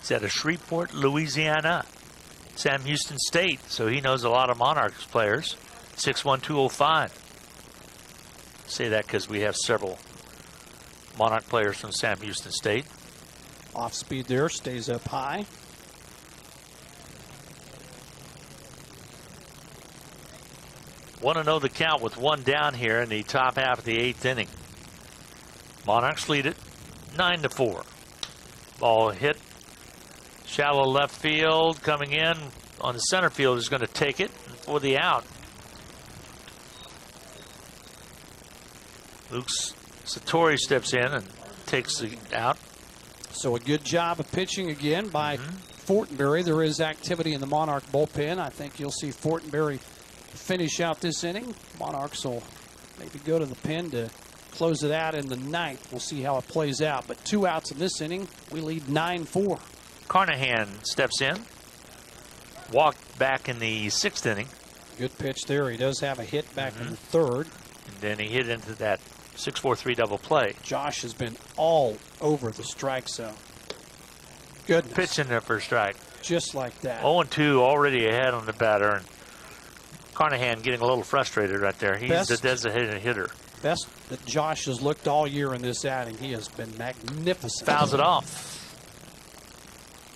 He's out of Shreveport, Louisiana. Sam Houston State, so he knows a lot of Monarchs players. 61205. Say that because we have several Monarch players from Sam Houston State. Off speed there, stays up high. Want to know the count with one down here in the top half of the eighth inning. Monarchs lead it nine to four. Ball hit shallow left field coming in on the center field is going to take it for the out. Luke Sartori steps in and takes the out. So a good job of pitching again by Fortenberry. There is activity in the Monarch bullpen. I think you'll see Fortenberry finish out this inning. Monarchs will maybe go to the pen to close it out in the ninth. We'll see how it plays out. But two outs in this inning. We lead 9-4. Carnahan steps in. Walked back in the sixth inning. Good pitch there. He does have a hit back Mm-hmm. in the third. And then he hit into that 6-4-3 double play. Josh has been all over the strike zone. Goodness. Pitch in there for a strike. Just like that. 0-2 already ahead on the batter. And Carnahan getting a little frustrated right there. He's Best- the designated hitter. Best that Josh has looked all year in this outing. He has been magnificent. Fouls it off.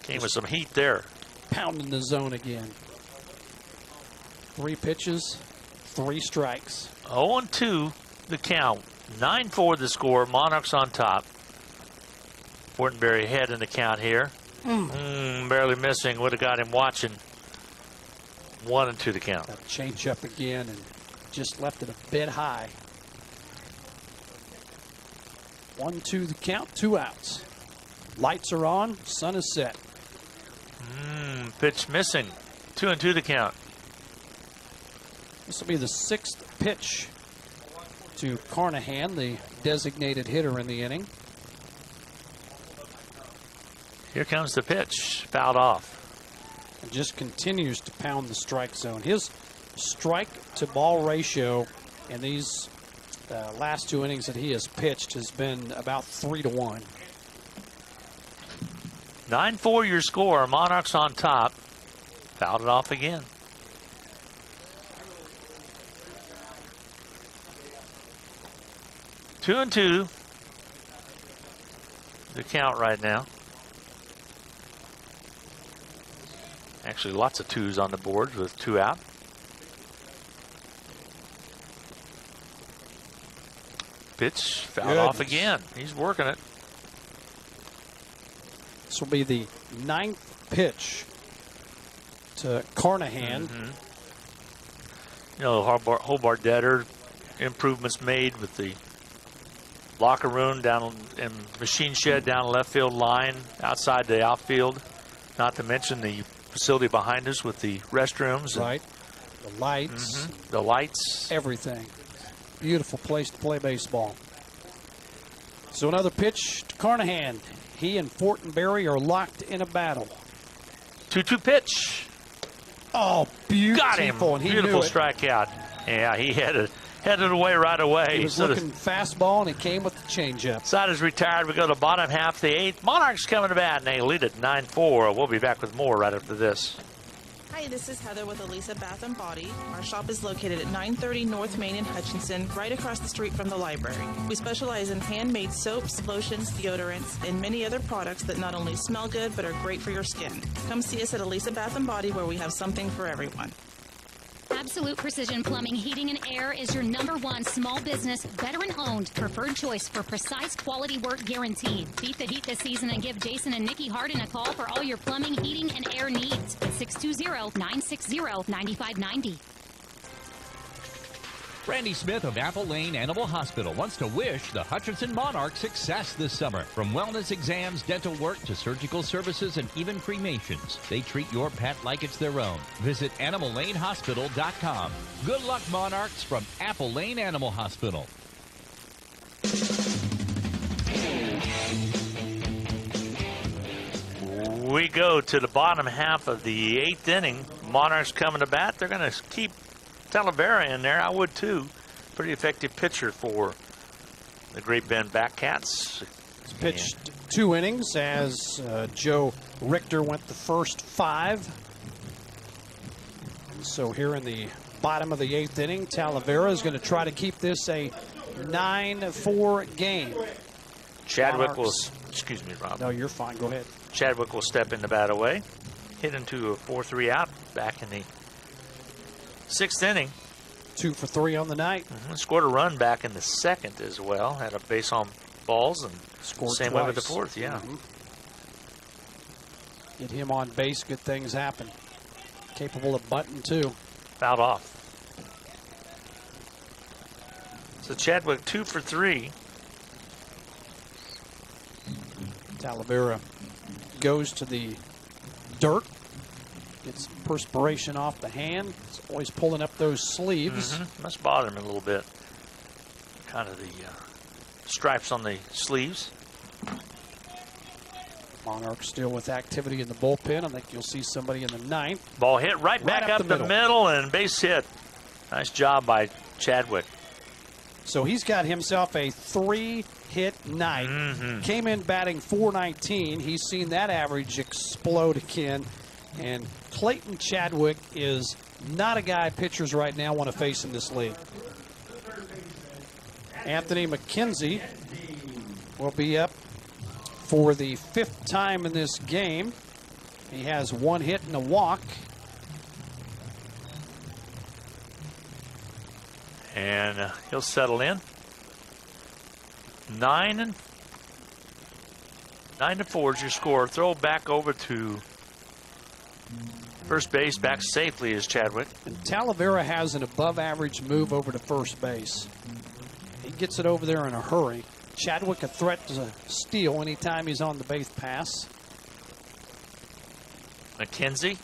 Came with some heat there. Pounding the zone again. Three pitches, three strikes. 0-2 the count. 9-4 the score. Monarchs on top. Fortenberry ahead in the count here. Mm, barely missing. Would have got him watching. One and two the count. Change up again and just left it a bit high. One, two, the count, two outs. Lights are on, sun is set. Mm, pitch missing. Two and two the count. This will be the sixth pitch to Carnahan, the designated hitter in the inning. Here comes the pitch. Fouled off. and just continues to pound the strike zone. His strike to ball ratio in these uh, last two innings that he has pitched has been about three to one. 9-4 your score. Monarchs on top. Fouled it off again. Two and two. The count right now. Actually, lots of twos on the board with two out. Pitch fouled off again. He's working it. This will be the ninth pitch to Carnahan. Mm-hmm. you know, Hobart, Hobart Detter, improvements made with the locker room down in machine shed down left field line outside the outfield. Not to mention the facility behind us with the restrooms, Right. The lights, mm-hmm. the lights. everything. Beautiful place to play baseball. So another pitch to Carnahan. He and Fortenberry are locked in a battle. 2-2 pitch. Oh, beautiful! Got him. And he Beautiful strikeout. Yeah, he headed headed away right away. He was So the looking fastball, and he came with the changeup. Side is retired. We go to bottom half of the eighth. Monarchs coming to bat, and they lead at 9-4. We'll be back with more right after this. Hi, this is Heather with Elisa Bath and Body. Our shop is located at 930 North Main in Hutchinson, right across the street from the library. We specialize in handmade soaps, lotions, deodorants, and many other products that not only smell good but are great for your skin. Come see us at Elisa Bath and Body where we have something for everyone. Absolute Precision Plumbing, Heating, and Air is your number one small business, veteran owned, preferred choice for precise quality work guaranteed. Beat the heat this season and give Jason and Nikki Hardin a call for all your plumbing, heating, and air needs at 620 960 9590. Randy Smith of Apple Lane Animal Hospital wants to wish the Hutchinson Monarch success this summer. From wellness exams, dental work to surgical services, and even cremations, they treat your pet like it's their own. Visit animallanehospital.com. Good luck, Monarchs, from Apple Lane Animal Hospital. We go to the bottom half of the eighth inning. Monarchs coming to bat. They're going to keep Talavera in there. I would too. Pretty effective pitcher for the Great Bend Batcats. He's pitched two innings as uh, Joe Richter went the first five. And so here in the bottom of the eighth inning, Talavera is going to try to keep this a 9-4 game. Chadwick will, excuse me, Rob. No, you're fine. Go ahead. Chadwick will step in the bat away, hit into a 4-3 out back in the sixth inning. Two for three on the night. Mhm. Scored a run back in the second as well. Had a base on balls and Scored same way with the fourth. Yeah. Mhm. Get him on base, good things happen. Capable of button too. Fouled off. So Chadwick two for three. Talavera goes to the dirt. Gets perspiration off the hand. He's always pulling up those sleeves. Mhm. Must bother him a little bit. Kind of the uh, stripes on the sleeves. Monarch still with activity in the bullpen. I think you'll see somebody in the ninth. Ball hit right back up, up the the middle. middle and base hit. Nice job by Chadwick. So he's got himself a three hit night. Mm-hmm. Came in batting 419. He's seen that average explode again. And Clayton Chadwick is not a guy pitchers right now want to face in this league. Anthony McKenzie will be up for the fifth time in this game. He has one hit and a walk. And he'll settle in. Nine and nine to four is your score. Throw back over to first base. Back safely is Chadwick. And Talavera has an above average move over to first base. He gets it over there in a hurry. Chadwick a threat to steal anytime he's on the base pass. McKenzie,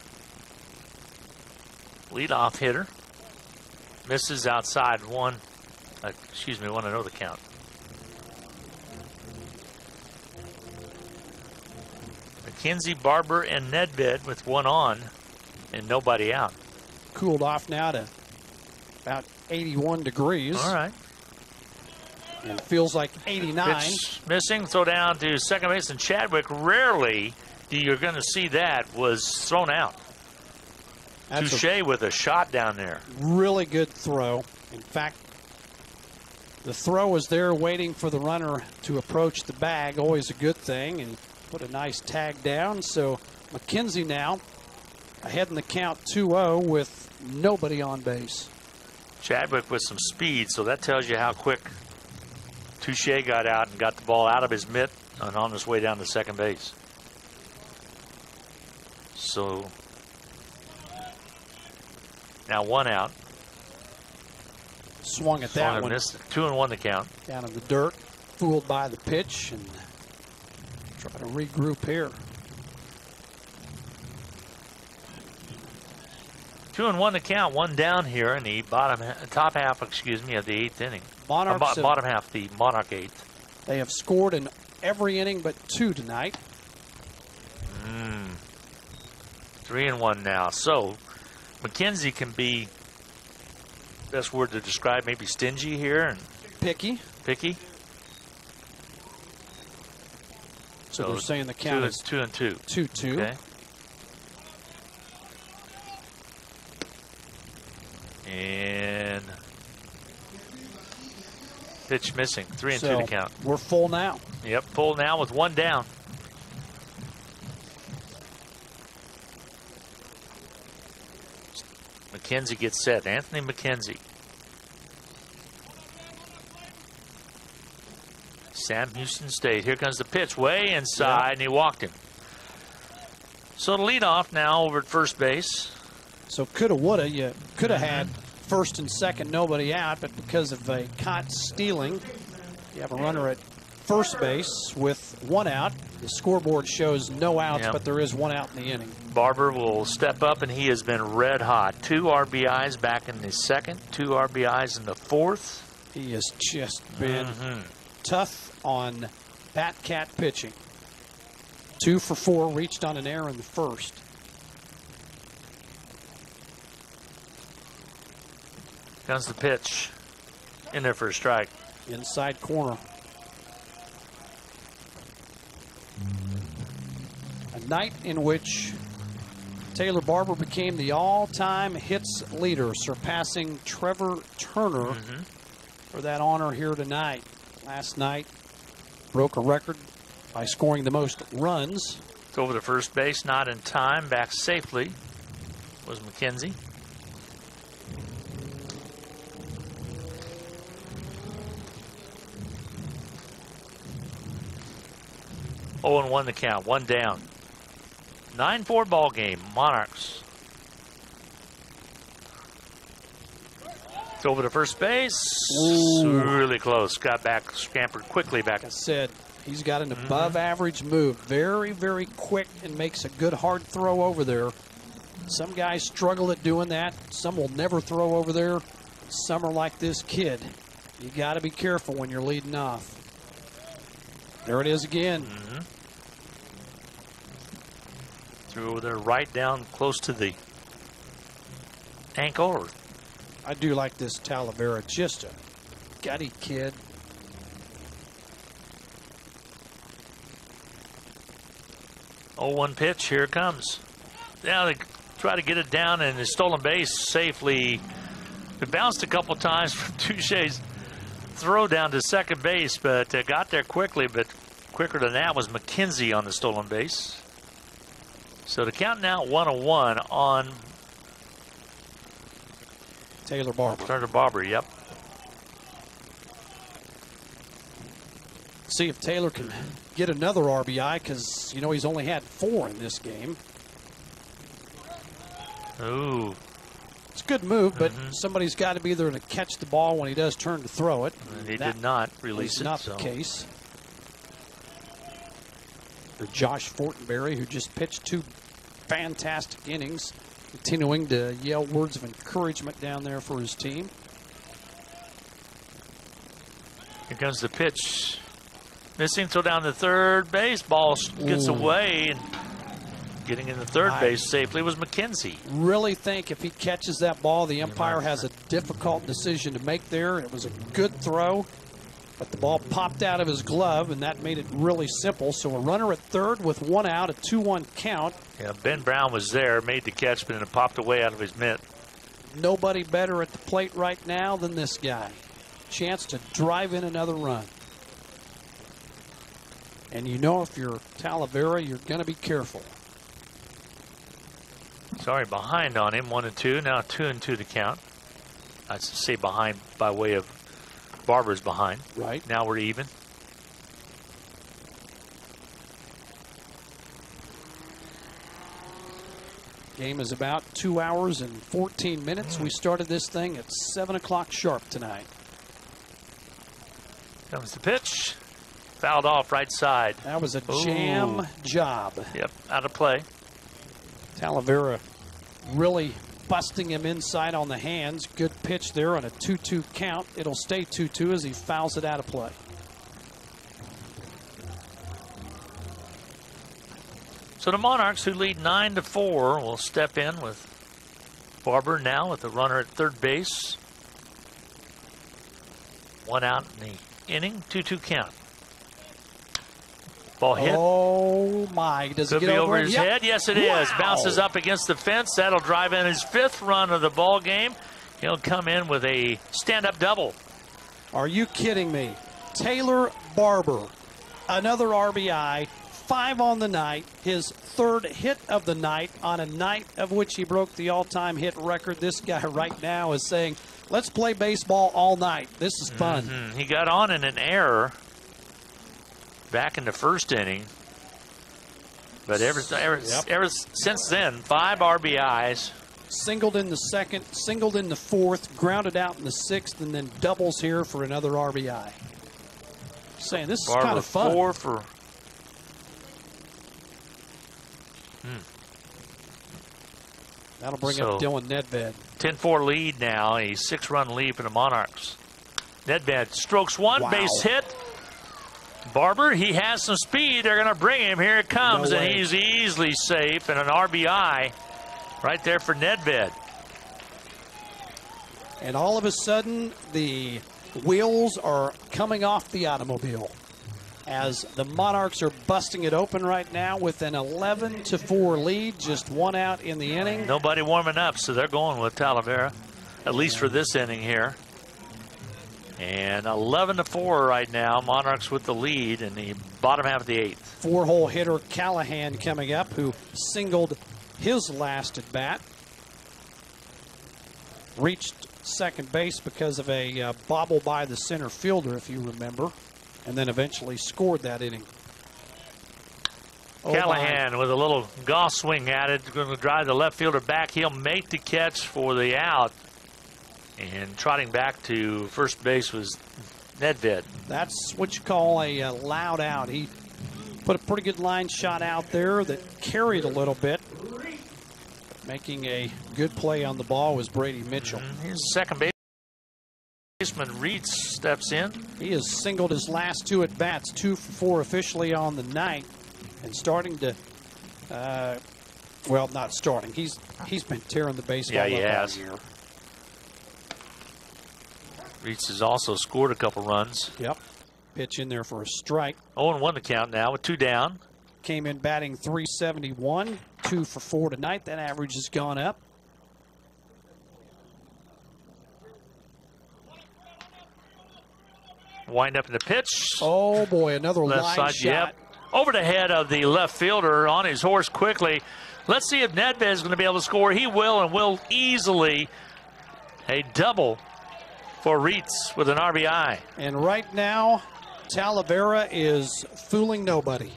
leadoff hitter, misses outside one. Uh, excuse me, want to know the count. McKenzie, Barber, and Nedved with one on and nobody out. Cooled off now to about 81 degrees. All right. And feels like 89. Pitch missing, throw down to second base, and Chadwick rarely you're going to see that was thrown out. That's a- with a shot down there. Really good throw. In fact, the throw was there waiting for the runner to approach the bag. Always a good thing. And put a nice tag down. So McKenzie now ahead in the count 2 0 with nobody on base. Chadwick with some speed, so that tells you how quick Touche got out and got the ball out of his mitt and on his way down to second base. So now one out. Swung at Swung that one. missed. Two and one to count. Down in the dirt. Fooled by the pitch and trying to regroup here. Two and one to count. One down here in the bottom, top half, excuse me, of the eighth inning. Monarchs bo- have- bottom half, the Monarch eighth. They have scored in every inning but two tonight. Mm. Three and one now. So McKenzie can be best word to describe maybe stingy here and Picky. picky. So they're saying the count two, is two and two. 2 2. Okay. And pitch missing. Three and So two to count. We're full now. Yep, full now with one down. McKenzie gets set. Anthony McKenzie. Sam Houston State. Here comes the pitch way inside, and he walked him. So the leadoff now over at first base. So coulda, woulda. You could have Mm-hmm. had first and second, nobody out, but because of a caught stealing, you have a runner at first base with one out. The scoreboard shows no outs, Yep. but there is one out in the inning. Barber will step up, and he has been red hot. Two RBIs back in the second, two RBIs in the fourth. He has just been Mhm. tough on Batcat pitching. Two for four, reached on an error in the first. Comes the pitch. In there for a strike. Inside corner. A night in which Taylor Barber became the all-time hits leader, surpassing Trevor Turner mm-hmm. for that honor here tonight. Last night broke a record by scoring the most runs. Over to first base, not in time. Back safely was McKenzie. Oh and one the count, one down. Nine four ball game. Monarchs. Over to first base. Ooh. Really close. Got back, scampered quickly back. I said he's got an mm-hmm. above average move. Very, very quick and makes a good hard throw over there. Some guys struggle at doing that. Some will never throw over there. Some are like this kid. You got to be careful when you're leading off. There it is again. Mm-hmm. Threw over there right down close to the ankle. Or I do like this Talavera. Just a gutty kid. Oh, one pitch. Here it comes. Now they try to get it down and the stolen base safely. It bounced a couple times from [LAUGHS] Touche's throw down to second base, but uh, got there quickly. But quicker than that was McKenzie on the stolen base. So the count now 101 on Taylor Barber. Turner Barber. Yep. See if Taylor can get another RBI because, you know, he's only had four in this game. Ooh. It's a good move, but mm-hmm. somebody's got to be there to catch the ball when he does turn to throw it. And he did not release it. not so. the case. For Josh Fortenberry, who just pitched two fantastic innings, continuing to yell words of encouragement down there for his team. Here comes the pitch. Missing, throw down the third base. Ball gets Ooh. away and getting in the third I- base safely was McKenzie. Really think if he catches that ball, the umpire has a difficult decision to make there. It was a good throw, but the ball popped out of his glove, and that made it really simple. So a runner at third with one out, a 2 1 count. Yeah, Ben Brown was there, made the catch, but then it popped away out of his mitt. Nobody better at the plate right now than this guy. Chance to drive in another run. And you know if you're Talavera, you're going to be careful. Sorry, behind on him, one and two. Now two and two to count. I'd say behind by way of Barber's behind. Right. Now we're even. Game is about two hours and 14 minutes. We started this thing at 7 o'clock sharp tonight. Comes the pitch. Fouled off right side. That was a jam job. Yep, out of play. Talavera really busting him inside on the hands. Good pitch there on a 2 2 count. It'll stay 2 2 as he fouls it out of play. So the Monarchs, who lead nine to four, will step in with Barber now with the runner at third base. One out in the inning, two-two count. Ball hit. Oh my! Does Could it get be over, over his Yep. head. Yes, it is. Wow. Bounces up against the fence. That'll drive in his fifth run of the ball game. He'll come in with a stand-up double. Are you kidding me? Taylor Barber, another RBI, five on the night, his third hit of the night on a night of which he broke the all time hit record. This guy [LAUGHS] right now is saying, let's play baseball all night. This is fun. Mhm. He got on in an error back in the first inning. But ever, ever, Yep. ever since then, five RBIs. Singled in the second, singled in the fourth, grounded out in the sixth, and then doubles here for another RBI. Saying this is Barber kind of fun. four for. Hmm. That'll bring So- up Dylan Nedved. 10-4 lead now, a six-run lead for the Monarchs. Nedved strokes one, Wow. base hit. Barber, he has some speed. They're going to bring him. Here it comes, No and he's easily safe and an RBI right there for Nedved. And all of a sudden, the wheels are coming off the automobile as the Monarchs are busting it open right now with an 11 to 4 lead, just one out in the inning. Nobody warming up, so they're going with Talavera, at least for this inning here. And 11 to 4 right now. Monarchs with the lead in the bottom half of the eighth. Four hole hitter Callahan coming up, who singled his last at bat. Reached second base because of a uh, bobble by the center fielder, if you remember, and then eventually scored that inning. Oh. Callahan with a little golf swing at it, going to drive the left fielder back. He'll make the catch for the out. And trotting back to first base was Nedved. That's what you call a, uh loud out. He put a pretty good line shot out there that carried a little bit. Making a good play on the ball was Brady Mitchell. Here's second base. Baseman Reitz steps in. He has singled his last two at bats, two for four officially on the night, and starting to, uh, well, not starting. He's he's been tearing the baseball Yeah, he has. year. Reitz has also scored a couple runs. Yep. Pitch in there for a strike. 0 1 the count now with two down. Came in batting 371, two for four tonight. That average has gone up. Wind up in the pitch. Oh boy, another Left line side, shot. yep. Over the head of the left fielder on his horse quickly. Let's see if Nedved is going to be able to score. He will and will easily. A double for Reitz with an RBI. And right now, Talavera is fooling nobody.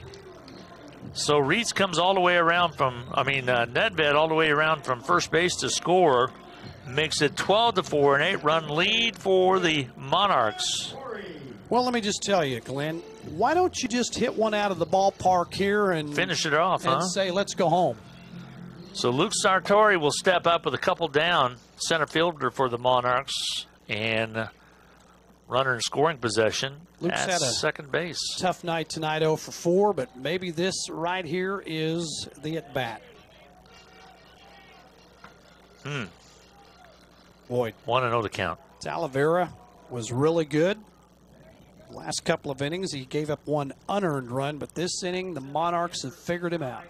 So Reitz comes all the way around from, I mean, uh, Nedved all the way around from first base to score. Makes it 12 to 4, an eight run lead for the Monarchs. Well, let me just tell you, Glenn, why don't you just hit one out of the ballpark here and Finish it off, and huh? say, let's go home? So Luke Sartori will step up with a couple down, center fielder for the Monarchs, and runner in scoring possession Luke's at had a second base. Tough night tonight, 0 for 4, but maybe this right here is the at bat. Hmm. Boy, One and zero to count. Talavera was really good. Last couple of innings, he gave up one unearned run, but this inning, the Monarchs have figured him out.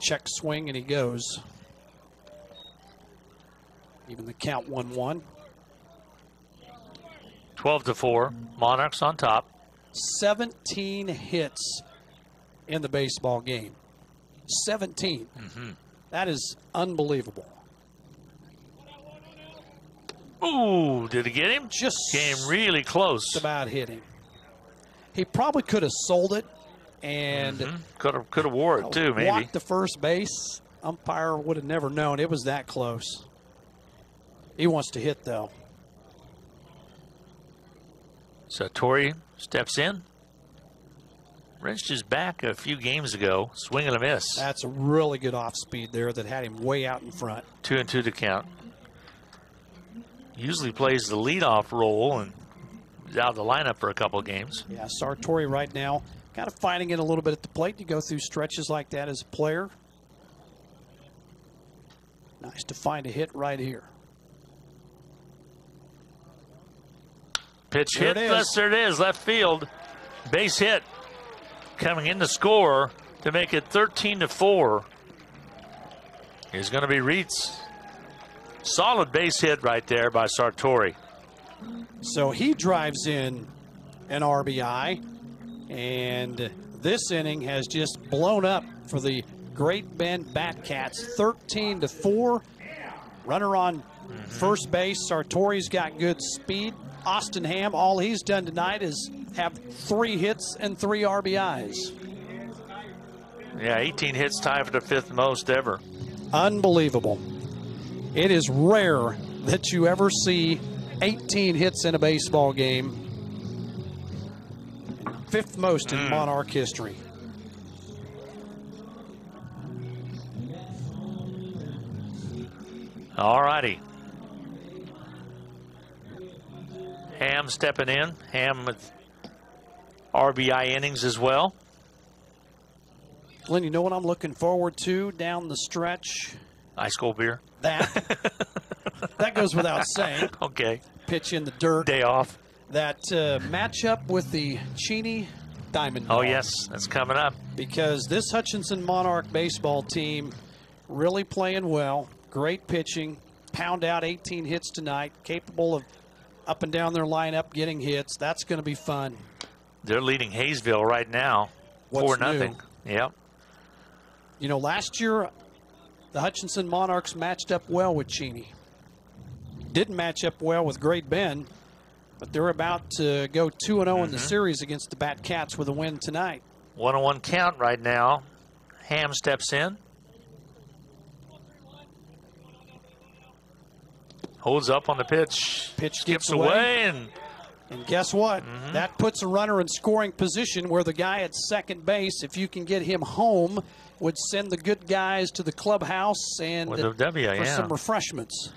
Check swing, and he goes. Even the count 1 1. 12 to four. Monarchs on top. 17 hits in the baseball game. 17. Mm-hmm. That is unbelievable. Ooh, did he get him? Just came really close. about hit him. He probably could have sold it and Could have could have wore it too, maybe. walked to first base. Umpire would have never known it was that close. He wants to hit though. So Sartori steps in. Wrenched his back a few games ago. Swing and a miss. That's a really good off speed there that had him way out in front. Two and two to count. Usually plays the leadoff role and is out of the lineup for a couple games. Yeah, Sartori right now kind of fighting it a little bit at the plate. You go through stretches like that as a player. Nice to find a hit right here. Pitch There hit. it. Yes, there it is. Left field. Base hit. Coming in to score to make it 13 to 4 is going to be Reitz. Solid base hit right there by Sartori. So he drives in an RBI, and this inning has just blown up for the Great Bend Batcats, 13 to four. Runner on mm-hmm. first base. Sartori's got good speed. Austin Ham, all he's done tonight is have three hits and three RBIs. Yeah, 18 hits, tied for the fifth most ever. Unbelievable. It is rare that you ever see 18 hits in a baseball game. Fifth most in hmm. Monarch history. All righty. Ham stepping in. Ham with RBI innings as well. Glenn, you know what I'm looking forward to down the stretch? Ice cold beer. That [LAUGHS] that goes without saying. Okay. Pitch in the dirt. Day off. That uh, matchup with the Cheney Diamond. Oh, yes. That's coming up. because this Hutchinson Monarch baseball team really playing well. Great pitching. Pound out 18 hits tonight. Capable of up and down their lineup getting hits. That's going to be fun. They're leading Haysville right now. What's Four nothing. Yep. You know, last year the Hutchinson Monarchs matched up well with Cheney. Didn't match up well with Great Bend, but they're about to go 2 0 in the mm-hmm. series against the Bat Cats with a win tonight. One on one count right now. Ham steps in. Holds up on the pitch. Pitch skips away. away and And guess what? Mm-hmm. That puts a runner in scoring position where the guy at second base, if you can get him home, would send the good guys to the clubhouse and a W, for yeah. some refreshments.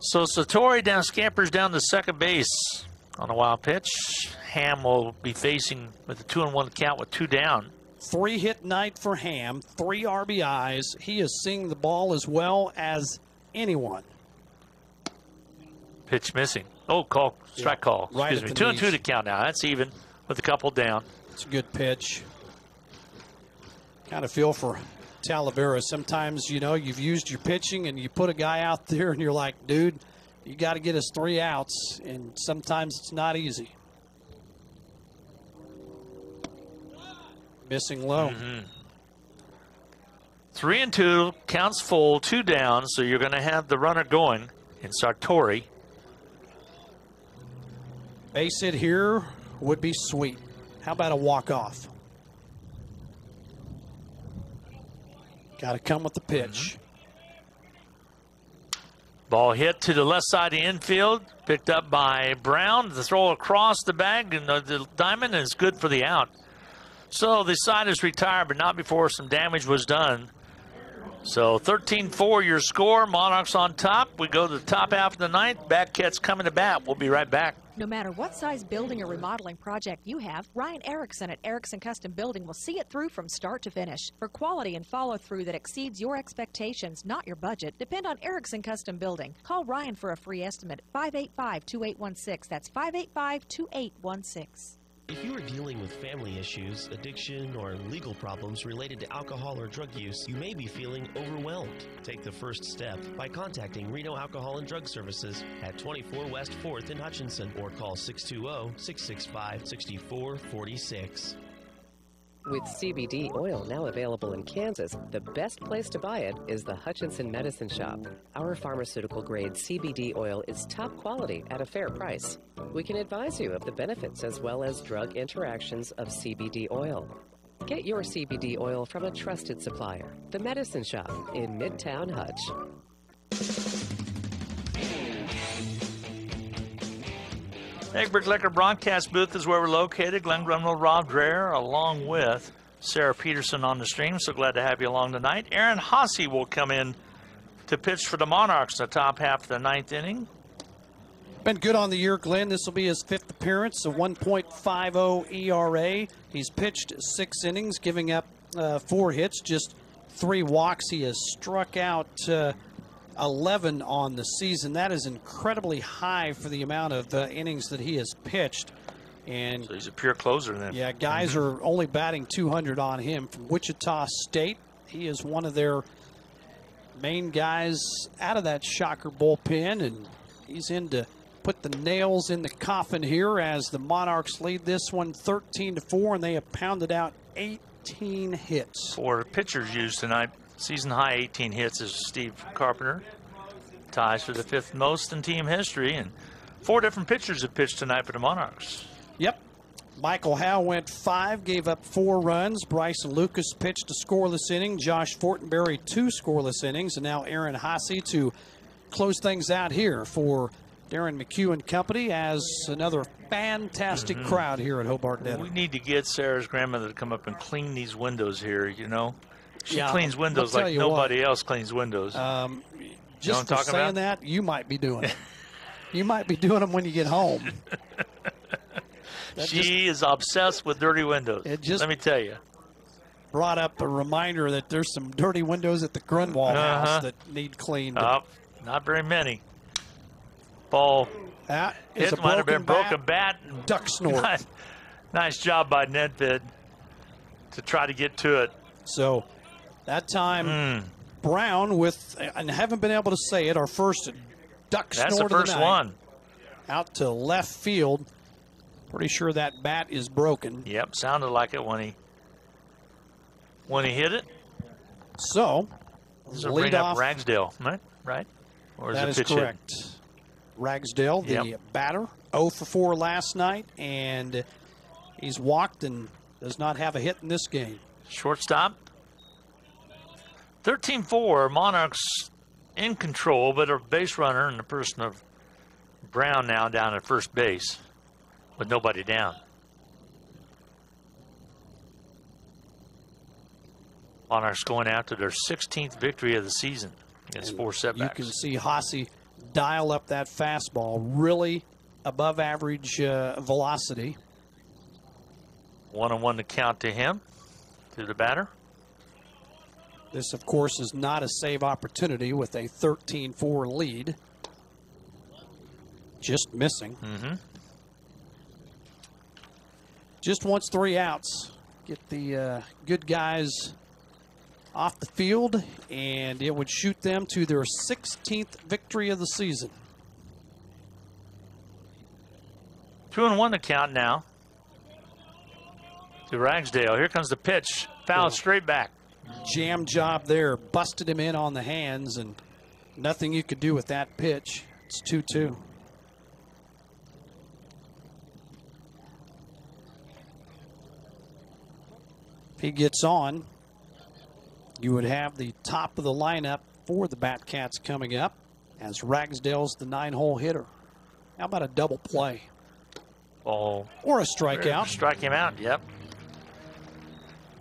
So Sartori down scampers down to second base on a wild pitch. Ham will be facing with a two and one count with two down. Three hit night for Ham, three RBIs. He is seeing the ball as well as anyone. Pitch missing. Oh, call strike call. Excuse at me. Two and two to count now. That's even with a couple down. It's a good pitch. Kind of feel for Talavera. Sometimes, you know, you've used your pitching and you put a guy out [LAUGHS] there and you're like, dude, you got to get us three outs. And sometimes it's not easy. Missing low. Mm-hmm. Three and two counts full, two down. So you're going to have the runner going in Sartori. Base hit here would be sweet. How about a walk off? Got to come with the pitch. Mm-hmm. Ball hit to the left side of the infield, picked up by Brown. The throw across the bag, and the, the diamond is good for the out. So the side is retired, but not before some damage was done. So 13 4 your score. Monarchs on top. We go to the top half of the ninth. Batcats coming to bat. We'll be right back. No matter what size building or remodeling project you have, Ryan Erickson at Erickson Custom Building will see it through from start to finish. For quality and follow through that exceeds your expectations, not your budget, depend on Erickson Custom Building. Call Ryan for a free estimate 585 2816. That's 585 2816. If you are dealing with family issues, addiction, or legal problems related to alcohol or drug use, you may be feeling overwhelmed. Take the first step by contacting Reno Alcohol and Drug Services at 24 West 4th in Hutchinson or call 620 665 6446. With CBD oil now available in Kansas, the best place to buy it is the Hutchinson Medicine Shop. Our pharmaceutical grade CBD oil is top quality at a fair price. We can advise you of the benefits as well as drug interactions of CBD oil. Get your CBD oil from a trusted supplier, the Medicine Shop in Midtown Hutch. Egbert Liquor broadcast booth is where we're located. Glenn Grunwald, Rob Dreher, along with Sarah Peterson on the stream. So glad to have you along tonight. Aaron Hasse will come in to pitch for the Monarchs in the top half of the ninth inning. Been good on the year, Glenn. This will be his fifth appearance, a 1.50 ERA. He's pitched six innings, giving up uh, four hits, just three walks. He has struck out uh, 11 on the season. That is incredibly high for the amount of uh, innings that he has pitched. And So he's a pure closer then. yeah, guys are only batting 200 on him from Wichita State. He is one of their main guys out of that shocker bullpen, and he's in to put the nails in the coffin here as the Monarchs lead this one 13 to 4, and they have pounded out 18 hits. For pitchers used tonight, season high 18 hits is Steve Carpenter. Ties for the fifth most in team history, and four different pitchers have pitched tonight for the Monarchs. Yep. Michael Howell went five, gave up four runs. Bryson Lucas pitched a scoreless inning. Josh Fortenberry, two scoreless innings. And now Aaron Hasse to close things out here for Darren McHugh and company as another fantastic Mhm. crowd here at Hobart Detter. We need to get Sarah's grandmother to come up and clean these windows here, you know? She Yeah, cleans windows like nobody else cleans windows. Um, You know Just saying about? that, you might be doing it. [LAUGHS] you might be doing them when you get home. She is obsessed with dirty windows. It just- Let me tell you. Brought up a reminder that there's some dirty windows at the Grunwald Uh-huh. house that need cleaned. Oh, not very many. Ball That is hit a might have been broken broken bat. Duck [LAUGHS] snort. nice, nice job by Nedved to try to get to it. So that time, Hmm. Brown with, and haven't been able to say it, our first duck That's snort the of first the night. one. Out to left field. Pretty sure that bat is broken. Yep, sounded like it when he when he hit it. So, will lead off. Ragsdale, right? Right? Or is That it is pitch hit? correct. Ragsdale, the Yep. batter, 0 for 4 last night, and he's walked and does not have a hit in this game. Shortstop. 13 4. Monarchs in control, but a base runner in the person of Brown now down at first base with nobody down. Monarchs going after their 16th victory of the season against four You can see Hasse dial up that fastball, really above average uh, velocity. One on one to count to him, to the batter. This, of course, is not a save opportunity with a 13 4 lead. Just missing. Mm-hmm. Just wants three outs. Get the uh, good guys off the field, and it would shoot them to their 16th victory of the season. Two and one to count now. To Ragsdale. Here comes the pitch. Foul straight back. Jam job there. Busted him in on the hands, and nothing you could do with that pitch. It's 2 2. If he gets on, you would have the top of the lineup for the Batcats coming up as Ragsdale's the nine hole hitter. How about a double play? Ball. Or a strikeout. Strike him out. Yep.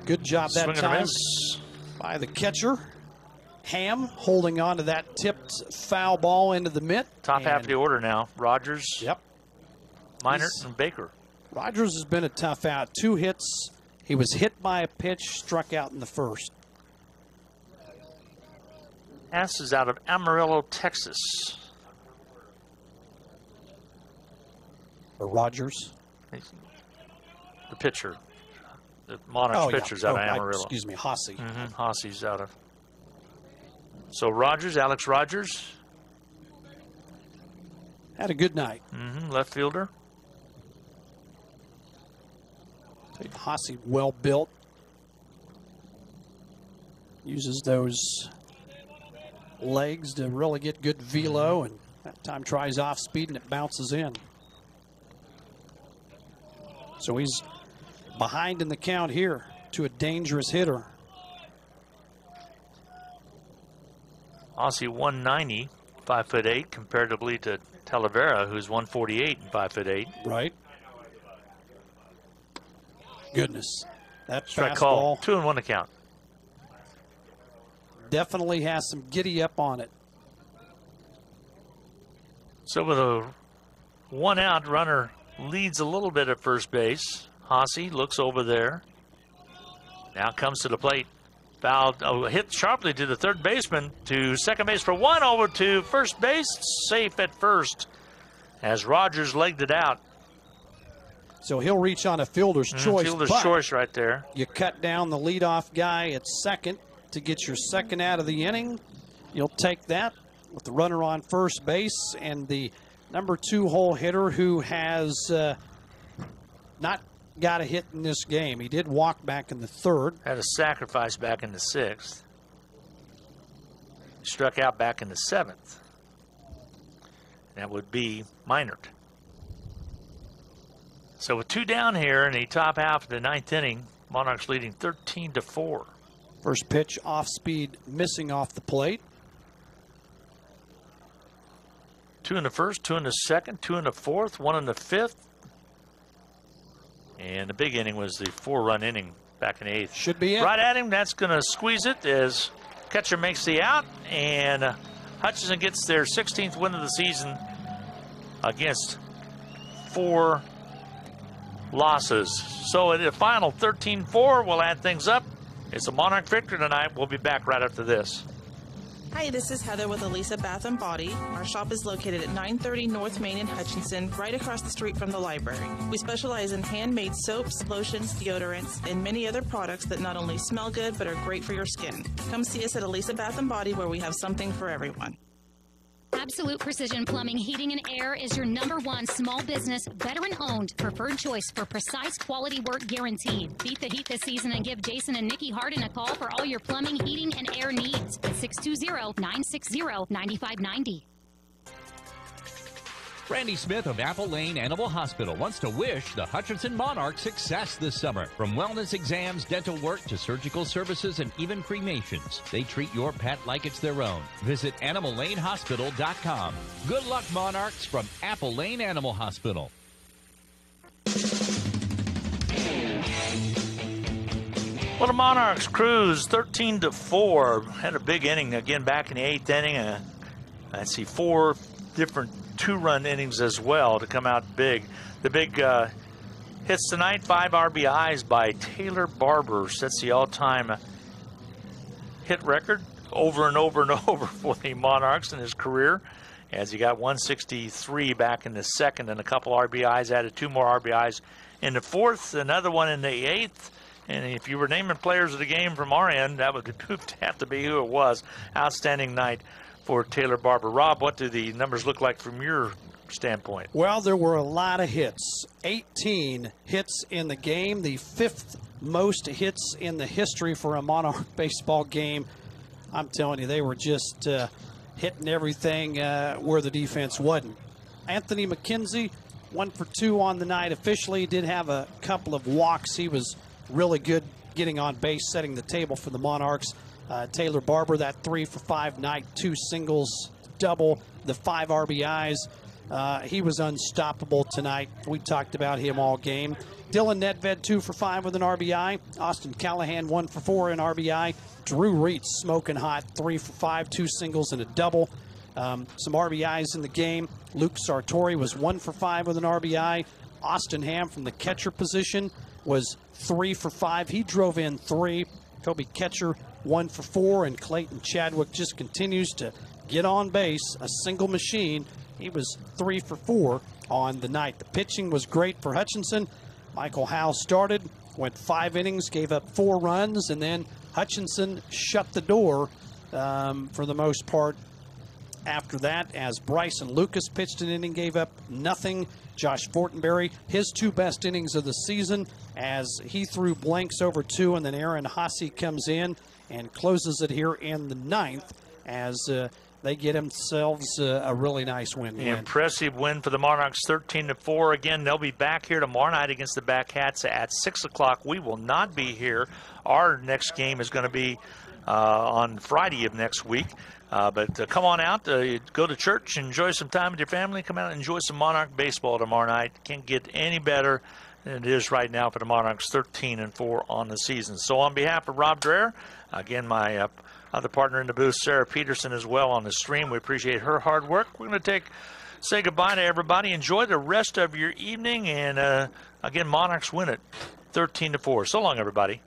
Good job that Swing time by the catcher. Ham holding on to that tipped foul ball into the mitt. Top half of the order now. Rogers. Yep. Minert and Baker. Rogers has been a tough out. Two hits. He was hit by a pitch, struck out in the first. Ass is out of Amarillo, Texas. Or Rogers. The pitcher. The Monarchs Oh, yeah. pitcher's out Oh, of I- Amarillo. excuse me, Hasse. Mm-hmm. Out of. So Rogers, Alex Rogers, Had a good night. hmm left fielder. Hasse, well built. Uses those legs to really get good velo, and that time tries off speed and it bounces in. So he's behind in the count here to a dangerous hitter. Hasse 190, five foot eight, comparatively to Talavera, who's 148 and five foot eight. Right. Goodness. That Strike call. Two and one to count. definitely has some giddy up on it. So with a one out, runner leads a little bit at first base. Hasse looks over there. Now comes to the plate. Fouled, oh, hit sharply to the third baseman, to second base for one, over to first base, safe at first, as Rogers legged it out. So he'll reach on a fielder's Mm, choice. Fielder's choice right there. You cut down the leadoff guy at second to get your second out of the inning. you'll take that with the runner on first base and the number two hole hitter who has uh, not got a hit in this game. He did walk back in the third. Had a sacrifice back in the sixth. Struck out back in the seventh. That would be Minard. So with two down here in the top half of the ninth inning, Monarchs leading 13 to 4. First pitch off speed, missing off the plate. Two in the first, two in the second, two in the fourth, one in the fifth. And the big inning was the four run inning back in the eighth. Should be it. Right at him. That's going to squeeze it as catcher makes the out. And uh, Hutchinson gets their 16th win of the season against four losses. So at the final 13 4, we'll add things up. It's a Monarch victory tonight. We'll be back right after this. Hi, this is Heather with Elisa Bath and Body. Our shop is located at 930 North Main in Hutchinson, right across the street from the library. We specialize in handmade soaps, lotions, deodorants, and many other products that not only smell good but are great for your skin. Come see us at Elisa Bath and Body where we have something for everyone. Absolute Precision Plumbing, Heating, and Air is your number one small business, veteran owned, preferred choice for precise quality work guaranteed. Beat the heat this season and give Jason and Nikki Hardin a call for all your plumbing, heating, and air needs at 620 960 9590. Randy Smith of Apple Lane Animal Hospital wants to wish the Hutchinson Monarch success this summer. From wellness exams, dental work to surgical services, and even cremations, they treat your pet like it's their own. Visit animallanehospital.com. Good luck, Monarchs, from Apple Lane Animal Hospital. Well, the Monarchs cruise 13 to 4. Had a big inning again back in the eighth inning. Uh, I see four different two run innings as well to come out big. The big uh, hits tonight five RBIs by Taylor Barber sets the all time hit record over and over and [LAUGHS] over for the Monarchs in his career. As he got 163 back in the second and a couple RBIs, added two more RBIs in the fourth, another one in the eighth. And if you were naming players of the game from our end, that would [LAUGHS] have to be who it was. Outstanding night for Taylor Barber. Rob, what do the numbers look like from your standpoint? Well, there were a lot of hits. 18 hits in the game, the fifth most hits in the history for a Monarch [LAUGHS] baseball game. I'm telling you, they were just uh, hitting everything uh, where the defense wasn't. Anthony McKenzie, one for two on the night officially, did have a couple of walks. He was really good getting on base, setting the table for the Monarchs. Uh, Taylor Barber, that three for five night, two singles, double, the five RBIs. Uh, he was unstoppable tonight. We talked about him all game. Dylan Nedved, two for five with an RBI. Austin Callahan, one for four in RBI. Drew Reitz, smoking hot, three for five, two singles and a double. Um, some RBIs in the game. Luke Sartori was one for five with an RBI. Austin Ham from the catcher position was three for five. He drove in three. Toby Ketcher, one for four. And Clayton Chadwick just continues to get on base, a single machine. He was three for four on the night. The pitching was great for Hutchinson. Michael Howell started, went five innings, gave up four runs, and then Hutchinson shut the door um, for the most part after that as Bryson Lucas pitched an inning, gave up nothing. Josh Fortenberry, his two best innings of the season as he threw blanks over two, and then Aaron Hasse comes in and closes it here in the ninth as uh, they get themselves uh, a really nice win. win. Impressive win for the Monarchs, 13 to four. Again, they'll be back here tomorrow night against the Batcats at six o'clock. We will not be here. Our next game is going to be uh, on Friday of next week. Uh, but uh, come on out, uh, go to church, enjoy some time with your family. Come out and enjoy some Monarch baseball tomorrow night. Can't get any better than it is right now for the Monarchs, 13 and four on the season. So on behalf of Rob Dreher, again my uh, other partner in the booth, Sarah Peterson, as well on the stream. We appreciate her hard work. We're going to take say goodbye to everybody. Enjoy the rest of your evening, and uh, again, Monarchs win it, 13 to four. So long, everybody.